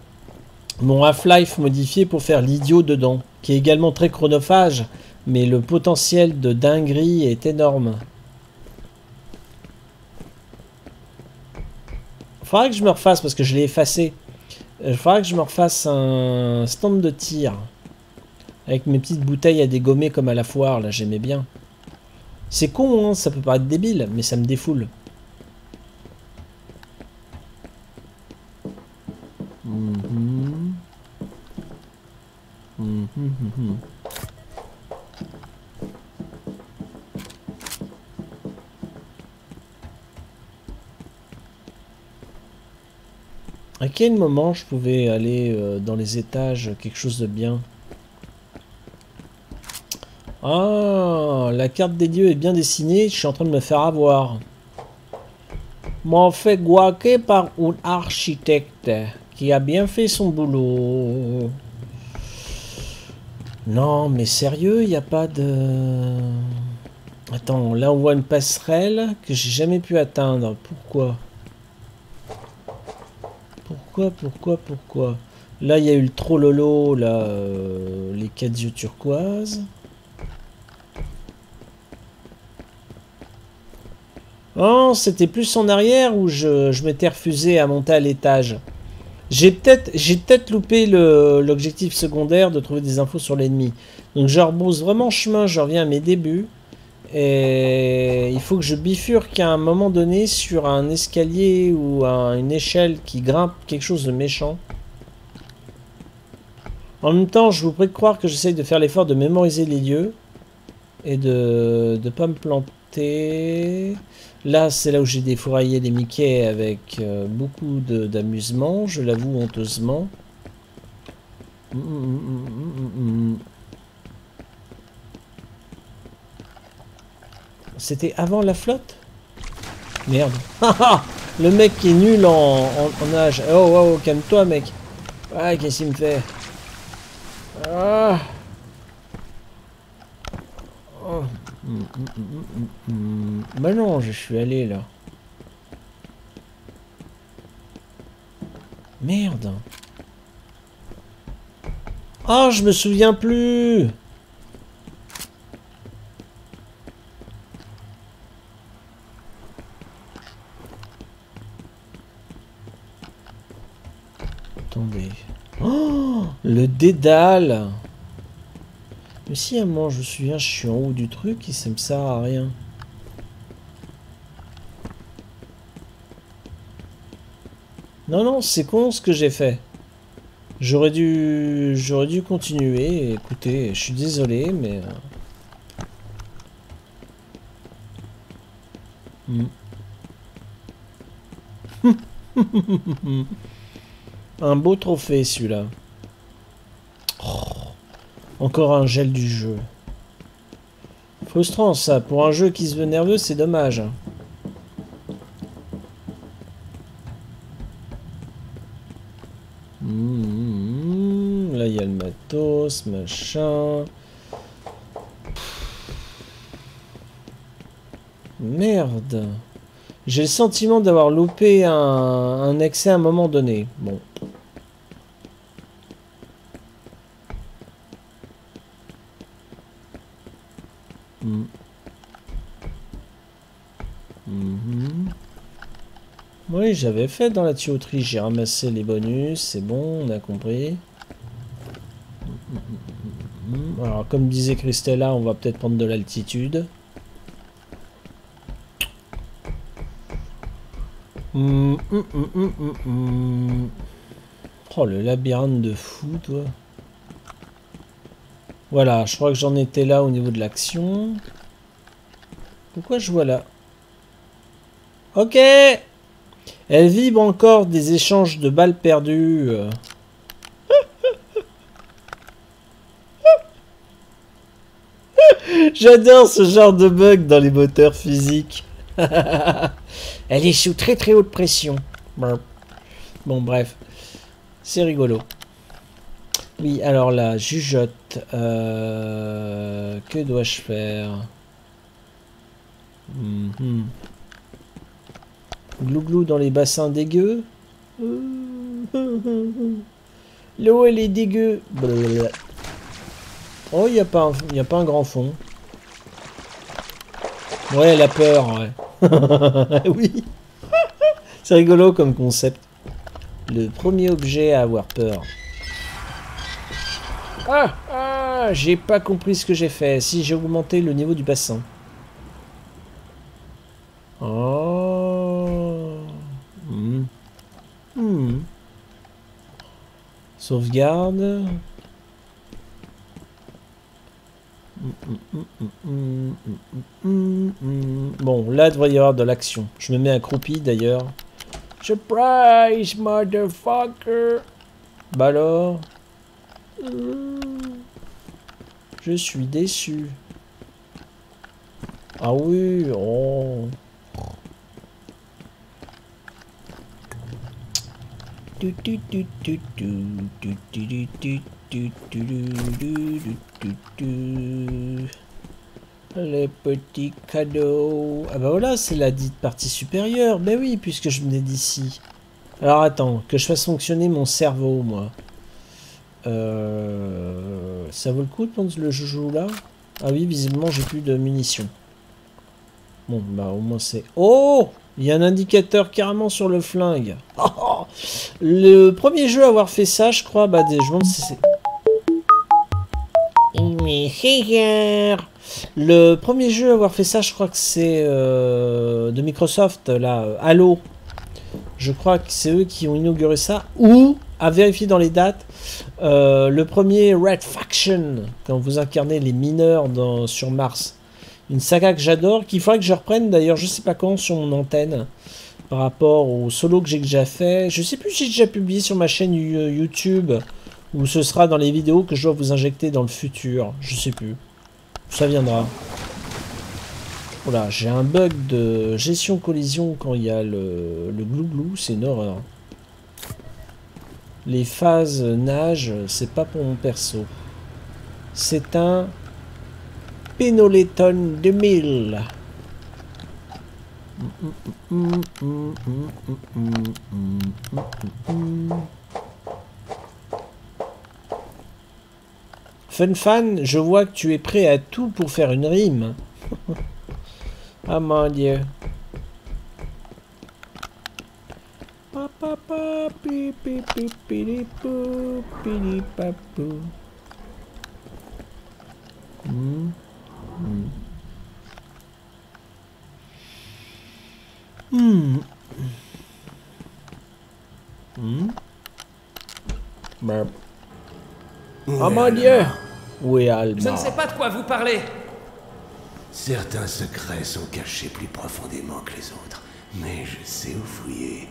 mon Half-Life modifié pour faire l'idiot dedans, qui est également très chronophage, mais le potentiel de dinguerie est énorme. Faudrait que je me refasse, parce que je l'ai effacé. Il euh, faudrait que je me refasse un stand de tir. Avec mes petites bouteilles à dégommer comme à la foire, là, j'aimais bien. C'est con, hein, ça peut paraître débile, mais ça me défoule. À quel moment je pouvais aller euh, dans les étages quelque chose de bien? Ah, la carte des dieux est bien dessinée, je suis en train de me faire avoir. M'en fait guaquer par un architecte qui a bien fait son boulot. Non, mais sérieux, il n'y a pas de... Attends, là on voit une passerelle que j'ai jamais pu atteindre. Pourquoi? Pourquoi, pourquoi, pourquoi? Là, il y a eu le trollolo, là, euh, les quatre yeux turquoises. Oh, c'était plus en arrière où je, m'étais refusé à monter à l'étage? J'ai peut-être peut loupé l'objectif secondaire de trouver des infos sur l'ennemi. Donc je rebrousse vraiment chemin, je reviens à mes débuts. Et il faut que je bifurque à un moment donné sur un escalier ou une échelle qui grimpe quelque chose de méchant. En même temps, je vous prie de croire que j'essaye de faire l'effort de mémoriser les lieux et de ne pas me planter. Là, c'est là où j'ai défouraillé les Mickey avec euh, beaucoup d'amusement, je l'avoue honteusement. C'était avant la flotte? Merde. (laughs) Le mec qui est nul en, nage. Oh, oh, oh calme-toi, mec. Ah, qu'est-ce qu'il me fait? Ah. Oh. Bah non, je suis allé là. Merde. Oh, je me souviens plus. Attendez. Oh, le dédale. Mais si à un moment je me souviens, je suis en haut du truc et ça me sert à rien. Non, non, c'est con ce que j'ai fait. J'aurais dû... J'aurais dû continuer. Écoutez, je suis désolé, mais... Euh, hmm. (laughs) un beau trophée celui-là. Encore un gel du jeu. Frustrant ça, pour un jeu qui se veut nerveux, c'est dommage. Mmh, là, il y a le matos, machin. Merde. J'ai le sentiment d'avoir loupé un, un, excès à un moment donné. Bon. Mm. Mm-hmm. Oui, j'avais fait dans la tuyauterie, j'ai ramassé les bonus, c'est bon, on a compris. Mm-hmm. Alors, comme disait Christella, on va peut-être prendre de l'altitude. Mm-hmm. Oh, le labyrinthe de fou, toi. Voilà, je crois que j'en étais là au niveau de l'action. Pourquoi je vois là? Ok Elle vibre encore des échanges de balles perdues. (laughs) J'adore ce genre de bug dans les moteurs physiques. (laughs) Elle est sous très très haute pression. Bon, bref. C'est rigolo. Oui, alors là, jugeote. Euh, que dois-je faire mhm. Glouglou dans les bassins dégueux. (laughs) L'eau, elle est dégueu. Oh, il n'y a, pas un, a pas un grand fond. Ouais, elle a peur, (laughs) oui. C'est rigolo comme concept. Le premier objet à avoir peur. Ah, ah J'ai pas compris ce que j'ai fait. Si, j'ai augmenté le niveau du bassin. Oh. Hmm. Hmm. Sauvegarde. Bon, là, il devrait y avoir de l'action. Je me mets accroupi, d'ailleurs. Surprise, motherfucker Bah alors? Je suis déçu. Ah oui, oh les petits cadeaux. Ah bah voilà, c'est la dite partie supérieure. Ben oui, puisque je venais d'ici. Alors attends, que je fasse fonctionner mon cerveau, moi. Euh, ça vaut le coup de prendre le joujou là? Ah oui, visiblement j'ai plus de munitions. Bon, bah au moins c'est... Oh Il y a un indicateur carrément sur le flingue. (laughs) le premier jeu à avoir fait ça, je crois, bah je me demande si c'est... Le premier jeu à avoir fait ça, je crois que c'est euh, de Microsoft, là, Halo. Je crois que c'est eux qui ont inauguré ça. Ou, à vérifier dans les dates, euh, le premier Red Faction, quand vous incarnez les mineurs sur Mars. Une saga que j'adore, qu'il faudrait que je reprenne d'ailleurs, je sais pas quand, sur mon antenne. Par rapport au solo que j'ai déjà fait. Je sais plus si j'ai déjà publié sur ma chaîne YouTube ou ce sera dans les vidéos que je dois vous injecter dans le futur. Je sais plus. Ça viendra. Voilà, j'ai un bug de gestion collision quand il y a le, le glouglou, c'est une horreur. Les phases nage, c'est pas pour mon perso. C'est un Pénoléton 2000. Fun fan, je vois que tu es prêt à tout pour faire une rime. (laughs) ah mon dieu. Hmm. Hmm. Hmm. Oh mon dieu Oui, Alma. Je ne sais pas de quoi vous parlez. Certains secrets sont cachés plus profondément que les autres, mais je sais où fouiller.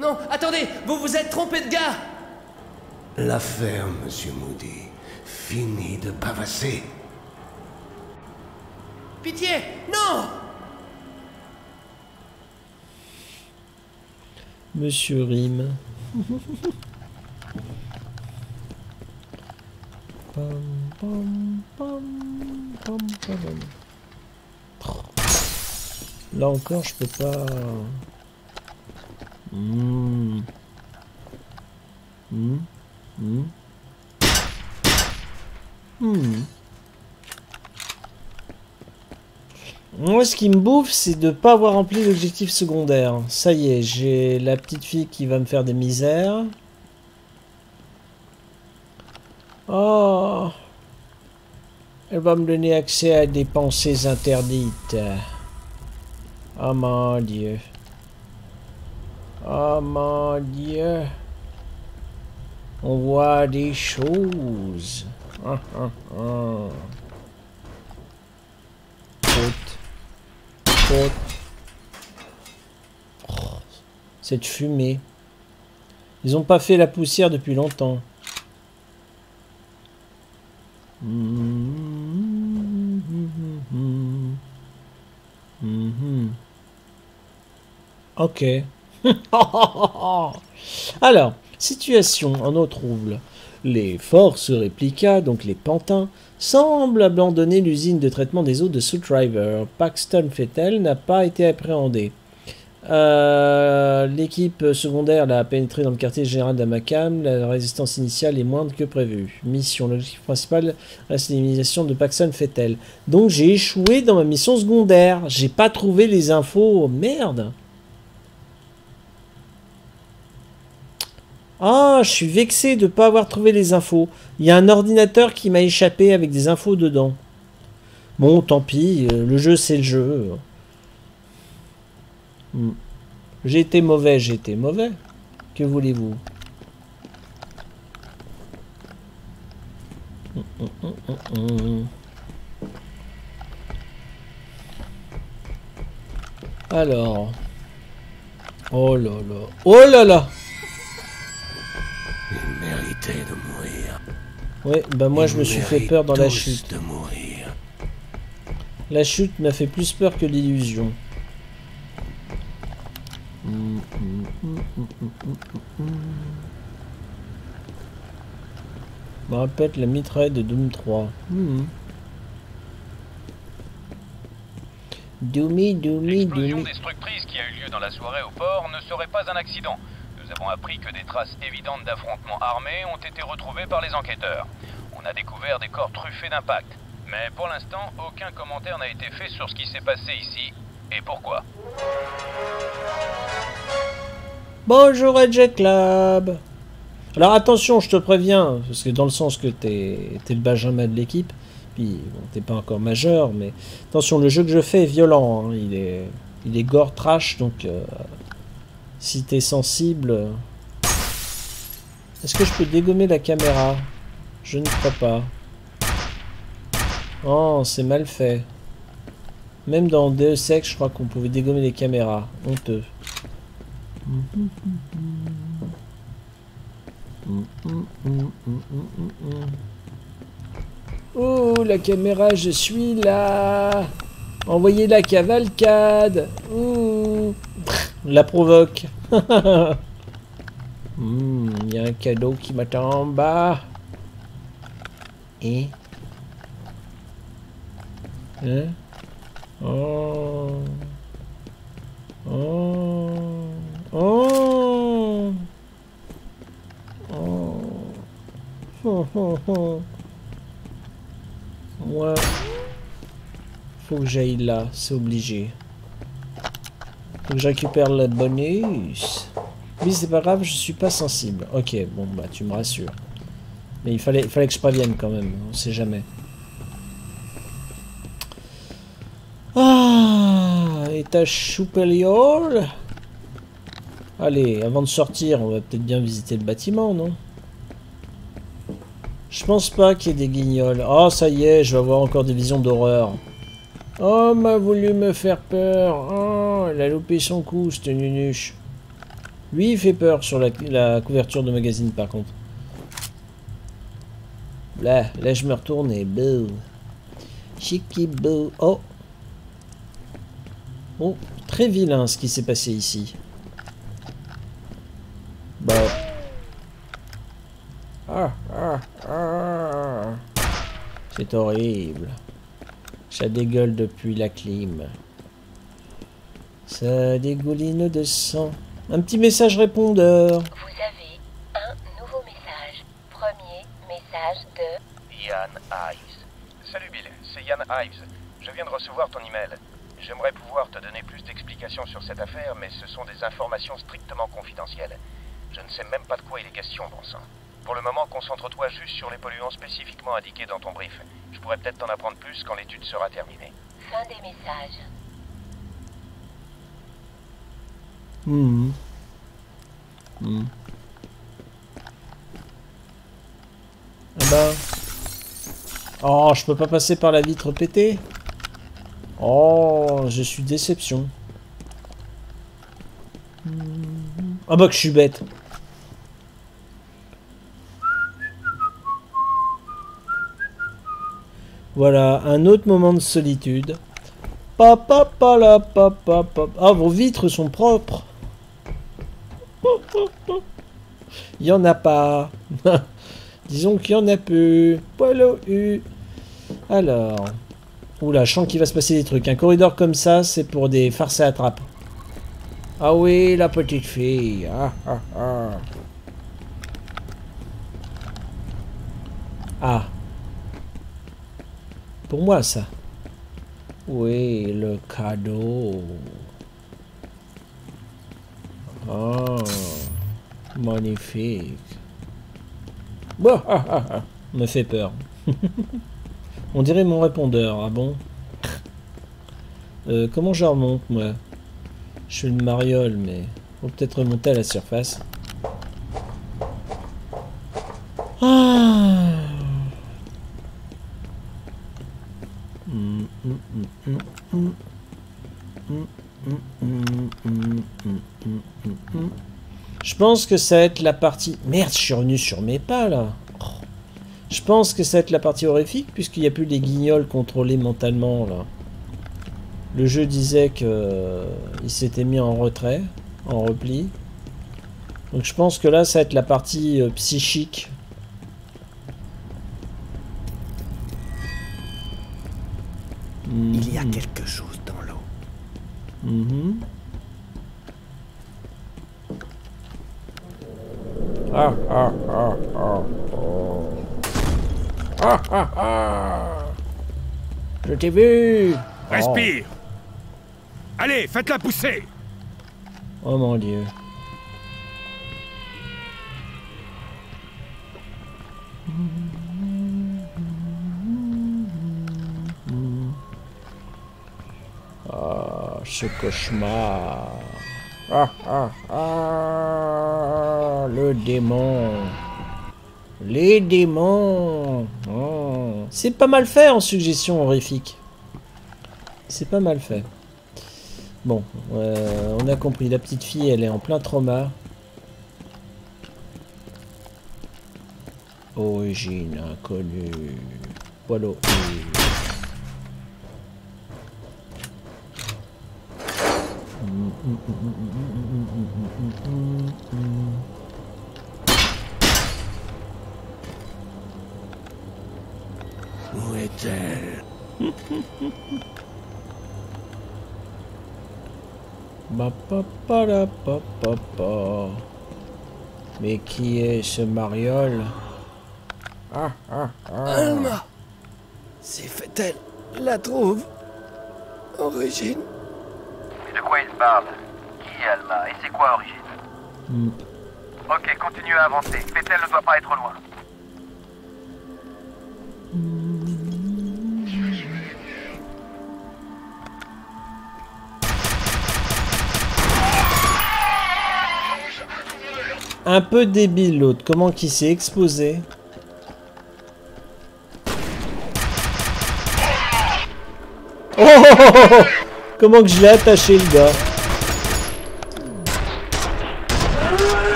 Non, attendez, vous vous êtes trompé de gars L'affaire, monsieur Moody. Fini de bavasser. Pitié, non Monsieur Rime. (laughs) Là encore, je peux pas. Mmh. Mmh. Mmh. Moi, ce qui me bouffe, c'est de pas avoir rempli l'objectif secondaire. Ça y est, j'ai la petite fille qui va me faire des misères. Oh Elle va me donner accès à des pensées interdites. Oh mon dieu. Oh mon dieu. On voit des choses. Ah. Faute. Faute. Oh, cette fumée. Ils ont pas fait la poussière depuis longtemps. Ok. (laughs) Alors, situation en eau trouble. Les forces réplica, donc les pantins, semblent abandonner l'usine de traitement des eaux de Driver. Paxton Fettel n'a pas été appréhendé. Euh, L'équipe secondaire l'a pénétré dans le quartier général d'Amakam. La résistance initiale est moindre que prévu. Mission. L'objectif principal reste l'élimination de Paxton Fettel. Donc j'ai échoué dans ma mission secondaire. J'ai pas trouvé les infos. Merde. Ah, je suis vexé de ne pas avoir trouvé les infos. Il y a un ordinateur qui m'a échappé avec des infos dedans. Bon, tant pis, euh, le jeu c'est le jeu. Hmm. Été mauvais, j'ai été mauvais. Que voulez-vous? Alors. Oh là là. Oh là là Il méritait de mourir. Ouais, bah moi je me suis fait peur dans la chute. de mourir. La chute m'a fait plus peur que l'illusion. Je me rappelle la mitraille de Doom 3. Hmm. Doomy, Doomy, L'explosion Doomy. destructrice qui a eu lieu dans la soirée au port ne serait pas un accident. Nous avons appris que des traces évidentes d'affrontements armés ont été retrouvées par les enquêteurs. On a découvert des corps truffés d'impact. Mais pour l'instant, aucun commentaire n'a été fait sur ce qui s'est passé ici et pourquoi? Bonjour Jet Club Alors attention, je te préviens, parce que dans le sens que t'es es le Benjamin de l'équipe, puis bon, t'es pas encore majeur, mais attention, le jeu que je fais est violent, hein, il est il est gore trash, donc euh, si t'es sensible... Est-ce que je peux dégommer la caméra? Je ne crois pas. Oh, c'est mal fait. Même dans Deus Ex, je crois qu'on pouvait dégommer les caméras. Honteux. Oh, la caméra, je suis là. Envoyez la cavalcade. Ouh. La provoque. (laughs) Hmm, Il y a un cadeau qui m'attend en bas. Et Hein? Oh. Oh. Oh. Oh. Oh, oh, oh. Moi, faut que j'aille là, c'est obligé. Faut que je récupère le bonus. Oui, c'est pas grave, je suis pas sensible. Ok, bon, bah, tu me rassures. Mais il fallait, fallait que je prévienne quand même, on sait jamais. Ah, étage supérieur. Allez, avant de sortir, on va peut-être bien visiter le bâtiment, non? Je pense pas qu'il y ait des guignols. Oh, ça y est, je vais avoir encore des visions d'horreur. Oh, m'a voulu me faire peur. Oh, elle a loupé son coup, cette nunuche. Lui, il fait peur sur la, couverture de magazine, par contre. Là, là, je me retourne et. Chiki bouh. Oh. Oh, très vilain ce qui s'est passé ici. Bah. Ah, ah, ah. C'est horrible. Ça dégueule depuis la clim. Ça dégouline de sang. Un petit message répondeur. Vous avez un nouveau message. Premier message de... Ian Ives. Salut Bill, c'est Ian Ives. Je viens de recevoir ton email. J'aimerais pouvoir te donner plus d'explications sur cette affaire, mais ce sont des informations strictement confidentielles. Je ne sais même pas de quoi il est question, bon sang. Pour le moment, concentre-toi juste sur les polluants spécifiquement indiqués dans ton brief. Je pourrais peut-être t'en apprendre plus quand l'étude sera terminée. Fin des messages. Mhm. Ah bah. Oh, je peux pas passer par la vitre pétée Oh, je suis déception. Ah bah que je suis bête. Voilà, un autre moment de solitude. Papa, papa, papa, papa. Ah, vos vitres sont propres. Il y en a pas. (laughs) Disons qu'il y en a peu. Polo U. Alors. Oula, je sens qu'il va se passer des trucs. Un corridor comme ça, c'est pour des farces à attrape. Ah oui, la petite fille. Ah, ah, ah. Ah. Pour moi, ça. Oui, le cadeau? Oh, magnifique. (laughs) Me fait peur. (laughs) On dirait mon répondeur, ah bon? Euh, Comment je remonte, moi? Je suis le mariole, mais... Faut peut-être remonter à la surface. Ah pense que ça va être la partie... Merde, je suis revenu sur mes pas, là. Je pense que ça va être la partie horrifique, puisqu'il n'y a plus les guignols contrôlés mentalement, là. Le jeu disait que euh, il s'était mis en retrait, en repli. Donc je pense que là, ça va être la partie euh, psychique. Il y a quelque chose dans l'eau. Mhm. Ah, ah, ah, ah, oh. Ah, ah, ah. Je t'ai vu Respire Allez, faites-la pousser Oh mon dieu. Ah, ce cauchemar. Ah, ah, ah, le démon. Les démons. Oh. C'est pas mal fait en suggestion horrifique. C'est pas mal fait. Bon, euh, on a compris. La petite fille, elle est en plein trauma. Origine inconnue. Voilà. Où est-elle. Mais qui est ce mariole Ah, ah, ah. Alma C'est fait-elle La trouve Origine De quoi il parle Qui est Alma Et c'est quoi Origine Hmm. Ok, continue à avancer. Fettel ne doit pas être loin. Un peu débile l'autre. Comment qu'il s'est exposé Oh, oh, oh, oh, oh. Comment que je l'ai attaché le gars.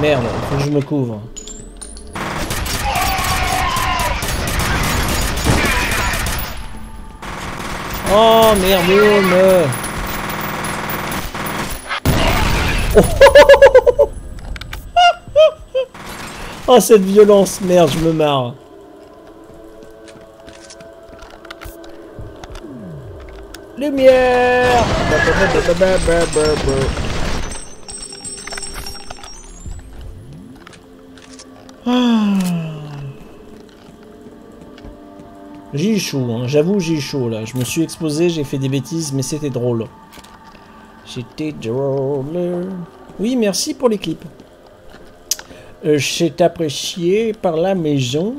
Merde, faut que je me couvre. Oh merde Oh cette violence, merde, je me marre. Lumière Ah. J'ai eu chaud, hein. j'avoue j'ai eu chaud là. Je me suis exposé, j'ai fait des bêtises, mais c'était drôle. C'était drôle. Oui, merci pour les clips. Euh, C'est apprécié par la maison.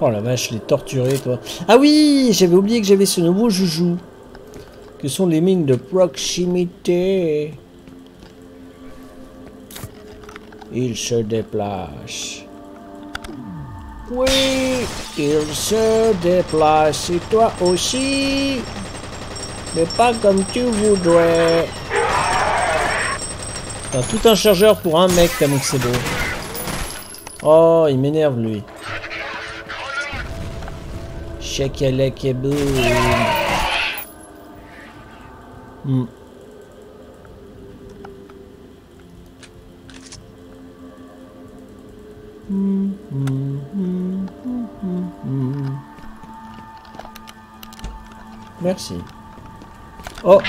Oh la vache, les torturés, toi. Ah oui, j'avais oublié que j'avais ce nouveau joujou. Que sont les mines de proximité. Il se déplace. Oui, il se déplace. Et toi aussi. Mais pas comme tu voudrais. T'as tout un chargeur pour un mec, que c'est beau. Oh, il m'énerve lui. Hmm, hmm, hmm, hmm, hmm. Merci. Oh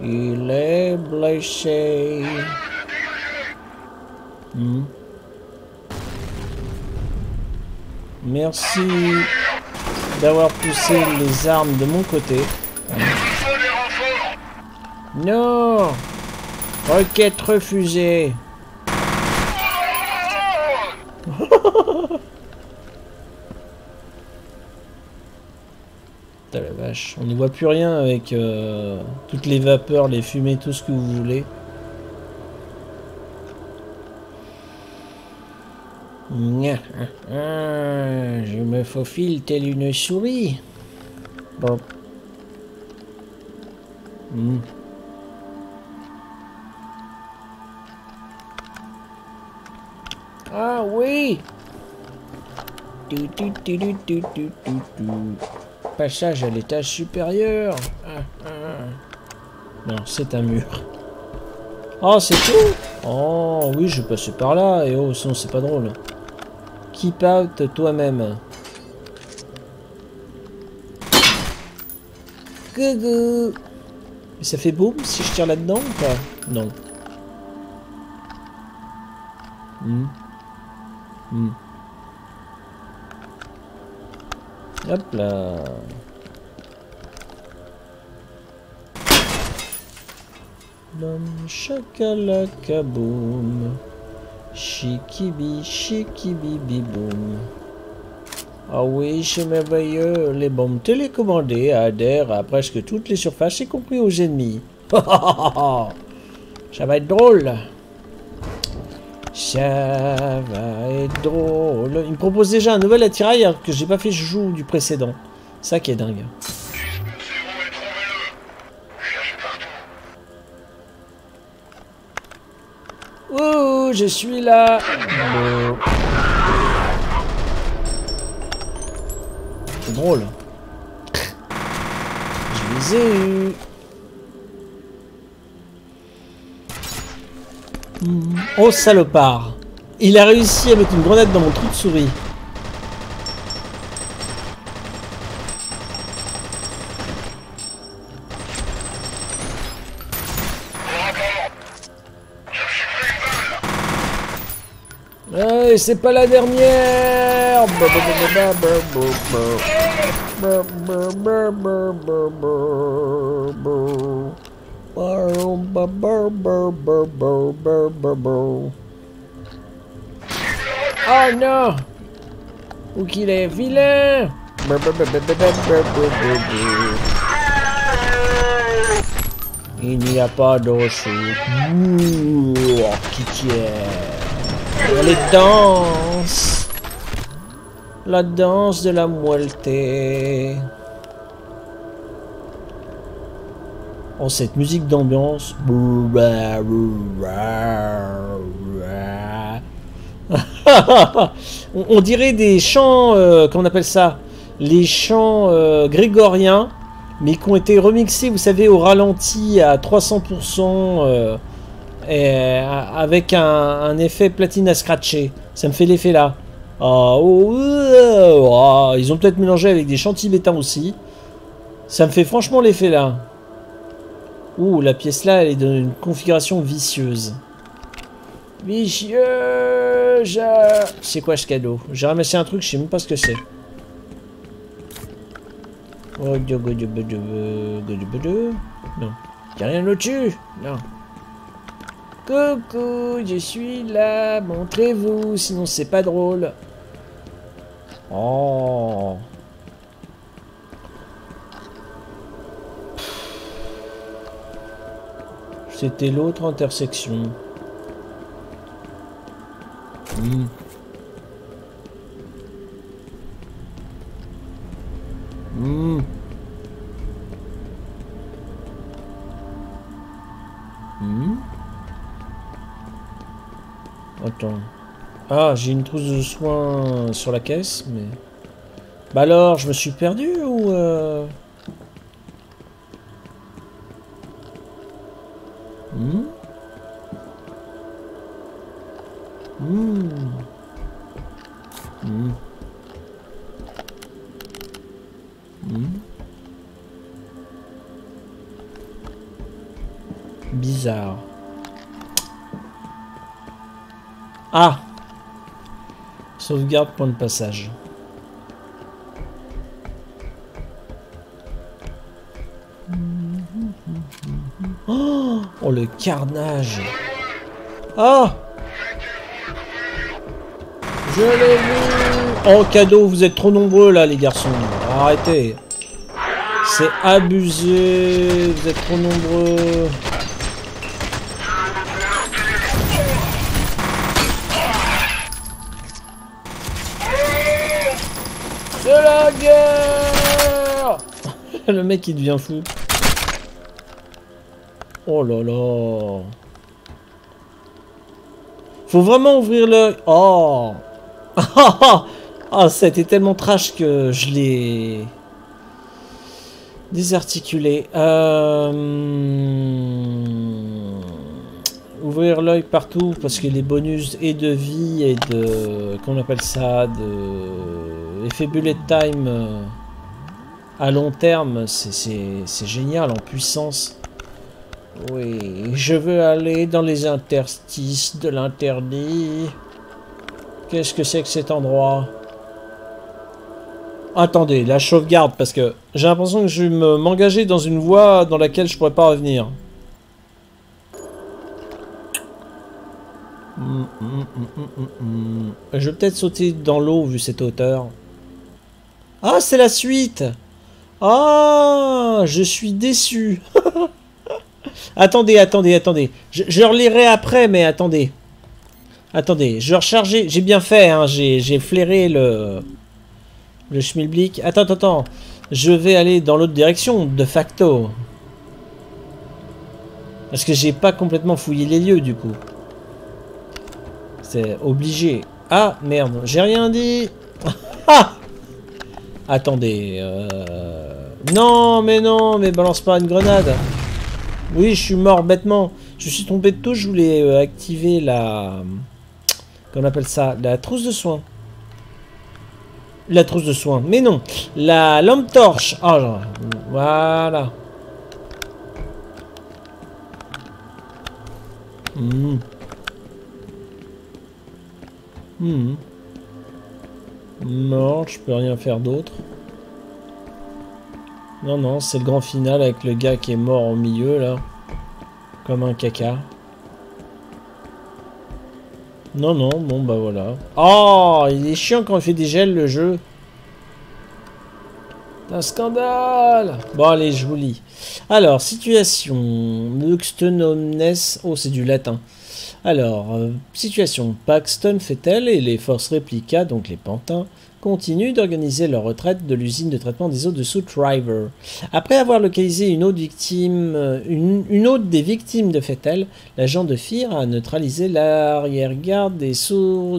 Il est blessé. Hmm. Merci d'avoir poussé les armes de mon côté. Non Requête refusée. (laughs) Putain la vache, on n'y voit plus rien avec euh, toutes les vapeurs, les fumées, tout ce que vous voulez. (laughs) Je me faufile telle une souris. Bon. Hmm. Ah oui. Passage à l'étage supérieur. Ah, ah. Non, c'est un mur. Oh, c'est tout Oh, oui, je vais passer par là. Et oh, sinon, c'est pas drôle. Keep out toi-même. Mais ça fait boum si je tire là-dedans ou pas? Non. Hmm. Hmm. Hop là. Bam chakalaka boum. Chikibi chikibi. Ah oui, c'est merveilleux. Les bombes télécommandées adhèrent à presque toutes les surfaces, y compris aux ennemis. (laughs) Ça va être drôle. Ça va drôle. Il me propose déjà un nouvel attirail que j'ai pas fait joue du précédent. Ça qui est dingue. Ouh, je suis là. C'est drôle. Je les ai eus. Oh salopard Il a réussi à mettre une grenade dans mon trou de souris. C'est pas la dernière Oh non Ou qu'il est vilain Il n'y a pas d'eau qui tient. Les danses. La danse de la moelleté. Oh, cette musique d'ambiance. on, on dirait des chants, euh, qu'on appelle ça Les chants euh, grégoriens, mais qui ont été remixés, vous savez, au ralenti à 300%, euh, et, euh, avec un, effet platine à scratcher. Ça me fait l'effet là. Ah, oh, euh, oh, ils ont peut-être mélangé avec des chantilly bétins aussi. Ça me fait franchement l'effet là. Ouh, la pièce là, elle est dans une configuration vicieuse. Vicieuse C'est quoi ce cadeau? J'ai ramassé un truc, je sais même pas ce que c'est. Oh, non. Y'a rien au-dessus? Non. Coucou, je suis là, montrez-vous, sinon c'est pas drôle. Oh. C'était l'autre intersection. Hmm. Hmm. Hmm. Attends. Ah, j'ai une trousse de soins sur la caisse, mais... Bah alors, je me suis perdu ou... Euh... Point de passage. Oh, oh le carnage Ah Je l'ai vu Oh cadeau, vous êtes trop nombreux là les garçons. Arrêtez. C'est abusé, vous êtes trop nombreux. (laughs) Le mec il devient fou. Oh là là Faut vraiment ouvrir l'œil. Oh (laughs) Ah, a été tellement trash que je l'ai désarticulé. Euh... Ouvrir l'œil partout parce que les bonus et de vie et de... Qu'on appelle ça De... Effet bullet time euh, à long terme, c'est génial en puissance. Oui, je veux aller dans les interstices de l'interdit. Qu'est-ce que c'est que cet endroit? Attendez, la sauvegarde, parce que j'ai l'impression que je vais m'engager dans une voie dans laquelle je pourrais pas revenir. Hum, hum, hum, je vais peut-être sauter dans l'eau vu cette hauteur. Ah, c'est la suite Ah, je suis déçu (laughs) Attendez, attendez, attendez. Je, relirai après, mais attendez. Attendez, je recharger. J'ai bien fait, hein. J'ai flairé le... Le schmilblick. Attends, attends, attends. Je vais aller dans l'autre direction, de facto. Parce que j'ai pas complètement fouillé les lieux, du coup. C'est obligé. Ah, merde. J'ai rien dit. (laughs) Ah Attendez. Euh... Non, mais non, mais balance pas une grenade. Oui, je suis mort bêtement. Je suis tombé de tout, je voulais euh, activer la... Qu'on appelle ça La trousse de soins. La trousse de soins. Mais non. La lampe torche. Ah, voilà. Hmm. Hmm. Non, je peux rien faire d'autre. Non, non, c'est le grand final avec le gars qui est mort au milieu, là. Comme un caca. Non, non, bon, bah voilà. Oh, il est chiant quand on fait des gels, le jeu. Un scandale Bon, allez, je vous lis. Alors, situation. Nuxton Oh, c'est du latin. Alors, euh, situation. Paxton fait-elle et les forces réplica, donc les pantins, continuent d'organiser leur retraite de l'usine de traitement des eaux de South River. Après avoir localisé une autre victime, euh, une, une autre des victimes de Fettel, l'agent de FIR a neutralisé l'arrière-garde des,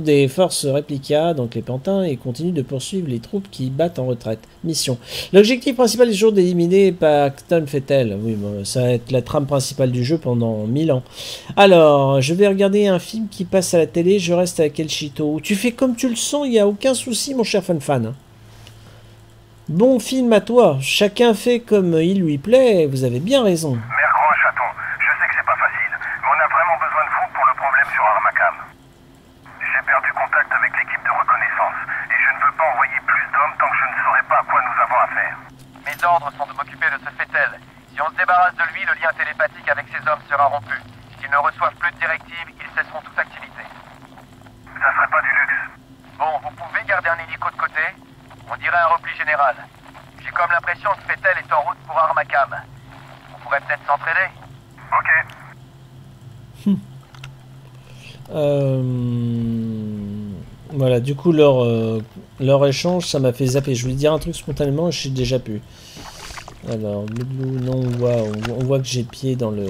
des forces réplica, donc les pantins, et continue de poursuivre les troupes qui battent en retraite. Mission. L'objectif principal est toujours d'éliminer Paxton Fettel. Oui, ça va être la trame principale du jeu pendant 1000 ans. Alors, je vais regarder un film qui passe à la télé, je reste avec El Chito. Tu fais comme tu le sens, il n'y a aucun souci, mon cher fan fan. Bon film à toi, chacun fait comme il lui plaît, vous avez bien raison. Mère Grand Chaton, je sais que c'est pas facile, mais on a vraiment besoin de vous pour le problème sur Armakam. J'ai perdu contact avec l'équipe de reconnaissance, et je ne veux pas envoyer plus d'hommes tant que je ne saurai pas à quoi nous avons affaire. Mes ordres sont de m'occuper de ce Fettel. Si on se débarrasse de lui, le lien télépathique avec ses hommes sera rompu. S'ils ne reçoivent plus de directives, ils cesseront toute activité. Ça serait pas du luxe. Bon, vous pouvez garder un hélico de côté On dirait un repli général. J'ai comme l'impression que Fettel est en route pour Armakam. On pourrait peut-être s'entraider. Ok. Euh, Voilà, du coup, leur, euh, leur échange, ça m'a fait zapper. Je voulais dire un truc spontanément, je sais déjà plus. Alors, non, on voit, on voit, on voit que j'ai pied dans le...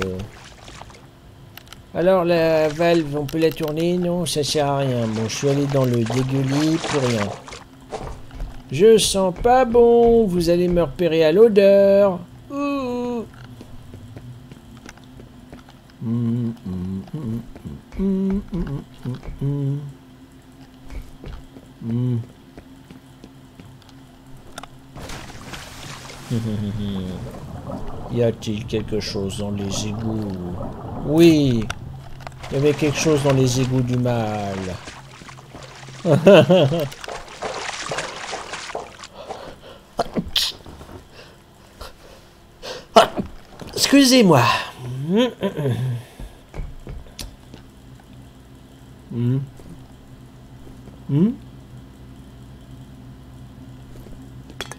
Alors, la valve, on peut la tourner Non, ça sert à rien. Bon, je suis allé dans le dégueulis, plus rien. Je sens pas bon, vous allez me repérer à l'odeur. Ouh. (laughs) Y a-t-il quelque chose dans les égouts? Oui, il y avait quelque chose dans les égouts du mal. (laughs) Excusez-moi.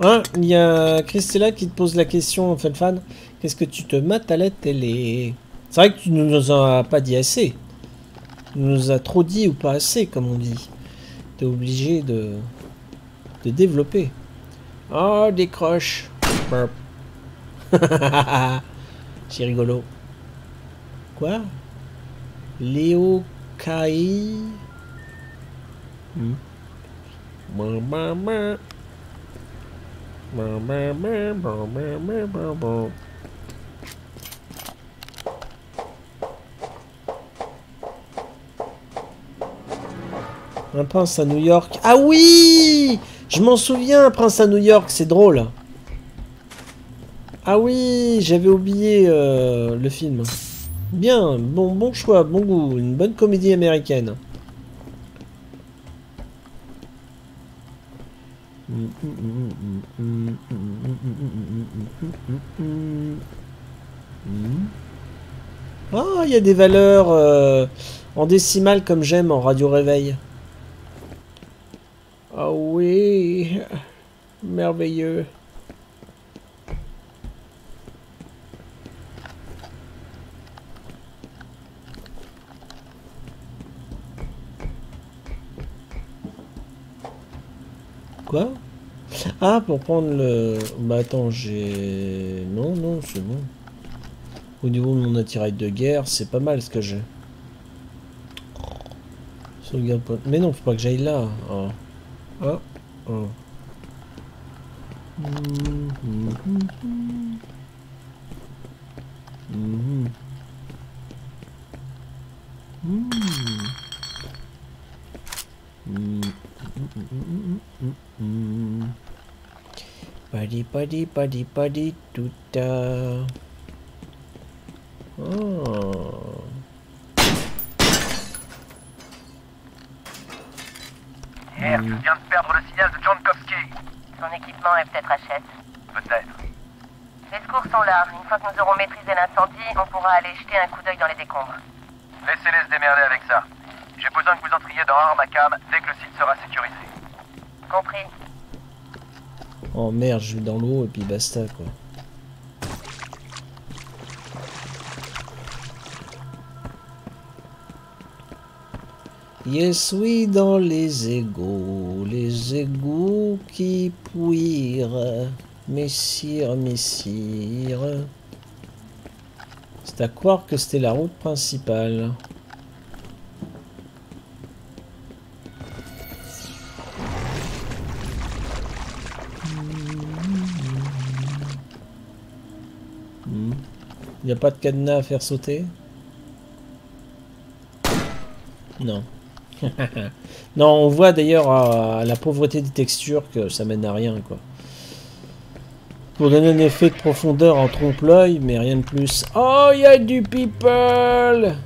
Hein, il y a Christella qui te pose la question, fan fan. Qu'est-ce que tu te mates à la télé? C'est vrai que tu ne nous en as pas dit assez. Tu nous as trop dit ou pas assez, comme on dit. T'es obligé de, de développer. Oh, décroche. (laughs) C'est rigolo. Quoi? Léo Kai Hmm. Bah, bah, bah. Bah, bah, bah, bah, bah, bah, bah, bah. Un prince à New York. Ah oui Je m'en souviens, un prince à New York, c'est drôle. Ah oui, j'avais oublié euh, le film. Bien, bon, bon choix, bon goût, une bonne comédie américaine. Ah, il y a des valeurs euh, en décimales comme j'aime en radio réveil. Ah oui, merveilleux. Quoi? Ah, pour prendre le... Bah attends, j'ai... Non, non, c'est bon. Au niveau de mon attirail de guerre, c'est pas mal ce que j'ai. Mais non, faut pas que j'aille là. Ah. Oh, oh. Mm -hmm. Mm -hmm. Mm -hmm. Buddy, buddy, buddy, buddy, doota. Oh. Hier, je viens de perdre le signal de John Kowski. Son équipement est peut-être achète. Peut-être. Les secours sont là. Une fois que nous aurons maîtrisé l'incendie, on pourra aller jeter un coup d'œil dans les décombres. Laissez-les se démerder avec ça. J'ai besoin que vous entriez dans Armakam dès que le site sera sécurisé. Compris. Oh merde, je vais dans l'eau et puis basta quoi. Yes, oui, dans les égouts, les égouts qui puirent. Messire, messire. C'est à croire que c'était la route principale. Il n'y a pas de cadenas à faire sauter? Non. (laughs) non, on voit d'ailleurs à la pauvreté des textures que ça mène à rien, quoi. Pour donner un effet de profondeur en trompe-l'œil, mais rien de plus. Oh, il y a du people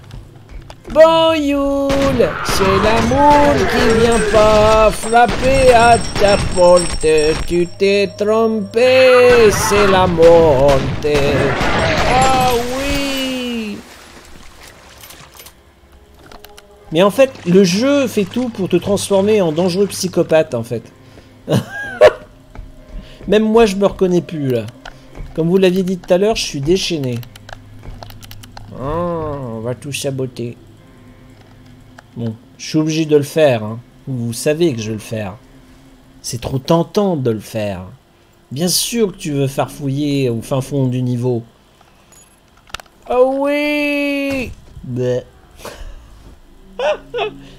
Bon Yule, c'est la moule qui vient pas frapper à ta porte. Tu t'es trompé, c'est la morte. Ah oui Mais en fait, le jeu fait tout pour te transformer en dangereux psychopathe, en fait. (laughs) Même moi, je me reconnais plus, là. Comme vous l'aviez dit tout à l'heure, je suis déchaîné. Oh, on va tout saboter. Bon, je suis obligé de le faire. Hein. Vous savez que je vais le faire. C'est trop tentant de le faire. Bien sûr que tu veux farfouiller au fin fond du niveau. Oh oui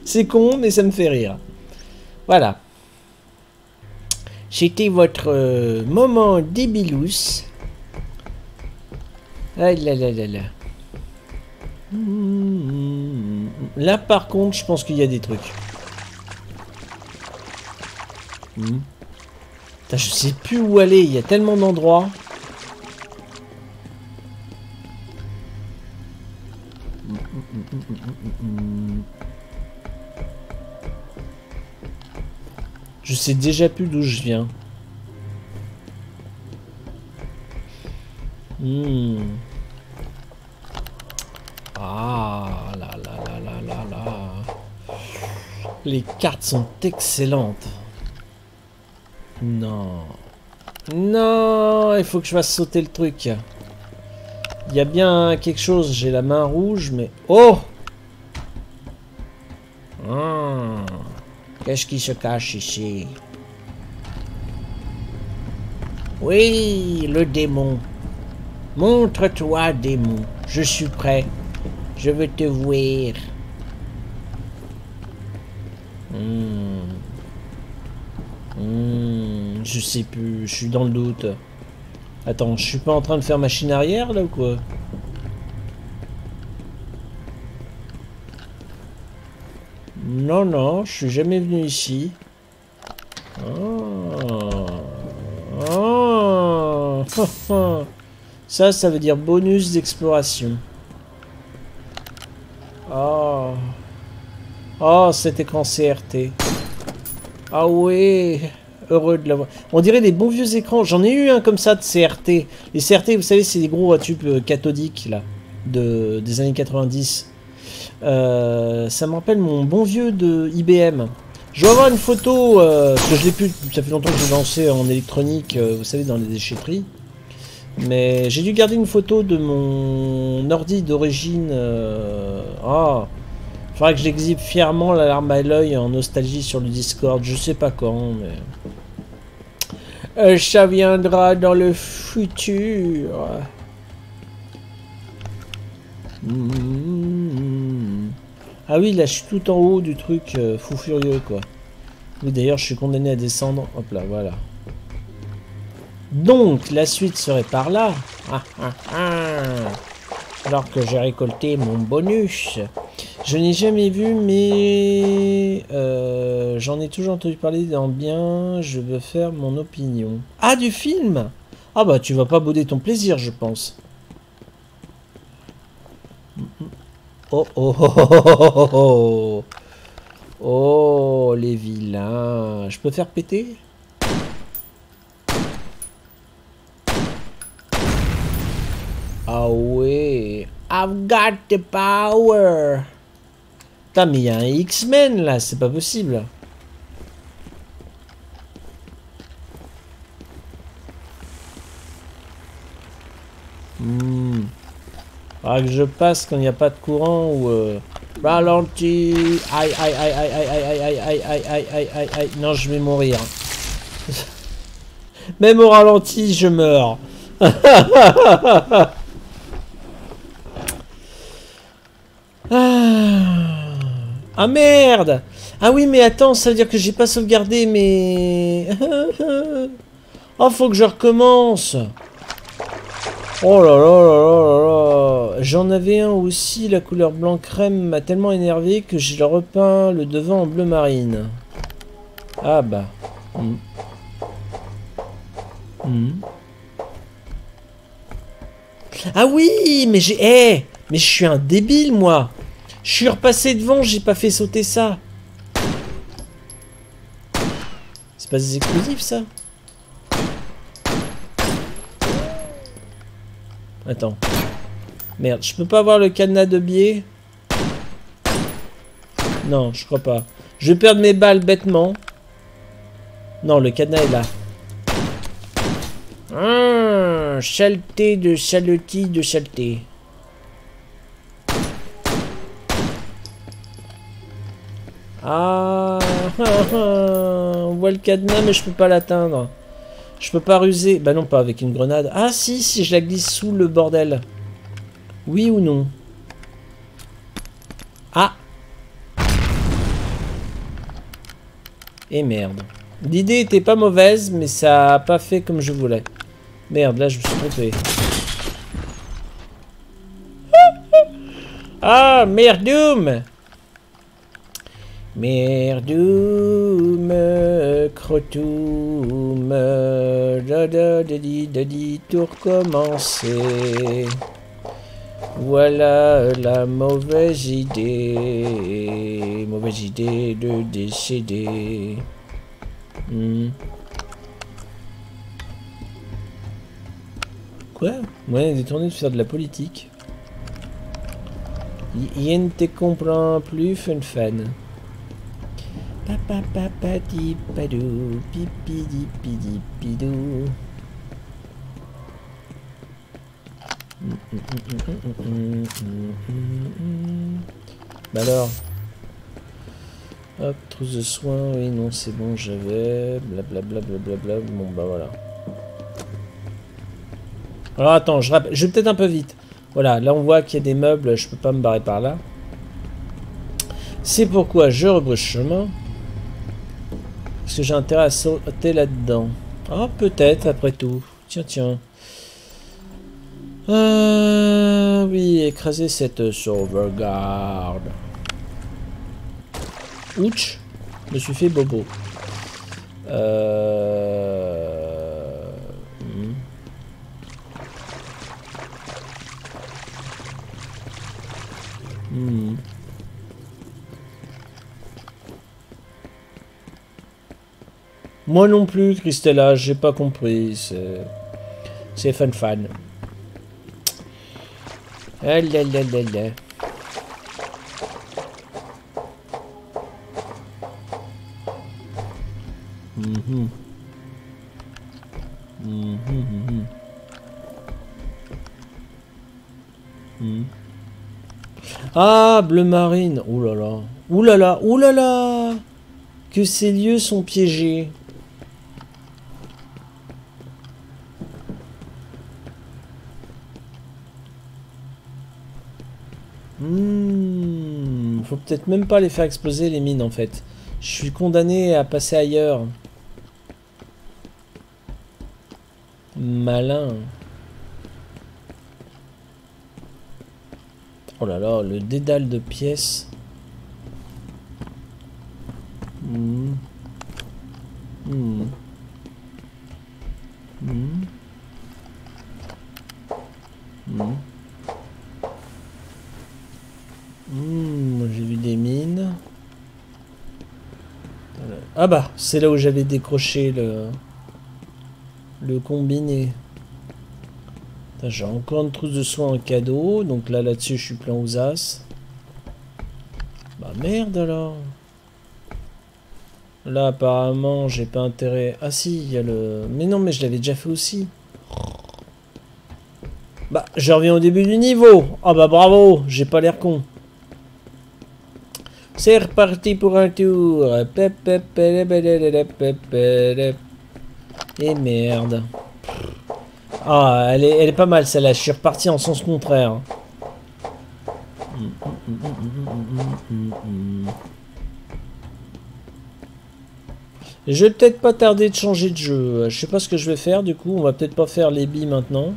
C'est con, mais ça me fait rire. Voilà. C'était votre euh, moment débilous. Ah là par contre, je pense qu'il y a des trucs. Hmm. Putain, je sais plus où aller. Il y a tellement d'endroits. Sais déjà plus d'où je viens. Hmm. Ah là là là là là là. Les cartes sont excellentes. Non. Non, il faut que je fasse sauter le truc. Il y a bien quelque chose, j'ai la main rouge, mais... Oh ah. Qu'est-ce qui se cache ici? Oui, le démon. Montre-toi, démon. Je suis prêt. Je veux te voir. Hmm. Hmm, je sais plus, je suis dans le doute. Attends, je suis pas en train de faire machine arrière là ou quoi? Non, non, je suis jamais venu ici. Oh. Oh. (laughs) Ça, ça veut dire bonus d'exploration. Oh. Oh, cet écran CRT. Ah ouais. Heureux de l'avoir. On dirait des bons vieux écrans. J'en ai eu un comme ça de CRT. Les CRT, vous savez, c'est des gros tubes euh, cathodiques, là, de, des années 90. Euh, ça me rappelle mon bon vieux de IBM. Je vais avoir une photo, euh, parce que je l'ai plus, ça fait longtemps que j'ai lancé en électronique, vous savez, dans les déchetteries. Mais j'ai dû garder une photo de mon ordi d'origine. Ah, il faudrait que j'exhibe fièrement l'alarme à l'œil en nostalgie sur le Discord. Je sais pas quand, mais. Euh, ça viendra dans le futur. Mmh. Ah oui, là je suis tout en haut du truc euh, fou furieux quoi. Oui d'ailleurs je suis condamné à descendre. Hop là, voilà. Donc la suite serait par là. Ah, ah, ah. Alors que j'ai récolté mon bonus. Je n'ai jamais vu, mais euh, j'en ai toujours entendu parler dans bien. Je veux faire mon opinion. Ah, du film? Ah bah, tu vas pas bouder ton plaisir, je pense. Oh, oh, oh, oh, oh, oh, oh, les vilains. Je peux faire péter? Ah ouais. I've got the power. Putain, mais y a un X-Men là, c'est pas possible. Hmm. que je passe quand il n'y a pas de courant ou... Euh... Ralenti. Aïe, aïe, aïe, aïe, aïe, aïe, aïe, aïe, aïe, aïe, aïe, aïe, aïe. Non, je vais mourir. Même au ralenti, je meurs. Ah. ah merde Ah oui mais attends, ça veut dire que j'ai pas sauvegardé mais... oh faut que je recommence Oh là là là là là J'en avais un aussi, la couleur blanc crème m'a tellement énervé que j'ai repeint le devant en bleu marine. Ah bah. Hmm. Hmm. Ah oui, mais j'ai... Eh Mais je suis un débile, moi Je suis repassé devant, j'ai pas fait sauter ça. C'est pas des explosifs, ça? Attends. Merde, je peux pas avoir le cadenas de biais Non, je crois pas. Je vais perdre mes balles bêtement. Non, le cadenas est là. Hum, saleté de saleté de saleté. Ah, (laughs) on voit le cadenas mais je peux pas l'atteindre. Je peux pas ruser. Bah non, pas avec une grenade. Ah si, si je la glisse sous le bordel. Oui ou non? Ah Et merde. L'idée était pas mauvaise, mais ça a pas fait comme je voulais. Merde, là je me suis trompé. Ah, merdoum Merdoum, crotoum, da da da di da di, tout recommencer. Voilà la mauvaise idée, mauvaise idée de décéder. Hmm. Quoi? Ouais, détourné de faire de la politique. Y ne te comprend plus, fun fan. Papa papa di padou, pipi di pidi pidou. Bah alors Hop, trousse de soins, oui, non, c'est bon, j'avais. Blablabla, blablabla. Bon, bah voilà. Alors attends, je, je vais peut-être un peu vite. Voilà, là on voit qu'il y a des meubles, je peux pas me barrer par là. C'est pourquoi je rebrousse chemin. Que j'ai intérêt à sauter là-dedans. Ah, peut-être, après tout. Tiens, tiens. Ah, oui, écraser cette sauvegarde. Ouch, je me suis fait bobo. Euh... Hmm. Hmm. Moi non plus, Christella, j'ai pas compris. C'est fun fan. Ah. Mhm, mhm. Mhm. Ah, bleu marine. Ouh là là. Ouh là là. Ouh là là. Que ces lieux sont piégés. Hmm. Faut peut-être même pas les faire exploser les mines en fait. Je suis condamné à passer ailleurs. Malin. Oh là là, le dédale de pièces. Hmm. Hmm. Hmm. J'ai vu des mines. Ah bah, c'est là où j'avais décroché le le combiné. J'ai encore une trousse de soins en cadeau. Donc là, là-dessus, je suis plein aux as. Bah merde alors. Là, apparemment, j'ai pas intérêt... Ah si, il y a le... Mais non, mais je l'avais déjà fait aussi. Bah, je reviens au début du niveau. Ah bah bravo, j'ai pas l'air con. C'est reparti pour un tour. Et merde. Ah, elle est, elle est pas mal celle-là. Je suis reparti en sens contraire. Je vais peut-être pas tarder de changer de jeu. Je sais pas ce que je vais faire du coup. On va peut-être pas faire les billes maintenant.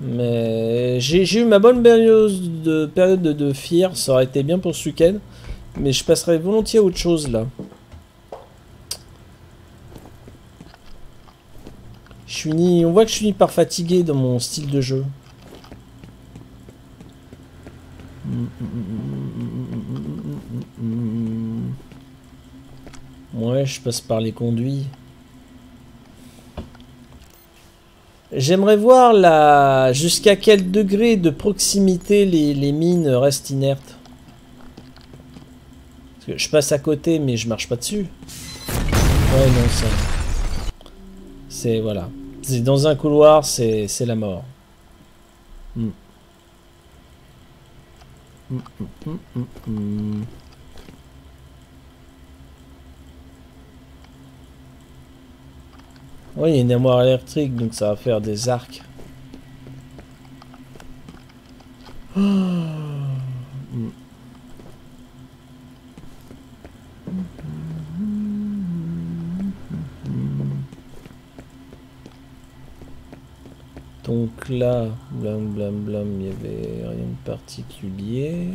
Mais j'ai eu ma bonne période de, période. Ça aurait été bien pour ce week-end. Mais je passerai volontiers à autre chose là. Je suis. On voit que je suis par fatigué dans mon style de jeu. Ouais, je passe par les conduits. J'aimerais voir la... jusqu'à quel degré de proximité les, les mines restent inertes. Parce que je passe à côté, mais je marche pas dessus. Ouais, non, ça... C'est... Voilà. C'est dans un couloir, c'est la mort. Hmm. Hmm, hmm, Oui, il y a une armoire électrique, donc ça va faire des arcs. Donc là, blam blam blam, il n'y avait rien de particulier.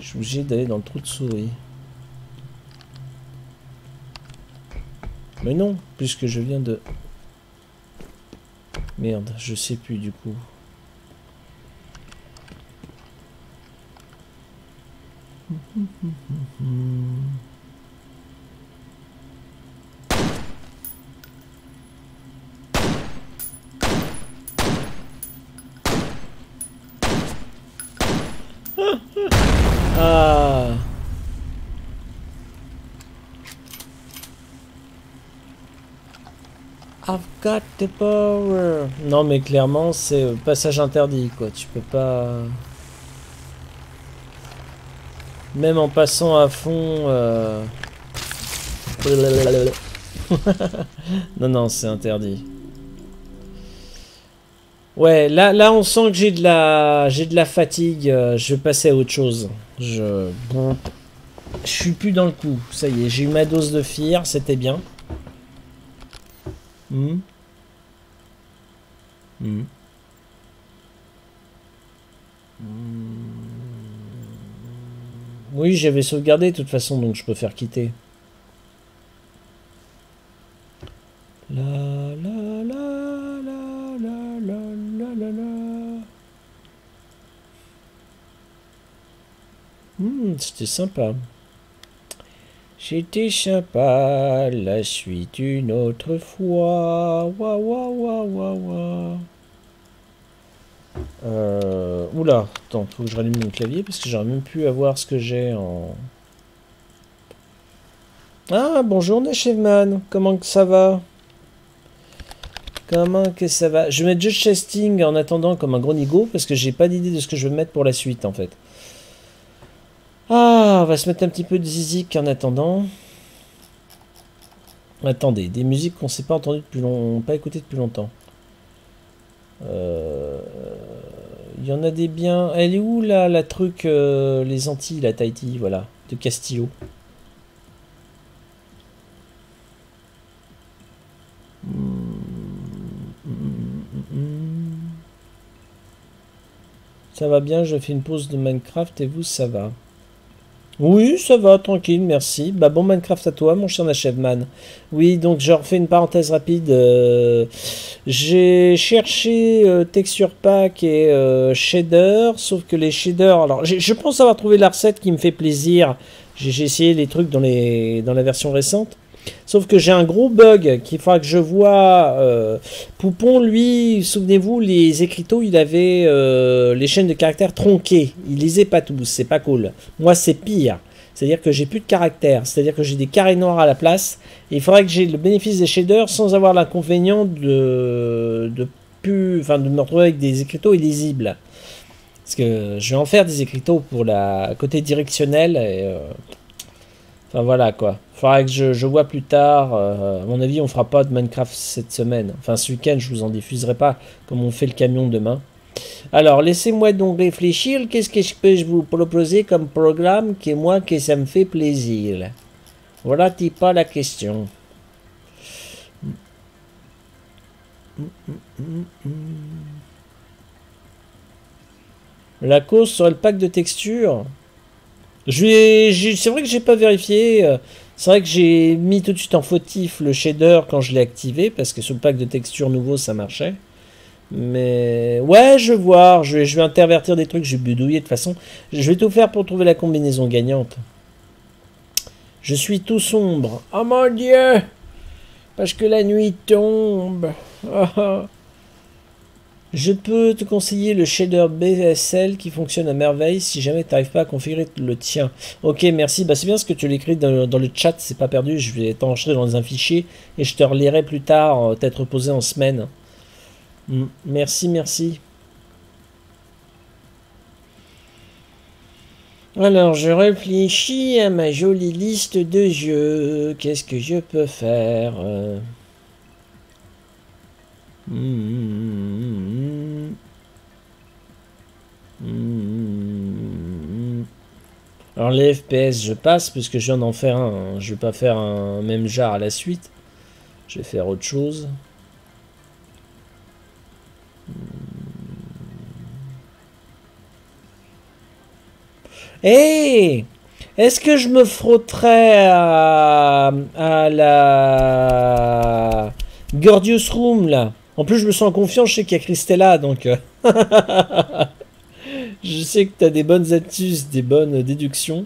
Je suis obligé d'aller dans le trou de souris. Mais non, puisque je viens de... Merde, je sais plus du coup. ah I've got the power. Non, mais clairement, c'est passage interdit, quoi. Tu peux pas... Même en passant à fond... Euh... (laughs) non, non, c'est interdit. Ouais, là, là, on sent que j'ai de la, j'ai de la fatigue. Euh, je vais passer à autre chose. Je, je suis plus dans le coup. Ça y est, j'ai eu ma dose de fire, c'était bien. Hmm. Hmm. Oui, j'avais sauvegardé de toute façon, donc je peux faire quitter. La la la la la la la la Hmm, c'était sympa. C'était sympa, la suite une autre fois. Wa. Euh, oula, attends, faut que je rallume mon clavier parce que j'aurais même pu avoir ce que j'ai en... Ah, bonjour Nashevman, comment que ça va? Comment que ça va? Je vais mettre Judge Chasting en attendant comme un gros nigo parce que j'ai pas d'idée de ce que je vais mettre pour la suite en fait. Ah, on va se mettre un petit peu de zizik en attendant. Attendez, des musiques qu'on s'est pas entendues depuis longtemps, pas écoutées depuis longtemps. Euh, il y en a des biens. Elle est où là, la truc, euh, les Antilles, la Tahiti, voilà, de Castillo? Ça va bien, je fais une pause de Minecraft et vous, ça va oui, ça va, tranquille, merci. Bah bon Minecraft à toi, mon cher Nachevman. Oui, donc je refais une parenthèse rapide. Euh, j'ai cherché euh, Texture Pack et euh, Shader, sauf que les shaders... Alors, je pense avoir trouvé la recette qui me fait plaisir. J'ai essayé les trucs dans, les, dans la version récente. Sauf que j'ai un gros bug qu'il faudra que je vois. Poupon, lui, souvenez-vous, les écriteaux, il avait les chaînes de caractères tronquées. Il lisait pas tous, c'est pas cool. Moi, c'est pire. C'est-à-dire que j'ai plus de caractères, c'est-à-dire que j'ai des carrés noirs à la place. Il faudrait que j'ai le bénéfice des shaders sans avoir l'inconvénient de, pu, enfin, de me retrouver avec des écriteaux illisibles. Parce que je vais en faire des écriteaux pour la côté directionnel. Euh, Enfin voilà quoi. Faudra que je, je vois plus tard. euh, à mon avis, on fera pas de Minecraft cette semaine. Enfin ce week-end, je vous en diffuserai pas comme on fait le camion demain. Alors laissez-moi donc réfléchir. Qu'est-ce que je peux vous proposer comme programme qui moi que ça me fait plaisir? Voilà t'es pas la question. La cause sur le pack de j'ai- c'est vrai que j'ai pas vérifié. C'est vrai que j'ai mis tout de suite en fautif le shader quand je l'ai activé parce que sur le pack de textures nouveau ça marchait. Mais ouais, je vais, je vais intervertir des trucs. Je vais bidouiller de toute façon. Je vais tout faire pour trouver la combinaison gagnante. Je suis tout sombre. Oh mon dieu Parce que la nuit tombe. (laughs) Ah, ah. Je peux te conseiller le shader BSL qui fonctionne à merveille si jamais tu n'arrives pas à configurer le tien. Ok, merci. Bah, c'est bien ce que tu l'écris dans, le chat, c'est pas perdu. Je vais t'enregistrer dans un fichier et je te relirai plus tard, peut-être reposé en semaine. Mm, Merci, merci. Alors, je réfléchis à ma jolie liste de jeux. Qu'est-ce que je peux faire euh? Alors les FPS je passe parce que je viens d'en faire un. Je vais pas faire un même jar à la suite. Je vais faire autre chose. Hey Est-ce que je me frotterais à la Gordius Room là? En plus je me sens confiant, je sais qu'il y a Christella donc... euh, (laughs) je sais que tu as des bonnes astuces, des bonnes déductions.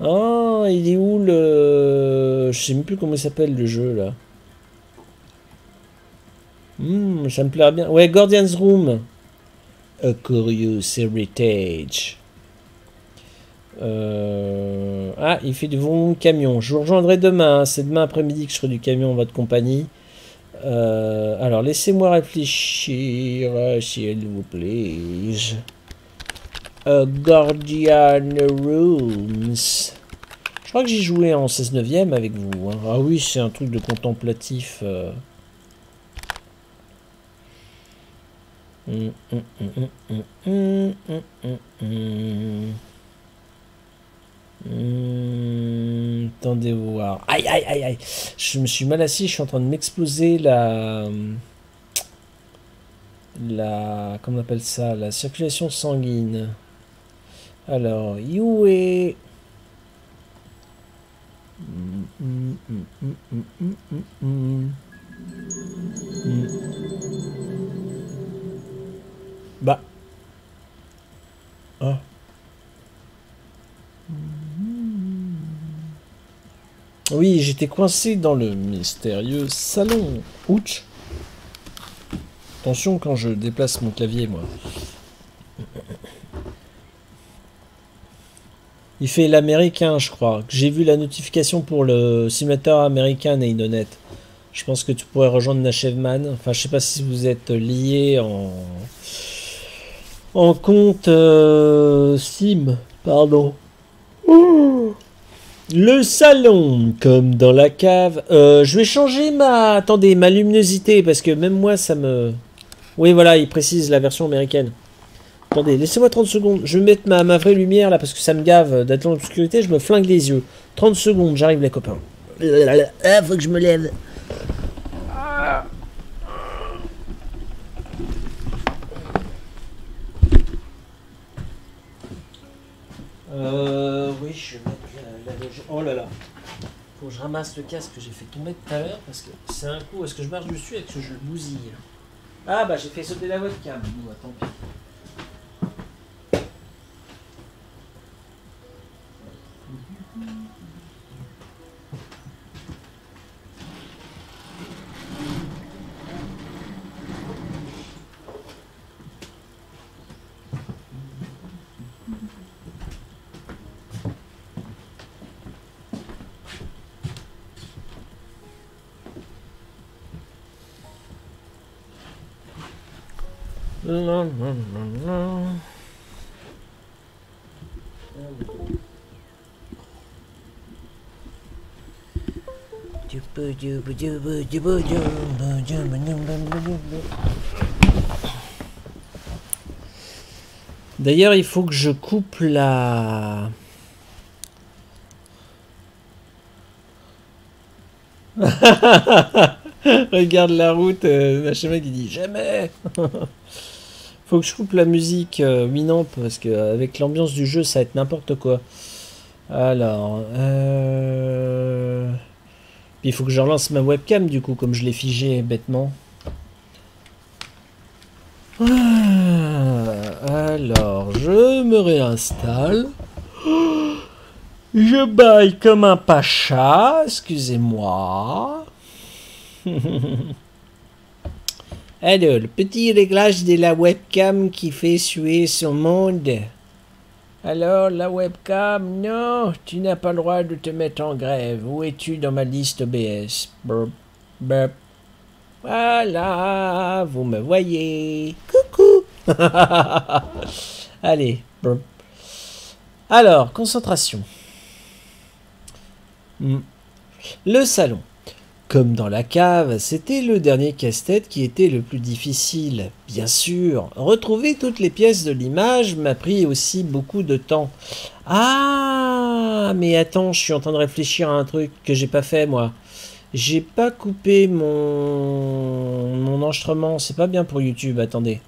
Ah, il est où le... Je sais même plus comment il s'appelle le jeu là. Hmm, ça me plairait bien. Ouais, Guardian's Room. A Curious Heritage. Euh, Ah, il fait du bon camion. Je vous rejoindrai demain. hein. C'est demain après-midi que je ferai du camion en votre compagnie. Euh, Alors, laissez-moi réfléchir, euh, s'il vous plaît. A Guardian Rooms. Je crois que j'ai joué en 16 neuvième avec vous. hein. Ah oui, c'est un truc de contemplatif. euh. Hum, attendez voir. Aïe, aïe, aïe, aïe. Je me suis mal assis, je suis en train de m'exploser la... La... Comment on appelle ça? La circulation sanguine. Alors. Hum. Bah. Ah. Oui, j'étais coincé dans le mystérieux salon. Ouch. Attention quand je déplace mon clavier, moi. Il fait l'américain, je crois. J'ai vu la notification pour le simulateur américain Neidonet. Je pense que tu pourrais rejoindre Nashevman. Enfin, je sais pas si vous êtes lié en en compte euh, Sim, pardon. Le salon, comme dans la cave. Euh, je vais changer ma, attendez, ma luminosité parce que même moi ça me. Oui, voilà, il précise la version américaine. Attendez, laissez-moi 30 secondes. Je vais mettre ma, ma vraie lumière là parce que ça me gave d'être dans l'obscurité. Je me flingue les yeux. 30 secondes, j'arrive les copains. Ah, faut que je me lève. Euh, oui, je vais Oh là là. Faut que je ramasse le casque que j'ai fait tomber tout à l'heure parce que c'est un coup. Est-ce que je marche dessus et que je le bousille Ah bah j'ai fait sauter la webcam. Bon, bah, tant pis. D'ailleurs, il faut que je coupe la... (laughs) Regarde la route, euh, chemin qui dit jamais. (laughs) Faut que je coupe la musique euh, Winamp parce que euh, l'ambiance du jeu, ça va être n'importe quoi. Alors, euh... il faut que je relance ma webcam du coup, comme je l'ai figé bêtement. Ah, alors, je me réinstalle. Je baille comme un pacha, excusez-moi. (laughs) Alors, petit réglage de la webcam qui fait suer son monde. Alors, la webcam, non, tu n'as pas le droit de te mettre en grève. Où es-tu dans ma liste OBS. Voilà, vous me voyez. Coucou. (laughs) Allez. Alors, concentration. Hmm. Le salon. Comme dans la cave, c'était le dernier casse-tête qui était le plus difficile. Bien sûr, retrouver toutes les pièces de l'image m'a pris aussi beaucoup de temps. Ah, mais attends, je suis en train de réfléchir à un truc que j'ai pas fait moi. J'ai pas coupé mon mon enregistrement, c'est pas bien pour YouTube, attendez.